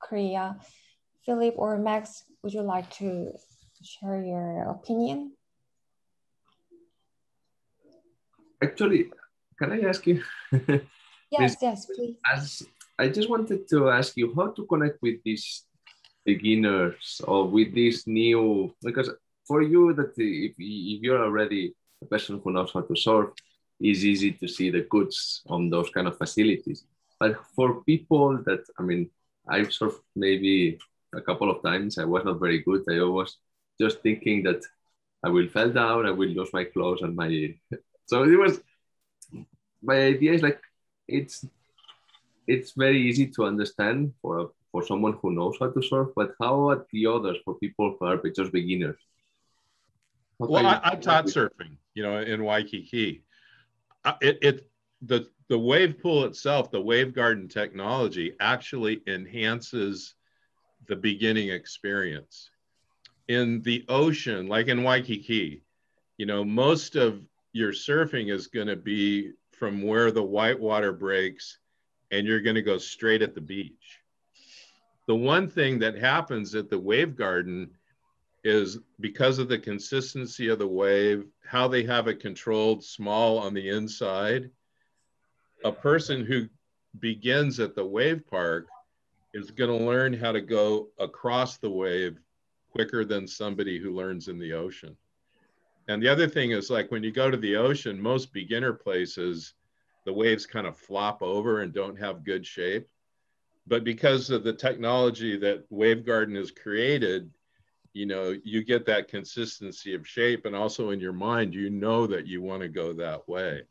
Korea. Philip or Max, would you like to share your opinion? Actually, can I ask you? yes, yes, please. As I just wanted to ask you how to connect with these beginners or with this new because for you that if, if you're already a person who knows how to surf it's easy to see the goods on those kind of facilities but for people that i mean i've surfed maybe a couple of times i was not very good i was just thinking that i will fall down i will lose my clothes and my so it was my idea is like it's it's very easy to understand for for someone who knows how to surf, but how about the others for people who are just beginners? How well, I, I taught surfing, you know, in Waikiki. It, it the the wave pool itself, the Wavegarden technology actually enhances the beginning experience. In the ocean, like in Waikiki, you know, most of your surfing is going to be from where the white water breaks and you're going to go straight at the beach. The one thing that happens at the Wavegarden is because of the consistency of the wave, how they have it controlled small on the inside, a person who begins at the wave park is going to learn how to go across the wave quicker than somebody who learns in the ocean. And the other thing is like when you go to the ocean, most beginner places, the waves kind of flop over and don't have good shape. But because of the technology that Wavegarden has created, you know, you get that consistency of shape and also in your mind, you know that you want to go that way.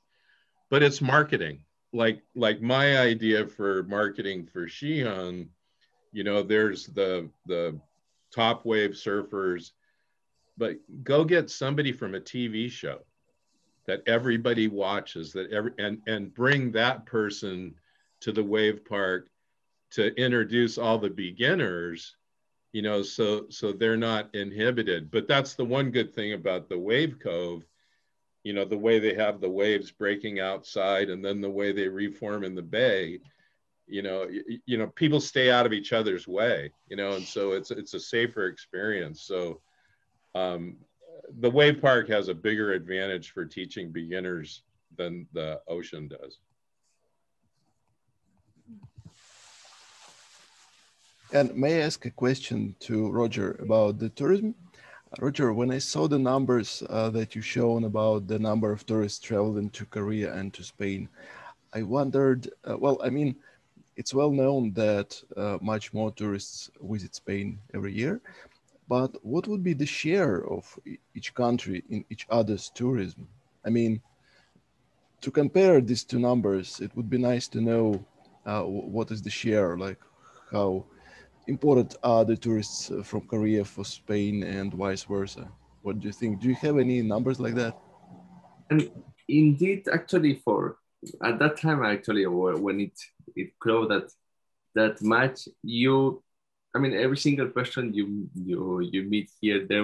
But it's marketing. Like like my idea for marketing for Siheung, you know, there's the the top wave surfers, but go get somebody from a TV show that everybody watches that every and and bring that person to the wave park to introduce all the beginners you know so so they're not inhibited. But that's the one good thing about the wave cove you know the way they have the waves breaking outside and then the way they reform in the bay you know you, you know people stay out of each other's way you know and so it's it's a safer experience. So um, the wave park has a bigger advantage for teaching beginners than the ocean does. And may I ask a question to Roger about the tourism? Roger, when I saw the numbers uh, that you shown about the number of tourists traveling to Korea and to Spain, I wondered, uh, well, I mean, it's well known that uh, much more tourists visit Spain every year, but what would be the share of each country in each other's tourism? I mean, to compare these two numbers, it would be nice to know uh, what is the share, like how important are the tourists uh, from Korea for Spain and vice versa? What do you think? Do you have any numbers like that? And indeed, actually, for at that time, actually, when it it grew that that much, you, I mean, every single person you you you meet here, they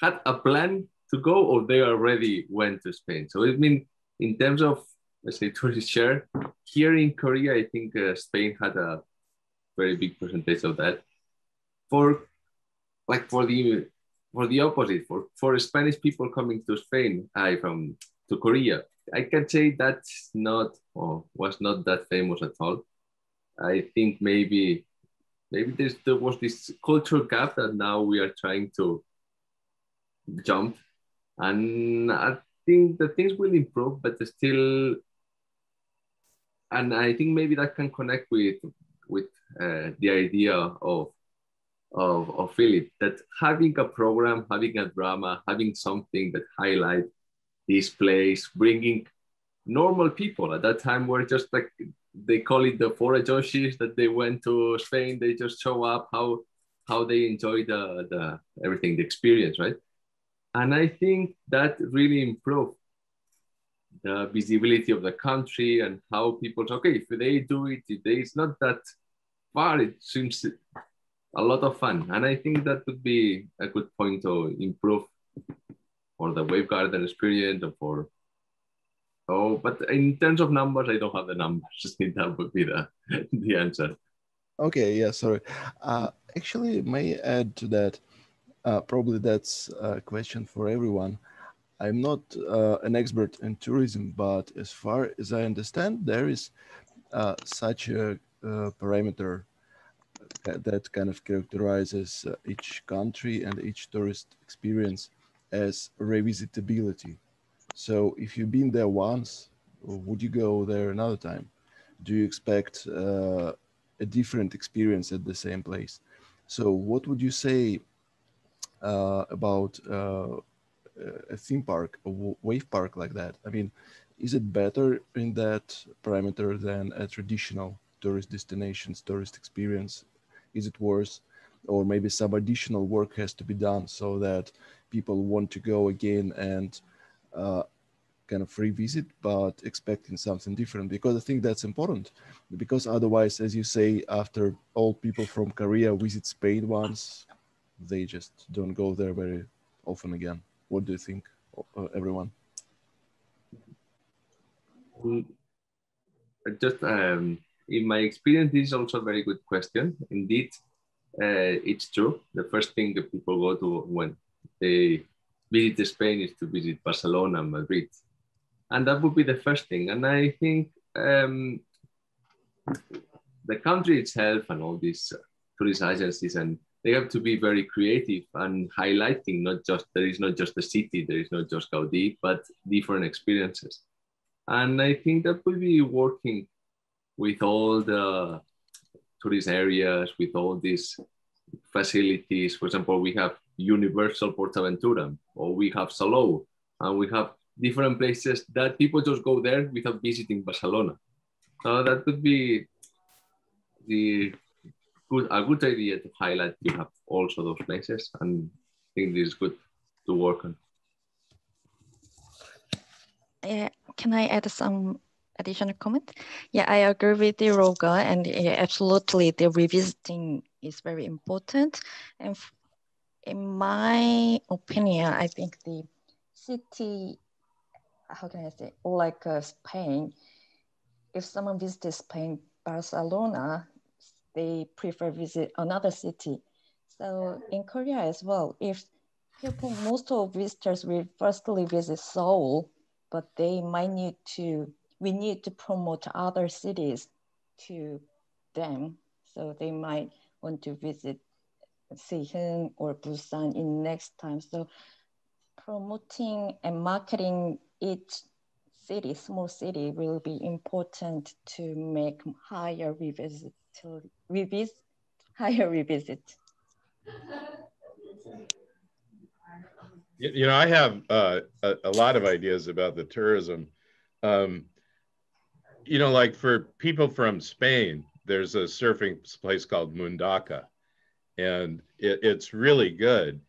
had a plan to go, or they already went to Spain. So I mean, in terms of let's say tourist share, here in Korea, I think uh, Spain had a very big percentage of that. For like for the for the opposite, for for Spanish people coming to Spain, I from to Korea, I can say that's not or was not that famous at all. I think maybe maybe there was this cultural gap that now we are trying to jump, and I think the things will improve, but still, and I think maybe that can connect with with uh, the idea of of, of Philip that having a program, having a drama, having something that highlight this place, bringing normal people. At that time were just like they call it the four Joshis that they went to Spain. They just show up how how they enjoy the the everything, the experience, right? And I think that really improved the visibility of the country and how people okay if they do it, if they, it's not that far. It seems a lot of fun, and I think that would be a good point to improve for the Wavegarden experience or for Oh, but in terms of numbers, I don't have the numbers. Just think that would be the, the answer. Okay, yeah, sorry. Uh, actually, may add to that. Uh, probably that's a question for everyone. I'm not uh, an expert in tourism, but as far as I understand, there is uh, such a, a parameter that kind of characterizes uh, each country and each tourist experience as revisitability. So if you've been there once, would you go there another time? Do you expect uh, a different experience at the same place? So what would you say uh, about uh, a theme park, a wave park like that? I mean, is it better in that parameter than a traditional tourist destinations, tourist experience? Is it worse? Or maybe some additional work has to be done so that people want to go again and uh, kind of revisit, but expecting something different because I think that's important. Because otherwise, as you say, after all people from Korea visit Spain once, they just don't go there very often again. What do you think, uh, everyone? Just um, in my experience, this is also a very good question. Indeed, uh, it's true. The first thing that people go to when they visit Spain is to visit Barcelona and Madrid. And that would be the first thing. And I think um, the country itself and all these tourist agencies and they have to be very creative and highlighting not just there is not just the city, there is not just Gaudi, but different experiences. And I think that will be working with all the tourist areas, with all these facilities. For example, we have Universal Portaventura, or we have Salou, and we have different places that people just go there without visiting Barcelona. So that would be the good a good idea to highlight. You have also those places, and I think this is good to work on. Yeah, can I add some additional comment? Yeah, I agree with you, Roger, and yeah, absolutely, the revisiting is very important. And in my opinion, I think the city, how can I say, like uh, Spain, if someone visits Spain, Barcelona, they prefer visit another city. So in Korea as well, if people, most of visitors will firstly visit Seoul, but they might need to, we need to promote other cities to them. So they might want to visit Siheung or Busan in next time. So promoting and marketing each city, small city will be important to make higher revisit, revisit higher revisit. You know, I have uh, a, a, lot of ideas about the tourism. Um, you know, like for people from Spain, there's a surfing place called Mundaka, and it, it's really good.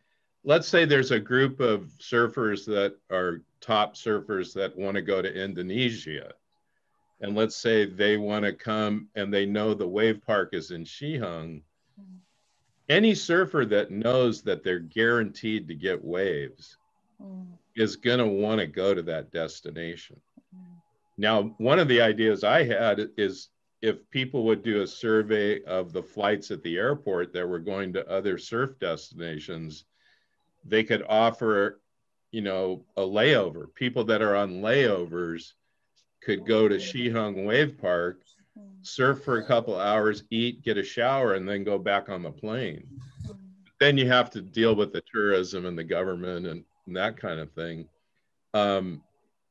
Let's say there's a group of surfers that are top surfers that want to go to Indonesia. And let's say they want to come and they know the wave park is in Siheung. Any surfer that knows that they're guaranteed to get waves mm. is going to want to go to that destination. Mm. Now, one of the ideas I had is if people would do a survey of the flights at the airport that were going to other surf destinations, they could offer, you know, a layover. People that are on layovers could go to Siheung Wave Park, surf for a couple hours, eat, get a shower, and then go back on the plane. Then you have to deal with the tourism and the government and, and that kind of thing. Um,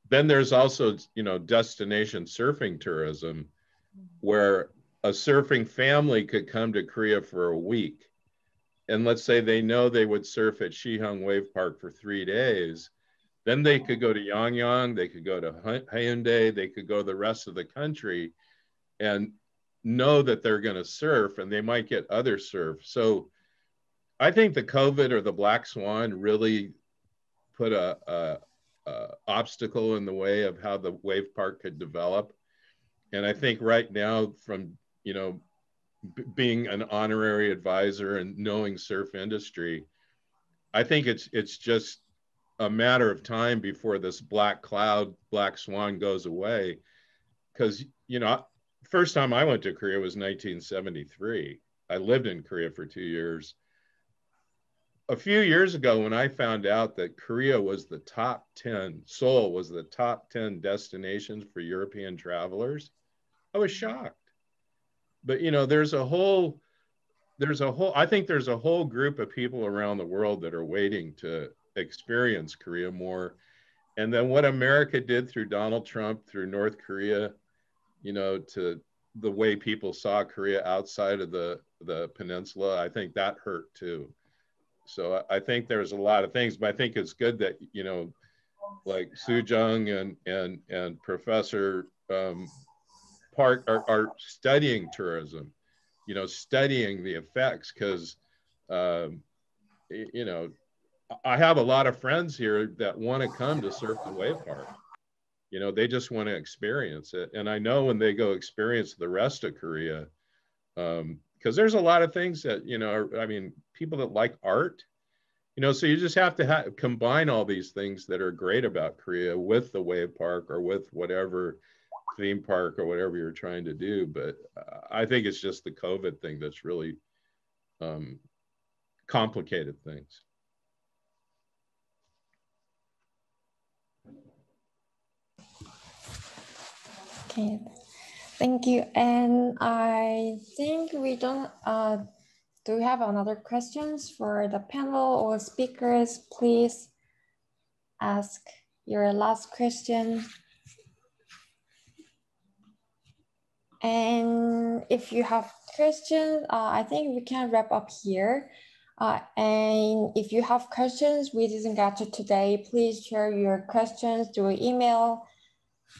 then there's also, you know, destination surfing tourism where a surfing family could come to Korea for a week. And let's say they know they would surf at Siheung Wave Park for three days. Then they could go to Yangyang, they could go to Haeundae, they could go the rest of the country and know that they're going to surf and they might get other surf. So I think the COVID or the black swan really put a, a, a obstacle in the way of how the wave park could develop and I think right now, from you know, b- being an honorary advisor and knowing surf industry, I think it's it's just a matter of time before this black cloud, black swan goes away. Because you know, first time I went to Korea was 1973. I lived in Korea for two years. A few years ago, when I found out that Korea was the top 10, Seoul was the top 10 destinations for European travelers, I was shocked. But you know, there's a whole there's a whole I think there's a whole group of people around the world that are waiting to experience Korea more. And then what America did through Donald Trump, through North Korea, you know, to the way people saw Korea outside of the the peninsula, I think that hurt too. So I think there's a lot of things, but I think it's good that you know, like Su Soojung and and and Professor um, part are, are studying tourism, you know, studying the effects because, um, you know, I have a lot of friends here that want to come to surf the wave park. You know, they just want to experience it. And I know when they go experience the rest of Korea, because um, there's a lot of things that, you know, I mean, people that like art, you know, so you just have to ha- combine all these things that are great about Korea with the wave park or with whatever theme park or whatever you're trying to do. But uh, I think it's just the COVID thing that's really um, complicated things. Okay, thank you. And I think we don't, uh, do we have another questions for the panel or speakers? Please ask your last question. And if you have questions, uh, I think we can wrap up here. Uh, and if you have questions we didn't get to today, please share your questions through email.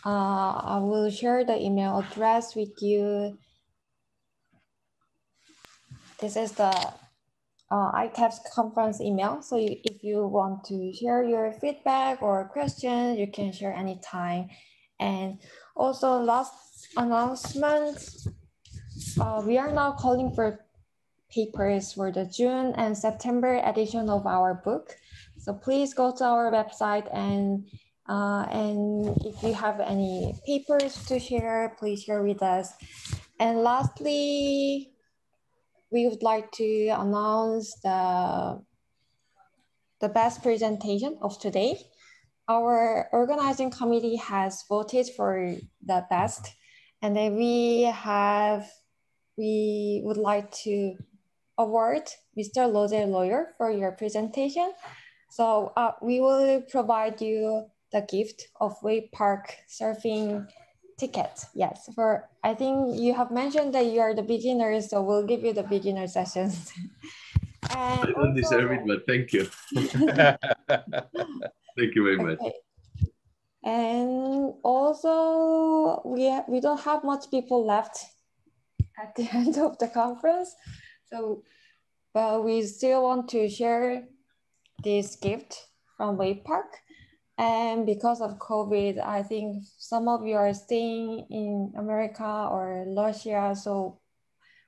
Uh, I will share the email address with you. This is the uh, ITAPS conference email. So you, if you want to share your feedback or questions, you can share anytime. And also last announcement, uh, we are now calling for papers for the June and September edition of our book. So please go to our website and uh, and if you have any papers to share, please share with us. And lastly, we would like to announce the, the best presentation of today. Our organizing committee has voted for the best and then we have, we would like to award Mr. Roger Royo for your presentation. So uh, we will provide you the gift of Wave Park surfing ticket. Yes, for I think you have mentioned that you are the beginners, so we'll give you the beginner sessions. I don't also, deserve it, but thank you. thank you very much. And also, we, we don't have much people left at the end of the conference. So, but we still want to share this gift from Wave Park. And because of COVID, I think some of you are staying in America or Russia, so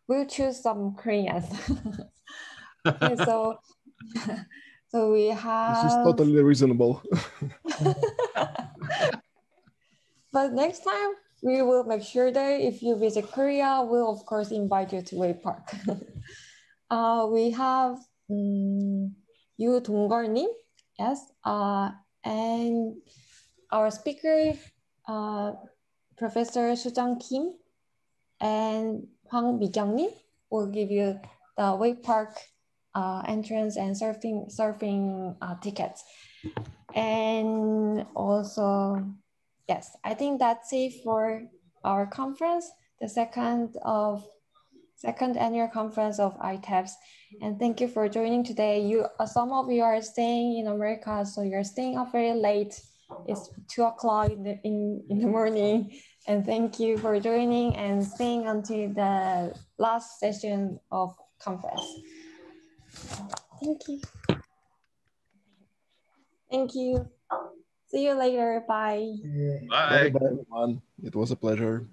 we'll choose some Koreans. okay, so, so we have. This is totally reasonable. but next time we will make sure that if you visit Korea, we'll of course invite you to Wave Park. uh, we have um, Yu Dongol-nim, yes, uh, and our speaker, uh, Professor Soojung Kim, and Hwang Mi-kyung-nim will give you the Wave Park uh, entrance and surfing surfing uh, tickets. And also, yes, I think that's it for our conference, the second of second annual conference of ITAPS. And thank you for joining today. You, uh, some of you are staying in America, so you're staying up very late. It's two o'clock in the, in, in the morning. And thank you for joining and staying until the last session of conference. Thank you. Thank you. See you later. Bye. Bye. Bye, everyone. It was a pleasure.